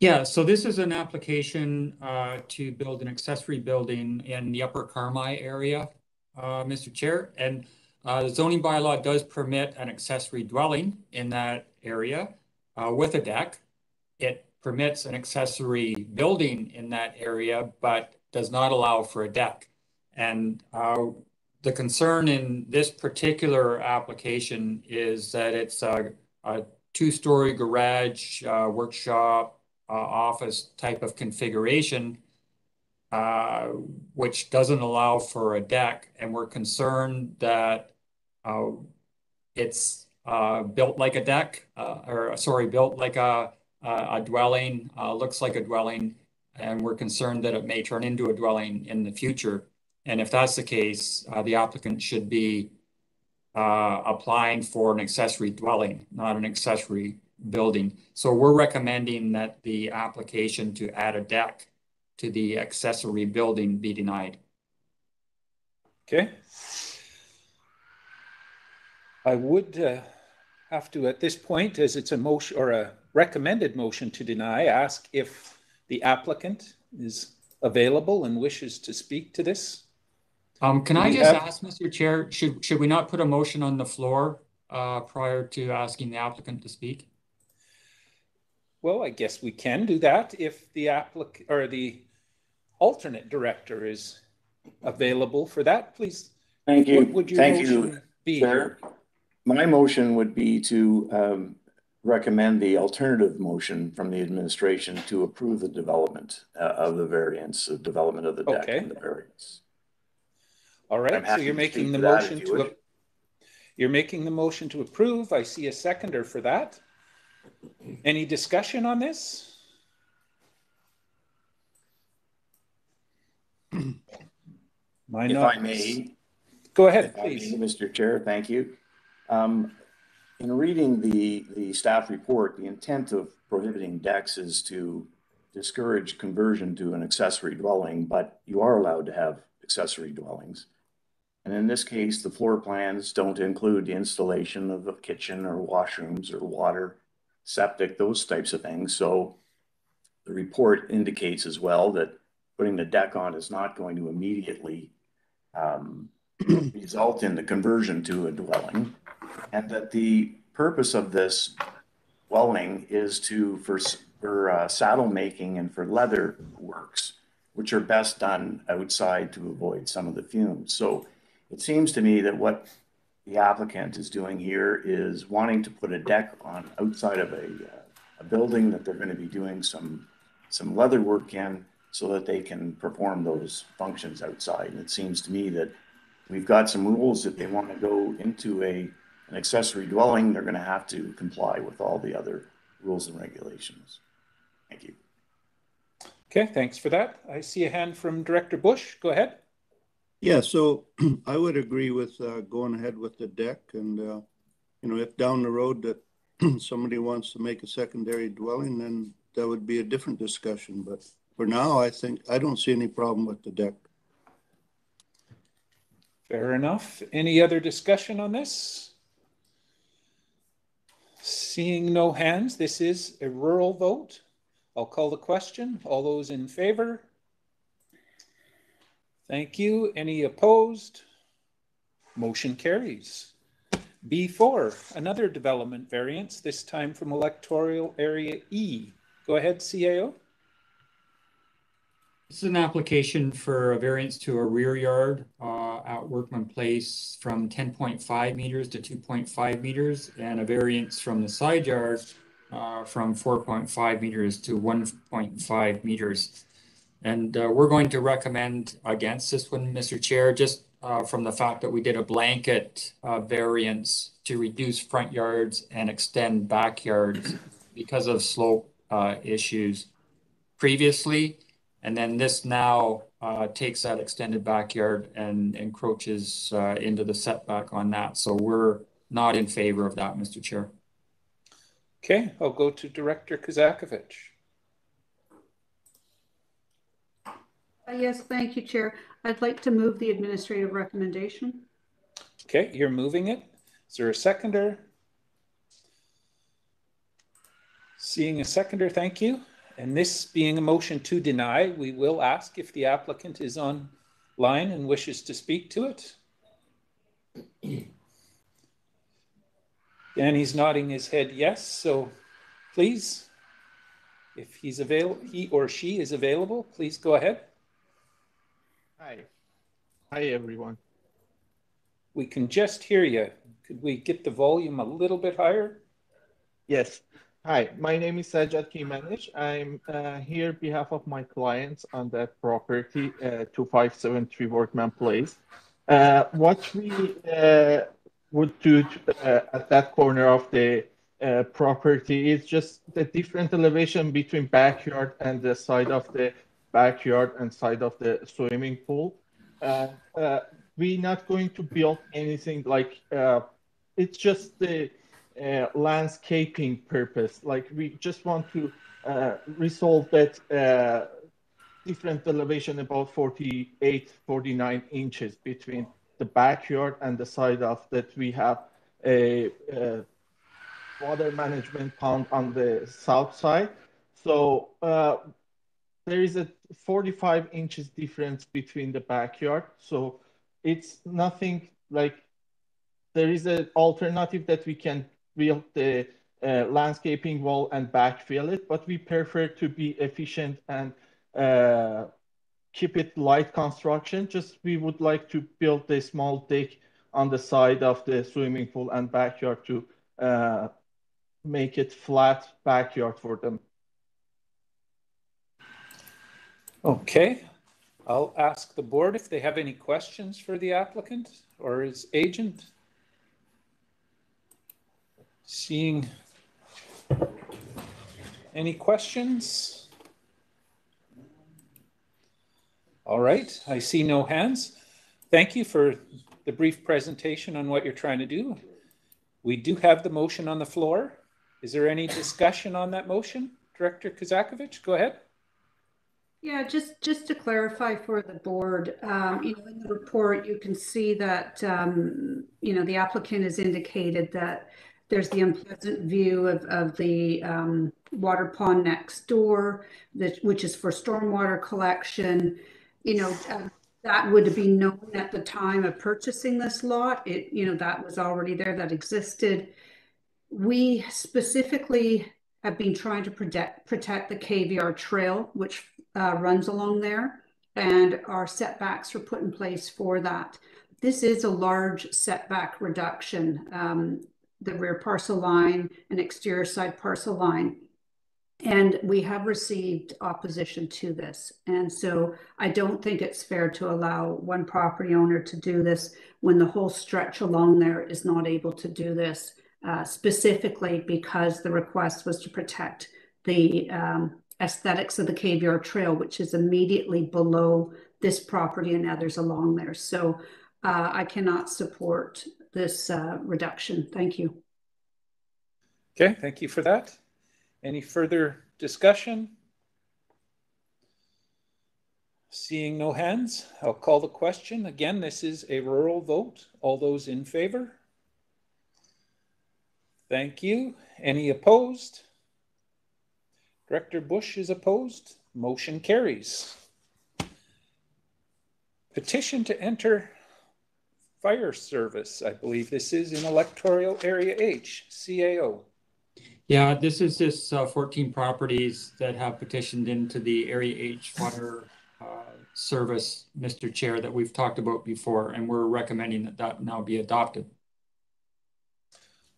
Speaker 4: Yeah, so this is an application uh, to build an accessory building in the Upper Carmi area, uh, Mr. Chair. And Uh, the zoning bylaw does permit an accessory dwelling in that area uh, with a deck. It permits an accessory building in that area, but does not allow for a deck. And uh, the concern in this particular application is that it's a, a two-story garage, uh, workshop, uh, office type of configuration, uh, which doesn't allow for a deck. And we're concerned that uh, it's uh, built like a deck, or sorry, built like a, a dwelling, looks like a dwelling, and we're concerned that it may turn into a dwelling in the future. And if that's the case, the applicant should be applying for an accessory dwelling, not an accessory building. So we're recommending that the application to add a deck to the accessory building be denied.
Speaker 1: Okay. I would uh, have to, at this point, as it's a motion or a recommended motion to deny, ask if the applicant is available and wishes to speak to this.
Speaker 4: Um, can Do I just have... ask, Mr. Chair, should should we not put a motion on the floor uh, prior to asking the applicant to speak?
Speaker 1: Well, I guess we can do that if the applicant or the alternate director is available for that. Please.
Speaker 24: Thank you. would your Thank you, be? Chair. My motion would be to um, recommend the alternative motion from the administration to approve the development uh, of the variance, the development of the deck okay. and the variance.
Speaker 1: All right, so you're making the motion you to, you're making the motion to approve. I see a seconder for that. Any discussion on this?
Speaker 24: My if I may,
Speaker 1: go ahead, please,
Speaker 24: may, Mr. Chair. Thank you. Um, in reading the the staff report, the intent of prohibiting decks is to discourage conversion to an accessory dwelling, but you are allowed to have accessory dwellings. And in this case, the floor plans don't include the installation of a kitchen or washrooms or water septic, those types of things. So the report indicates as well that putting the deck on is not going to immediately um, result in the conversion to a dwelling, and that the purpose of this dwelling is to for for uh, saddle making and for leather works, which are best done outside to avoid some of the fumes. So it seems to me that what the applicant is doing here is wanting to put a deck on outside of a, uh, a building that they're going to be doing some some leather work in so that they can perform those functions outside. And it seems to me that we've got some rules that they want to go into a an accessory dwelling, they're going to have to comply with all the other rules and regulations. Thank you.
Speaker 1: Okay, thanks for that. I see a hand from Director Bush. Go ahead.
Speaker 3: Yeah, so I would agree with uh, going ahead with the deck, and uh, you know, if down the road that somebody wants to make a secondary dwelling, then that would be a different discussion. But for now, I think I don't see any problem with the deck.
Speaker 1: Fair enough. Any other discussion on this? Seeing no hands, this is a rural vote. I'll call the question. All those in favor? Thank you. Any opposed? Motion carries. B4, another development variance, this time from electoral area E. Go ahead, CAO.
Speaker 4: This is an application for a variance to a rear yard uh, at Workman Place from 10.5 meters to 2.5 meters and a variance from the side yard uh, from 4.5 meters to 1.5 meters. And uh, we're going to recommend against this one, Mr. Chair, just uh, from the fact that we did a blanket uh, variance to reduce front yards and extend backyards because of slope uh, issues previously. And then this now uh, takes that extended backyard and encroaches uh, into the setback on that. So we're not in favor of that, Mr. Chair.
Speaker 1: Okay, I'll go to Director Kozakevich.
Speaker 13: Uh, yes, thank you, Chair. I'd like to move the administrative recommendation.
Speaker 1: Okay, you're moving it. Is there a seconder? Seeing a seconder, thank you. And this being a motion to deny, we will ask if the applicant is on line and wishes to speak to it. Danny's nodding his head yes, so please, if he's available, he or she is available, please go ahead.
Speaker 25: Hi. Hi, everyone.
Speaker 1: We can just hear you. Could we get the volume a little bit higher?
Speaker 25: Yes. Hi, my name is Sajjad Kimanish. I'm uh, here behalf of my clients on that property, uh, 2573 Workman Place. Uh, what we uh, would do uh, at that corner of the uh, property is just the different elevation between backyard and the side of the backyard and side of the swimming pool. We're not going to build anything like it's just the uh, landscaping purpose. Like we just want to uh, resolve that uh, different elevation about 48, 49 inches between the backyard and the side of that we have a, a water management pond on the south side. So uh, there is a 45 inches difference between the backyard. So it's nothing like there is an alternative that we can build the uh, landscaping wall and backfill it, but we prefer to be efficient and uh, keep it light construction. Just we would like to build a small deck on the side of the swimming pool and backyard to uh, make it flat backyard for them.
Speaker 1: Okay, I'll ask the board if they have any questions for the applicant or his agent. Seeing any questions? All right, I see no hands. Thank you for the brief presentation on what you're trying to do. We do have the motion on the floor. Is there any discussion on that motion? Director Kozakevich, go ahead.
Speaker 13: Yeah, just just to clarify for the board, um, you know, in the report, you can see that um, you know the applicant has indicated that there's the unpleasant view of, of the um, water pond next door, that, which is for stormwater collection. You know, uh, that would be known at the time of purchasing this lot. It, you know, that was already there, that existed. We specifically have been trying to protect, protect the KVR trail, which uh, runs along there, and our setbacks are put in place for that. This is a large setback reduction. Um, the rear parcel line and exterior side parcel line. And we have received opposition to this. And so I don't think it's fair to allow one property owner to do this when the whole stretch along there is not able to do this, uh, specifically because the request was to protect the um, aesthetics of the KVR Trail, which is immediately below this property and others along there. So uh, I cannot support this uh, reduction. Thank you.
Speaker 1: Okay, thank you for that. Any further discussion? Seeing no hands, I'll call the question. Again, this is a rural vote. All those in favor? Thank you. Any opposed? Director Bush is opposed. Motion carries. Petition to enter Fire Service, I believe this is in electoral area H, CAO.
Speaker 4: Yeah, this is just uh, 14 properties that have petitioned into the Area H water uh, service, Mr. Chair, that we've talked about before, and we're recommending that that now be adopted.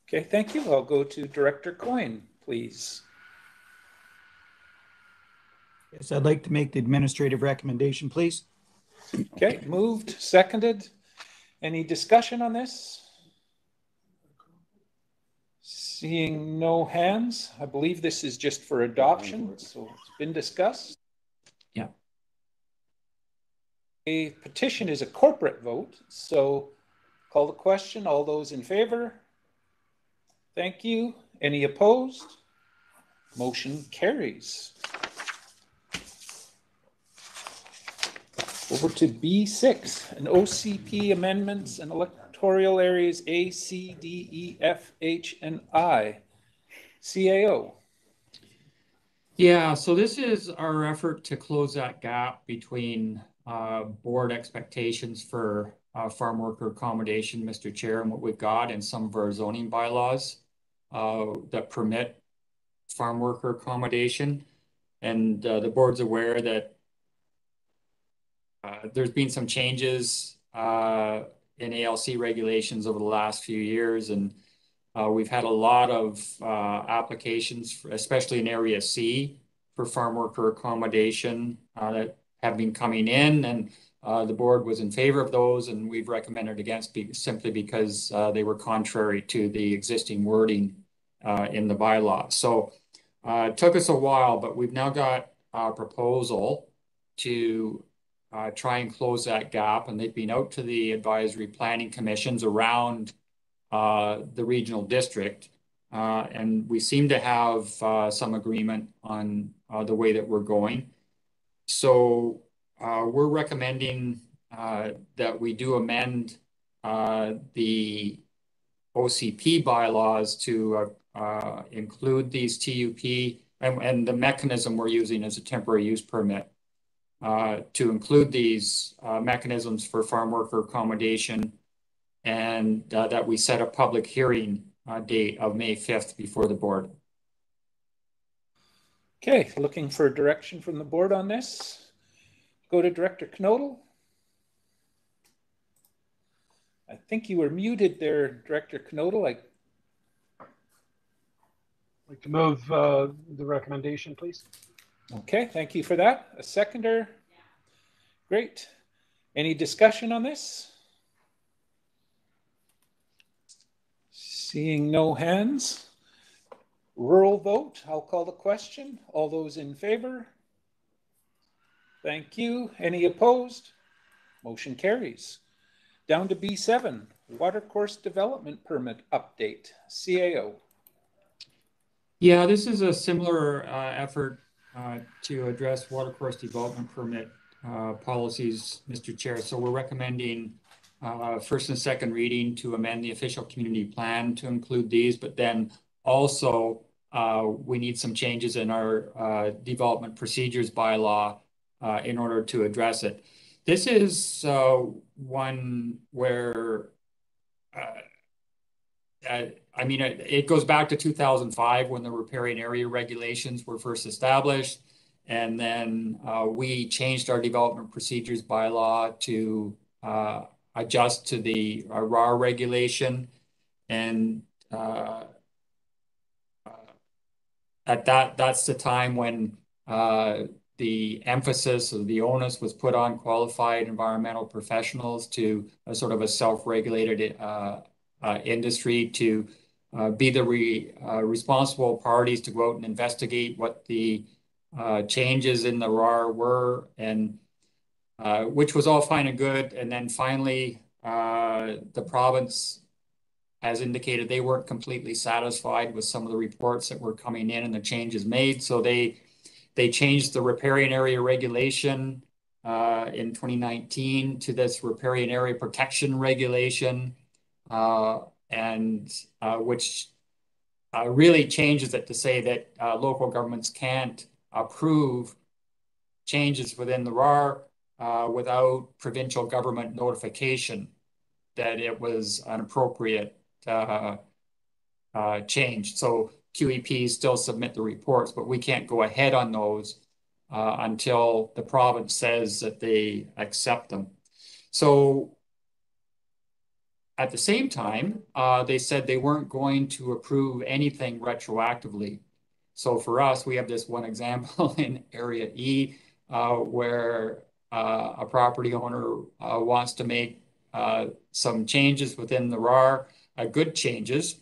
Speaker 1: Okay, thank you. I'll go to Director Coyne, please.
Speaker 26: Yes, I'd like to make the administrative recommendation, please.
Speaker 1: Okay, moved, seconded. Any discussion on this? Seeing no hands, I believe this is just for adoption, so it's been discussed.
Speaker 4: Yeah.
Speaker 1: A petition is a corporate vote, so call the question. All those in favor? Thank you. Any opposed? Motion carries. Over to B6, an OCP amendments and electoral areas A, C, D, E, F, H, and I. CAO.
Speaker 4: Yeah, so this is our effort to close that gap between uh, board expectations for uh, farm worker accommodation, Mr. Chair, and what we've got in some of our zoning bylaws uh, that permit farm worker accommodation. And uh, the board's aware that there's been some changes uh, in ALC regulations over the last few years, and uh, we've had a lot of uh, applications, for, especially in Area C, for farm worker accommodation uh, that have been coming in, and uh, the board was in favor of those, and we've recommended against be simply because uh, they were contrary to the existing wording uh, in the bylaw. So uh, it took us a while, but we've now got a proposal to uh, try and close that gap, and they've been out to the advisory planning commissions around uh, the regional district. and we seem to have some agreement on the way that we're going. So uh, we're recommending uh, that we do amend uh, the OCP bylaws to uh, include these TUP and, and, the mechanism we're using is a temporary use permit uh, to include these uh, mechanisms for farm worker accommodation and that we set a public hearing date of May 5th before the board.
Speaker 1: Okay, looking for direction from the board on this. Go to Director Knodel. I think you were muted there, Director Knodel. I
Speaker 11: like to move uh, the recommendation, please.
Speaker 1: Okay, thank you for that. A seconder. Great. Any discussion on this? Seeing no hands. Rural vote. I'll call the question. All those in favor? Thank you. Any opposed? Motion carries. Down to B7, Watercourse Development Permit Update, CAO.
Speaker 4: Yeah, this is a similar uh, effort to address watercourse development permit uh, policies, Mr. Chair. So we're recommending uh, first and second reading to amend the official community plan to include these, but then also uh, we need some changes in our uh, development procedures bylaw uh, in order to address it. This is uh, one where, uh, uh, I mean, it, it, goes back to 2005 when the riparian area regulations were first established. And then uh, we changed our development procedures bylaw to adjust to the RAR regulation. And at that, that's the time when uh, the emphasis or the onus was put on qualified environmental professionals to a sort of a self-regulated uh, uh, industry to uh, be the uh, responsible parties to go out and investigate what the uh, changes in the RAR were, and uh, which was all fine and good. And then finally, the province has indicated they weren't completely satisfied with some of the reports that were coming in and the changes made, so they they changed the riparian area regulation uh, in 2019 to this riparian area protection regulation, uh, and uh, which uh, really changes it to say that uh, local governments can't approve changes within the RAR uh, without provincial government notification that it was an appropriate change. So QEPs still submit the reports, but we can't go ahead on those uh, until the province says that they accept them. So at the same time, uh, they said they weren't going to approve anything retroactively. So for us, we have this one example in Area E uh, where uh, a property owner uh, wants to make uh, some changes within the RAR, good changes,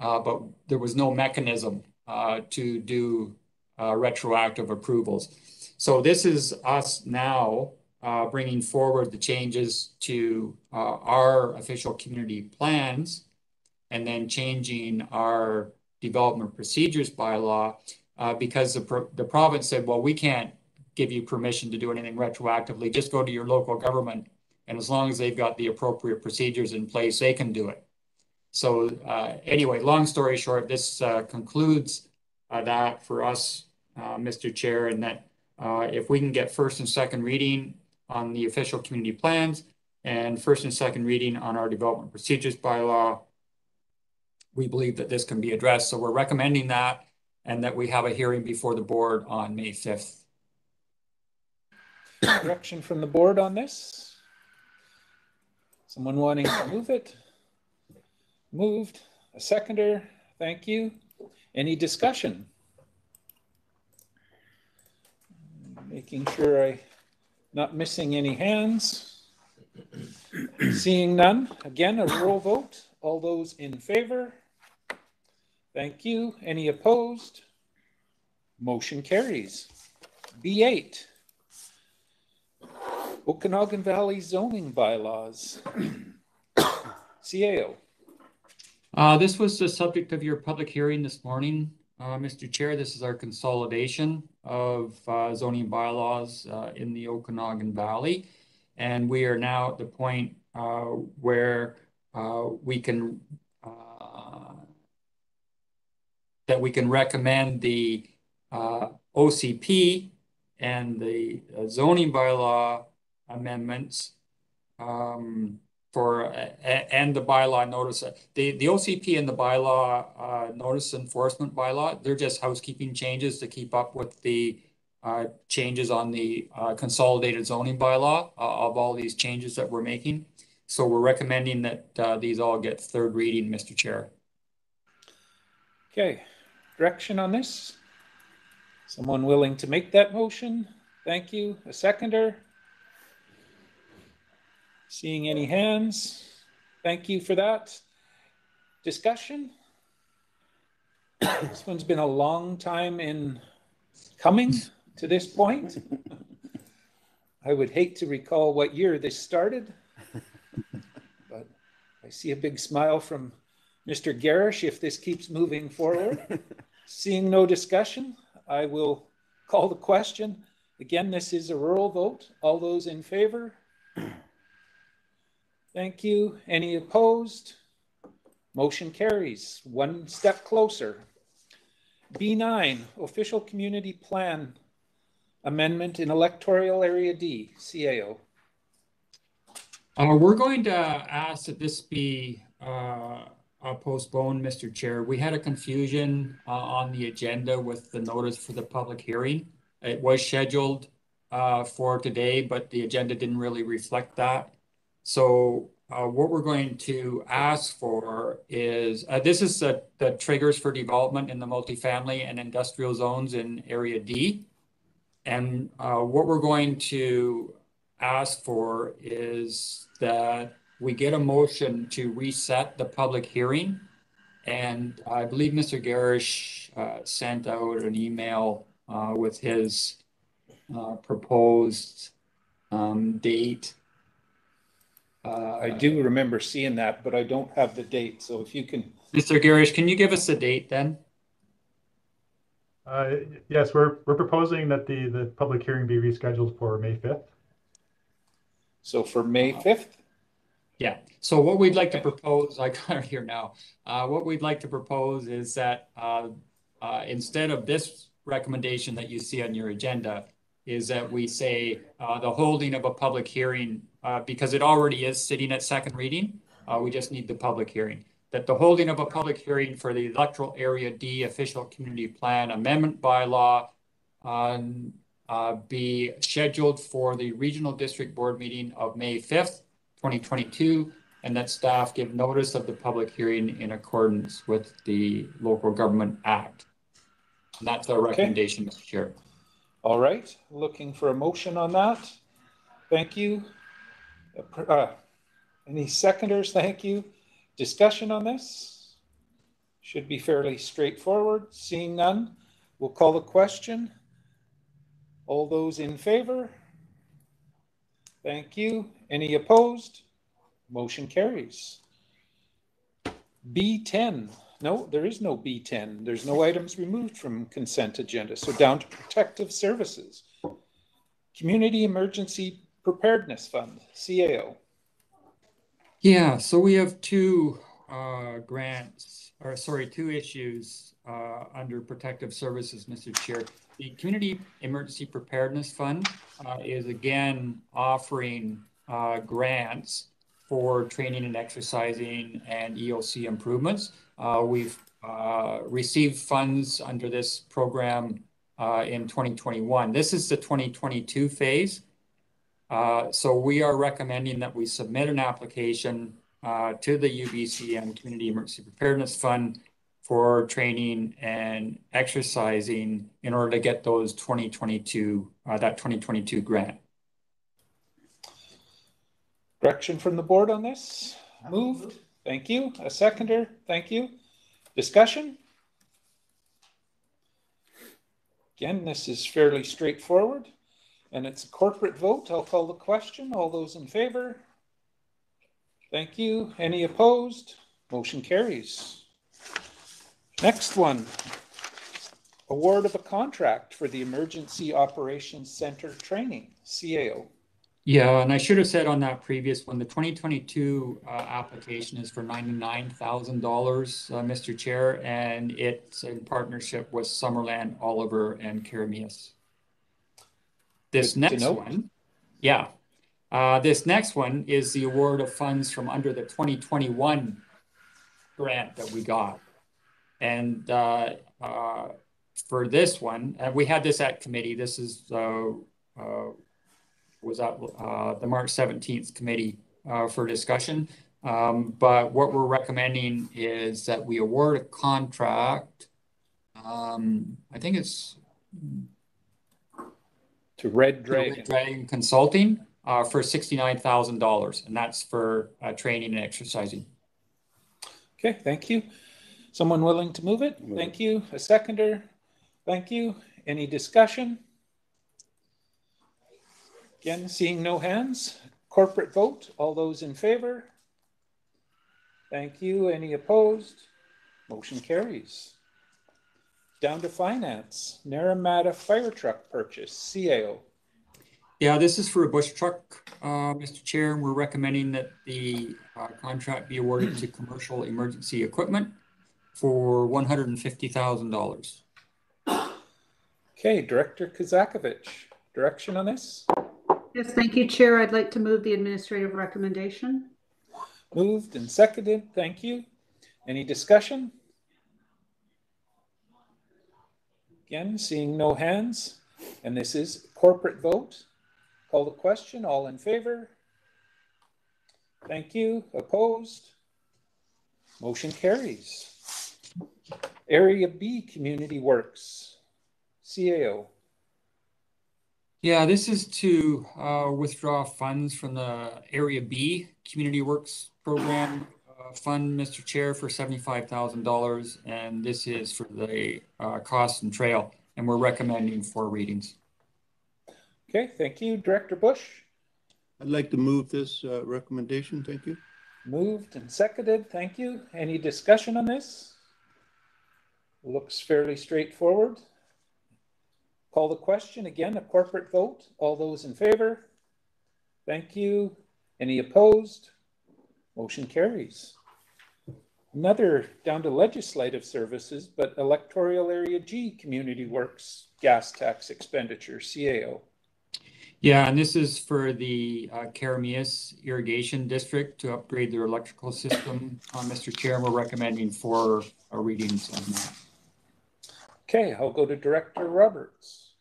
Speaker 4: uh, but there was no mechanism uh, to do uh, retroactive approvals. So this is us now bringing forward the changes to our official community plans and then changing our development procedures bylaw uh, because the, pro the province said, well, we can't give you permission to do anything retroactively. Just go to your local government. And as long as they've got the appropriate procedures in place, they can do it. So uh, anyway, long story short, this uh, concludes uh, that for us, uh, Mr. Chair, and that uh, if we can get first and second reading on the official community plans and first and second reading on our development procedures bylaw. We believe that this can be addressed, so we're recommending that and that we have a hearing before the board on May 5th.
Speaker 1: Direction from the board on this? Someone wanting to move it? Moved. A seconder. Thank you. Any discussion? Making sure I not missing any hands. Seeing none. Again, a roll vote. All those in favor? Thank you. Any opposed? Motion carries. B8. Okanagan Valley zoning bylaws. CAO.
Speaker 4: Uh, this was the subject of your public hearing this morning, uh, Mr. Chair. This is our consolidation of uh, zoning bylaws uh, in the Okanagan Valley. And we are now at the point uh, where uh, we can that we can recommend the OCP and the zoning bylaw amendments um, for and the bylaw notice. The the OCP and the bylaw uh, notice enforcement bylaw, they're just housekeeping changes to keep up with the uh, changes on the uh, consolidated zoning bylaw uh, of all these changes that we're making. So we're recommending that uh, these all get third reading, Mr. Chair.
Speaker 1: Okay, direction on this? Someone willing to make that motion? Thank you. A seconder? Seeing any hands? Thank you for that. Discussion? this one's been a long time in coming to this point. I would hate to recall what year this started, but I see a big smile from Mr. Garrish if this keeps moving forward. Seeing no discussion, I will call the question. Again, this is a rural vote. All those in favor? Thank you. Any opposed? Motion carries. One step closer. B9, official community plan amendment in electoral area D, CAO.
Speaker 4: Uh, we're going to ask that this be uh, postponed, Mr. Chair. We had a confusion uh, on the agenda with the notice for the public hearing. It was scheduled uh, for today, but the agenda didn't really reflect that. So uh, what we're going to ask for is, uh, this is the, the triggers for development in the multifamily and industrial zones in Area D. And uh, what we're going to ask for is that we get a motion to reset the public hearing. And I believe Mr. Garrish uh, sent out an email uh, with his uh, proposed um, date
Speaker 1: uh, I do remember seeing that, but I don't have the date. So if you can.
Speaker 4: Mr. Garrish, can you give us a date then?
Speaker 23: Uh, yes, we're, we're proposing that the, the public hearing be rescheduled for May 5th.
Speaker 1: So for May 5th?
Speaker 4: Yeah. So what we'd like to propose, I got it here now. Uh, what we'd like to propose is that uh, uh, instead of this recommendation that you see on your agenda, is that we say uh, the holding of a public hearing uh, because it already is sitting at second reading. Uh, we just need the public hearing. That the holding of a public hearing for the electoral area D official community plan amendment bylaw um, uh, be scheduled for the regional district board meeting of May 5th, 2022, and that staff give notice of the public hearing in accordance with the local government act. And that's our recommendation, okay. Mr. Chair.
Speaker 1: All right, looking for a motion on that. Thank you. Uh, any seconders? Thank you. Discussion on this? Should be fairly straightforward. Seeing none, we'll call the question. All those in favor? Thank you. Any opposed? Motion carries. B10. No, there is no B10. There's no items removed from consent agenda. So down to protective services. Community Emergency Preparedness Fund, CAO.
Speaker 4: Yeah, so we have two uh, grants or sorry, two issues uh, under protective services, Mr. Chair. The Community Emergency Preparedness Fund uh, is again offering uh, grants for training and exercising and EOC improvements. Uh, we've uh, received funds under this program in 2021. This is the 2022 phase. Uh, so we are recommending that we submit an application uh, to the UBCM Community Emergency Preparedness Fund for training and exercising in order to get those 2022, uh, that 2022 grant.
Speaker 1: Direction from the board on this? Moved. Thank you. A seconder. Thank you. Discussion? Again, this is fairly straightforward and it's a corporate vote. I'll call the question. All those in favor? Thank you. Any opposed? Motion carries. Next one. Award of a contract for the Emergency Operations Center Training, CAO.
Speaker 4: Yeah, and I should have said on that previous one, the 2022 uh, application is for $99,000, uh, Mr. Chair, and it's in partnership with Summerland, Oliver, and Keremeos. This Good next one, yeah, uh, this next one is the award of funds from under the 2021 grant that we got. And uh, uh, for this one, and we had this at committee, this is uh, uh, was at uh, the March 17th committee uh, for discussion. Um, but what we're recommending is that we award a contract. Um, I think it's
Speaker 1: to Red Dragon,
Speaker 4: to Red Dragon Consulting uh, for $69,000, and that's for uh, training and exercising.
Speaker 1: Okay, thank you. Someone willing to move it? Move thank it. you. A seconder? Thank you. Any discussion? Again, seeing no hands, corporate vote. All those in favor? Thank you. Any opposed? Motion carries. Down to finance, Naramata fire truck purchase, CAO.
Speaker 4: Yeah, this is for a bush truck, uh, Mr. Chair, and we're recommending that the uh, contract be awarded to commercial emergency equipment for $150,000.
Speaker 1: Okay, Director Kozakevich, direction on this?
Speaker 13: Yes, thank you, Chair. I'd like to move the administrative recommendation.
Speaker 1: Moved and seconded. Thank you. Any discussion? Again, seeing no hands, and this is corporate vote. Call the question. All in favor? Thank you. Opposed? Motion carries. Area B Community Works, CAO.
Speaker 4: Yeah, this is to uh, withdraw funds from the Area B Community Works Program Fund, Mr. Chair, for $75,000. And this is for the uh, Cawston trail. And we're recommending four readings.
Speaker 1: Okay, thank you. Director Bush?
Speaker 3: I'd like to move this uh, recommendation. Thank you.
Speaker 1: Moved and seconded. Thank you. Any discussion on this? Looks fairly straightforward. Call the question again, a corporate vote. All those in favor? Thank you. Any opposed? Motion carries. Another down to legislative services, but electoral area G community works gas tax expenditure, CAO.
Speaker 4: Yeah, and this is for the uh, Irrigation District to upgrade their electrical system. Uh, Mr. Chair, we're recommending four uh, readings on that.
Speaker 1: Okay, I'll go to Director Roberts.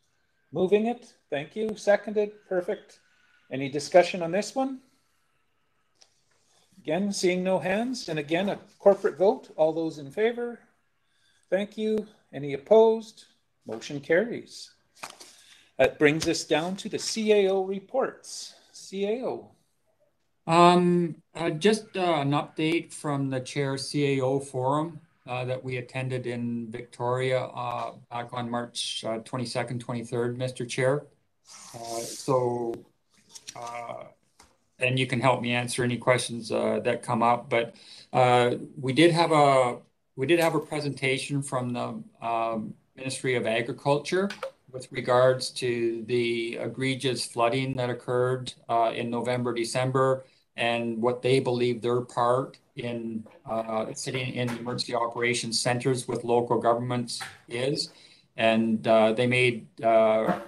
Speaker 1: Moving it. Thank you. Seconded. Perfect. Any discussion on this one? Again, seeing no hands. And again, a corporate vote. All those in favor? Thank you. Any opposed? Motion carries. That brings us down to the CAO reports. CAO.
Speaker 4: Um, uh, just uh, an update from the chair CAO forum. Uh, that we attended in Victoria uh, back on March uh, 22nd, 23rd, Mr. Chair. Uh, so, uh, and you can help me answer any questions that come up. But we did have a we did have a presentation from the um, Ministry of Agriculture with regards to the egregious flooding that occurred in November, December and what they believe their part in uh, sitting in emergency operations centers with local governments is. And uh, they made uh,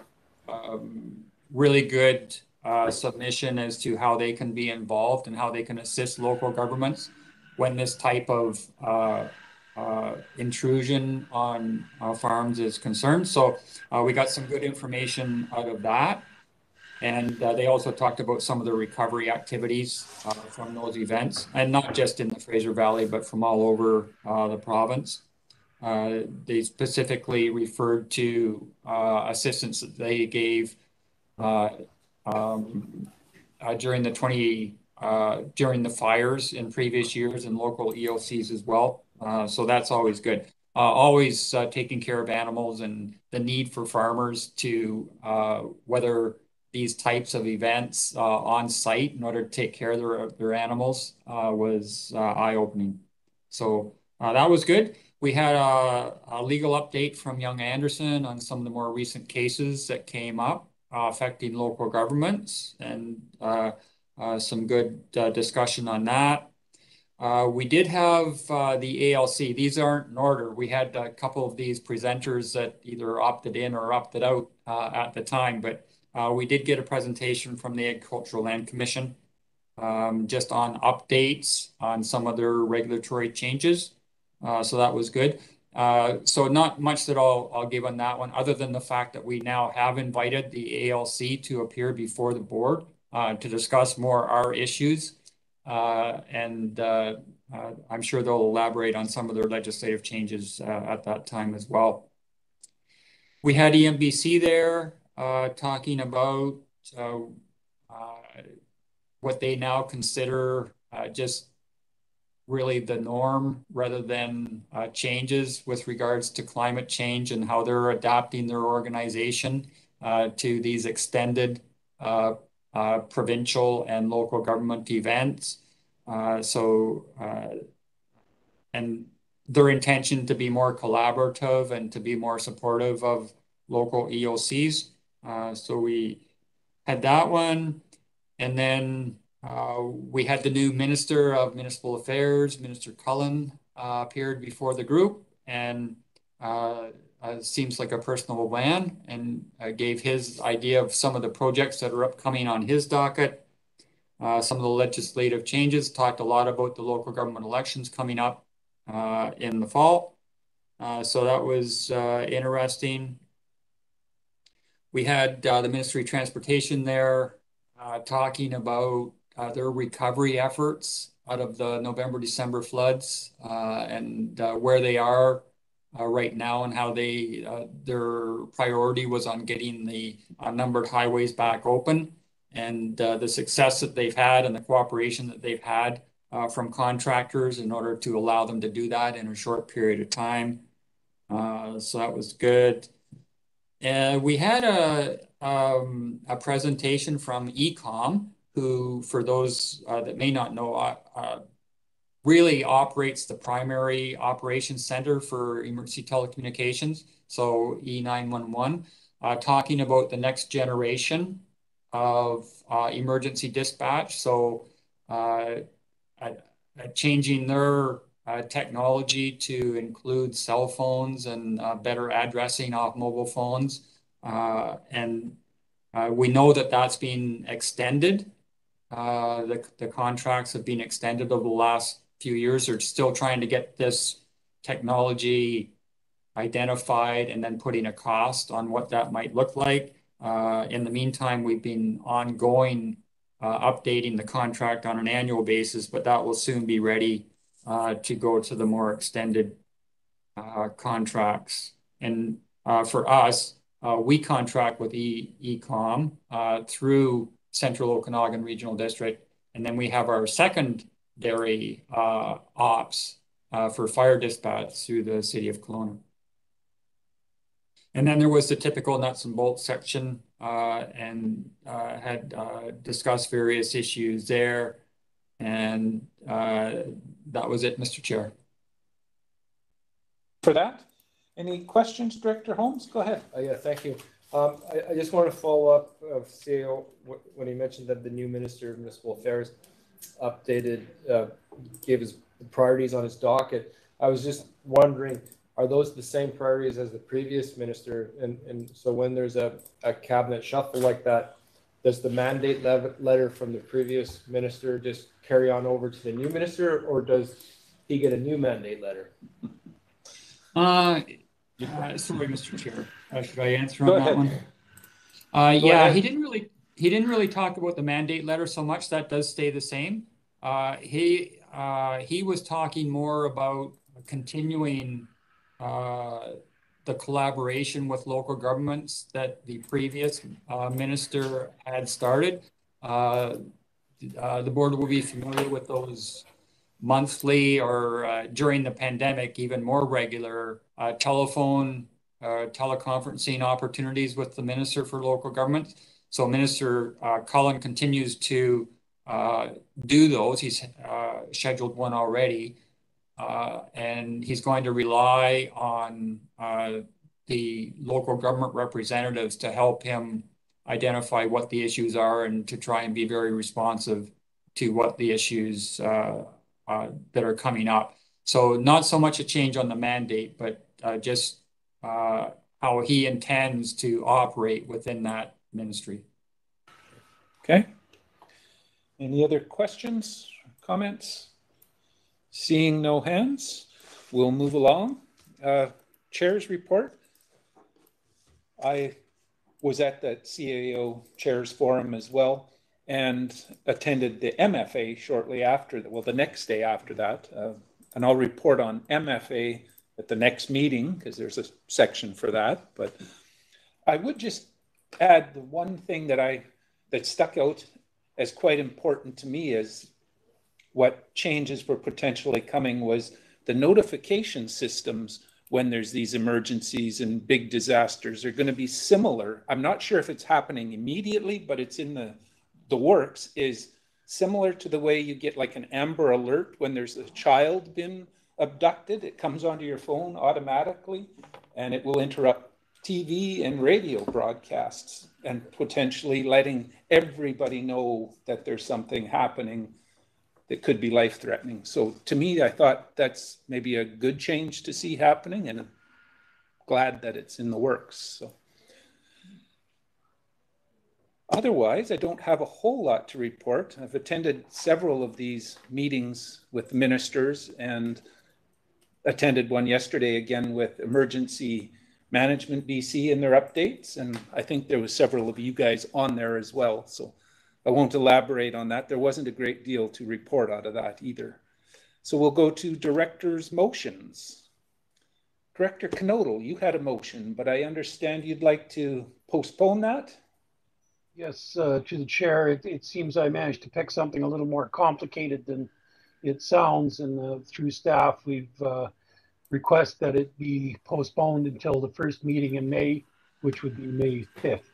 Speaker 4: um, really good uh, submission as to how they can be involved and how they can assist local governments when this type of uh, uh, intrusion on farms is concerned. So we got some good information out of that. And uh, they also talked about some of the recovery activities uh, from those events, and not just in the Fraser Valley, but from all over uh, the province. Uh, they specifically referred to uh, assistance that they gave uh, um, during the 20 during the fires in previous years and local EOCs as well. so that's always good. always taking care of animals and the need for farmers to whether these types of events uh, on site in order to take care of their, their animals uh, was uh, eye-opening. So uh, that was good. We had a, a, legal update from Young Anderson on some of the more recent cases that came up uh, affecting local governments and uh, some good discussion on that. we did have the ALC. These aren't in order. We had a couple of these presenters that either opted in or opted out at the time, but uh, we did get a presentation from the Agricultural Land Commission um, just on updates on some of their regulatory changes. Uh, so that was good. Uh, so not much that I'll, I'll give on that one, other than the fact that we now have invited the ALC to appear before the board uh, to discuss more our issues. Uh, and uh, uh, I'm sure they'll elaborate on some of their legislative changes uh, at that time as well. We had EMBC there talking about what they now consider just really the norm rather than uh, changes with regards to climate change and how they're adapting their organization uh, to these extended provincial and local government events. so, and their intention to be more collaborative and to be more supportive of local EOCs. Uh, so we had that one. And then uh, we had the new Minister of Municipal Affairs, Minister Cullen, uh, appeared before the group and uh, uh, seems like a personal man and gave his idea of some of the projects that are upcoming on his docket. some of the legislative changes, talked a lot about the local government elections coming up in the fall. so that was interesting. We had uh, the Ministry of Transportation there uh, talking about uh, their recovery efforts out of the November, December floods uh, and uh, where they are uh, right now and how they their priority was on getting the numbered highways back open and the success that they've had and the cooperation that they've had from contractors in order to allow them to do that in a short period of time. so that was good. Uh, we had a, um, a presentation from E-Comm, who, for those uh, that may not know, uh, uh really operates the primary operations center for emergency telecommunications, so E911, uh, talking about the next generation of emergency dispatch. So changing their technology to include cell phones and better addressing off mobile phones. And we know that that's been extended. Uh, the, contracts have been extended over the last few years. They're still trying to get this technology identified and then putting a cost on what that might look like. Uh, in the meantime, we've been ongoing updating the contract on an annual basis, but that will soon be ready uh, to go to the more extended uh, contracts. And uh, for us, we contract with E-Comm through Central Okanagan Regional District, and then we have our secondary ops for fire dispatch through the city of Kelowna. And then there was the typical nuts and bolts section uh, and uh, had uh, discussed various issues there. And that was it, Mr. Chair.
Speaker 1: For that, any questions, Director Holmes? Go ahead.
Speaker 15: Uh, yeah, thank you. Um, I, I, just want to follow up of CEO when he mentioned that the new Minister of Municipal Affairs. updated, uh, gave his priorities on his docket. I was just wondering, are those the same priorities as the previous minister? And, and so when there's a, a cabinet shuffle like that, does the mandate letter from the previous minister just carry on over to the new minister or does he get a new mandate letter?
Speaker 4: Uh, uh sorry, Mr. Chair. Uh, should I answer on Go that ahead. one? Uh, yeah, ahead. he didn't really he didn't really talk about the mandate letter so much. That does stay the same. Uh, he uh, he was talking more about continuing uh, the collaboration with local governments that the previous uh, minister had started. Uh, uh, the board will be familiar with those monthly or uh, during the pandemic, even more regular uh, teleconferencing opportunities with the minister for local government. So Minister Cullen continues to do those. He's scheduled one already. Uh, and he's going to rely on uh, the local government representatives to help him identify what the issues are and to try and be very responsive to what the issues uh, uh that are coming up. So not so much a change on the mandate, but uh, just uh, how he intends to operate within that ministry.
Speaker 1: Okay. Any other questions, comments? Seeing no hands, we'll move along. Uh, chair's report. I was at that CAO Chairs Forum as well and attended the MFA shortly after, the, well, the next day after that. Uh, and I'll report on MFA at the next meeting because there's a section for that. But I would just add the one thing that I that stuck out as quite important to me is what changes were potentially coming was the notification systems when there's these emergencies and big disasters are going to be similar. I'm not sure if it's happening immediately, but it's in the the works is similar to the way you get like an Amber Alert when there's a child been abducted. It comes onto your phone automatically, and it will interrupt TV and radio broadcasts and potentially letting everybody know that there's something happening that could be life threatening. So to me, I thought that's maybe a good change to see happening and I'm glad that it's in the works. So otherwise, I don't have a whole lot to report. I've attended several of these meetings with ministers and attended one yesterday again with emergency management BC and their updates. And I think there was several of you guys on there as well. So I won't elaborate on that. There wasn't a great deal to report out of that either. So we'll go to director's motions. Director Knodel, you had a motion, but I understand you'd like to postpone that?
Speaker 11: Yes, uh, to the chair, it, it, seems I managed to pick something a little more complicated than it sounds. And uh, through staff, we've uh, requested that it be postponed until the first meeting in May, which would be May 5th.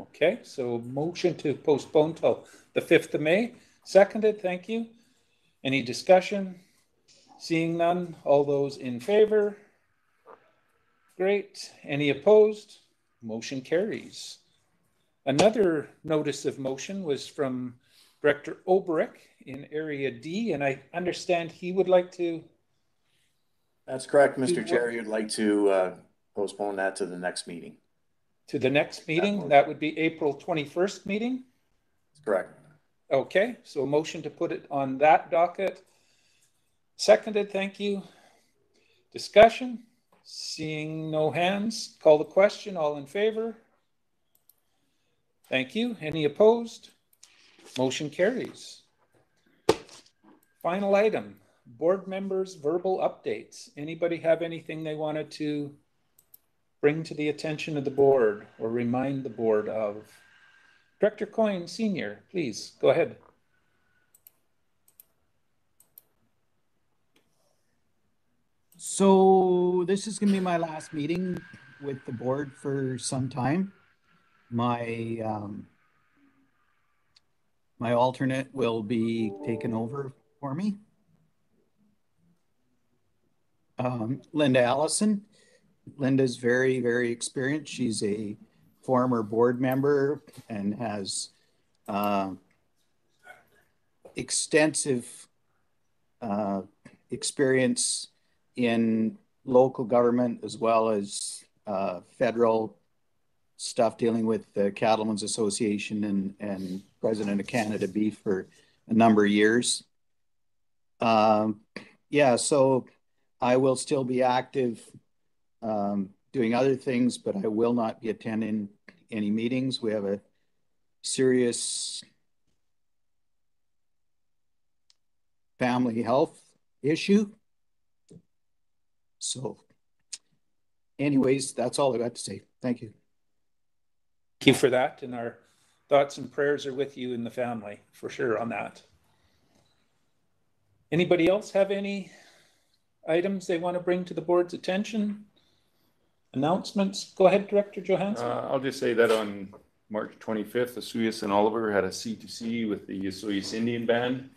Speaker 1: Okay, so motion to postpone till the 5th of May. Seconded, thank you. Any discussion? Seeing none, all those in favor? Great. Any opposed? Motion carries. Another notice of motion was from Director Obirek in Area D, and I understand he would like to.
Speaker 24: That's correct, Mr. Chair. You'd like to uh, postpone that to the next meeting
Speaker 1: to the next meeting. That would be April 21st meeting.
Speaker 24: That's correct.
Speaker 1: Okay, so a motion to put it on that docket. Seconded, thank you. Discussion? Seeing no hands, call the question. All in favor? Thank you. Any opposed? Motion carries. Final item, board members' verbal updates. Anybody have anything they wanted to bring to the attention of the board or remind the board of. Director Coyne Sr., please go ahead.
Speaker 26: So this is going to be my last meeting with the board for some time. My um, my alternate will be taken over for me. Um, Linda Allison Linda's very, very experienced. She's a former board member and has uh,
Speaker 20: extensive uh, experience in local government as well as uh, federal stuff dealing with the Cattlemen's Association and, and president of Canada Beef for a number of years. Um, yeah, so I will still be active um, doing other things, but I will not be attending any meetings. We have a serious family health issue. So anyways, that's all I got to say. Thank you.
Speaker 1: Thank you for that. And our thoughts and prayers are with you and the family for sure on that. Anybody else have any items they want to bring to the board's attention? Announcements? Go ahead, Director Johansen.
Speaker 27: Uh, I'll just say that on March 25th, Osoyoos and Oliver had a C2C with the Osoyoos Indian Band.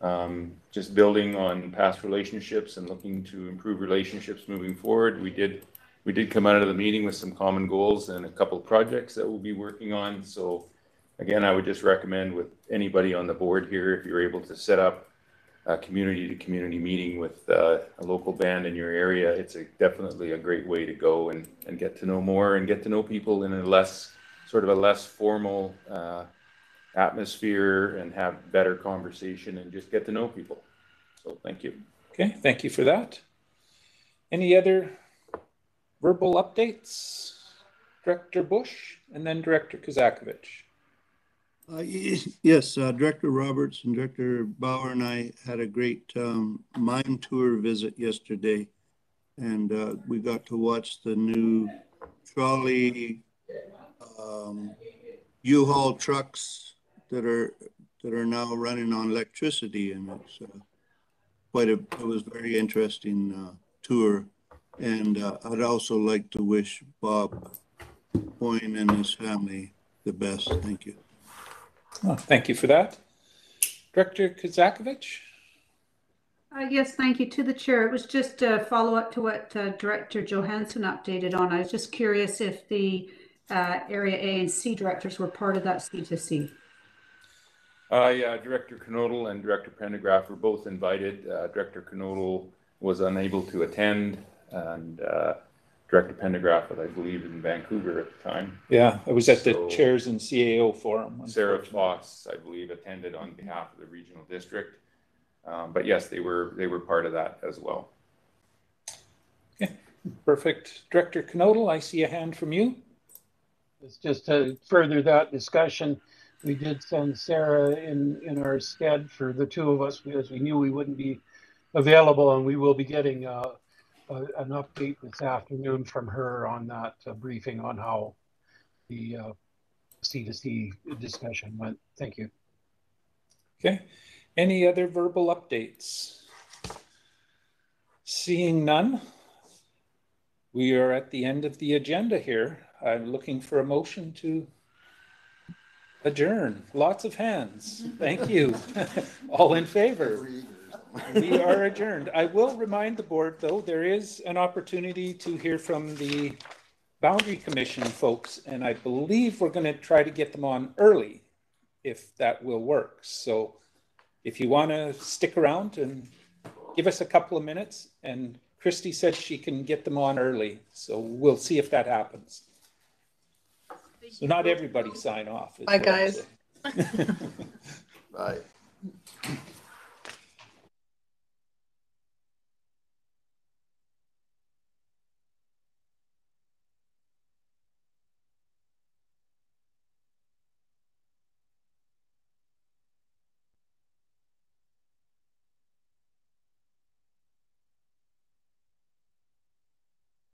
Speaker 27: Um, just building on past relationships and looking to improve relationships moving forward. We did we did come out of the meeting with some common goals and a couple of projects that we'll be working on. So again, I would just recommend with anybody on the board here, if you're able to set up community to community meeting with uh, a local band in your area, it's a, definitely a great way to go and, and get to know more and get to know people in a less sort of a less formal uh, atmosphere and have better conversation and just get to know people. So thank you.
Speaker 1: Okay, thank you for that. Any other verbal updates? Director Bush and then Director Kozakevich.
Speaker 3: Uh, yes, uh, Director Roberts and Director Bauer and I had a great um, mine tour visit yesterday, and uh, we got to watch the new trolley um, U-Haul trucks that are that are now running on electricity, and it's quite a it was a very interesting uh, tour. And uh, I'd also like to wish Bob Coyne and his family the best. Thank you.
Speaker 1: Thank you for that. Director Kozakevich?
Speaker 13: Uh, yes, thank you to the chair. It was just a follow up to what uh, Director Johansen updated on. I was just curious if the uh, Area A and C directors were part of that C2C.
Speaker 27: Uh, yeah, Director Knodel and Director Pendergraft were both invited. Uh, Director Knodel was unable to attend, and uh, Director Pendergraft, I believe, in Vancouver at the time.
Speaker 1: Yeah, I was at the so Chairs and CAO Forum.
Speaker 27: Sarah Foss, I believe, attended on behalf of the regional district. Um, but yes, they were they were part of that as well.
Speaker 1: Okay, perfect. Director Knodel, I see a hand from you.
Speaker 11: It's just to further that discussion we did send Sarah in in our stead for the two of us because we knew we wouldn't be available, and we will be getting uh, a, an update this afternoon from her on that uh, briefing on how the uh, C2C discussion went. Thank you.
Speaker 1: Okay. Any other verbal updates? Seeing none, we are at the end of the agenda here. I'm looking for a motion to adjourn. Lots of hands. Thank you. All in favor? We are adjourned. I will remind the board, though, there is an opportunity to hear from the Boundary Commission folks, and I believe we're going to try to get them on early, if that will work. So if you want to stick around and give us a couple of minutes, and Christy said she can get them on early, so we'll see if that happens. So not everybody sign off.
Speaker 21: Bye, guys.
Speaker 3: Bye.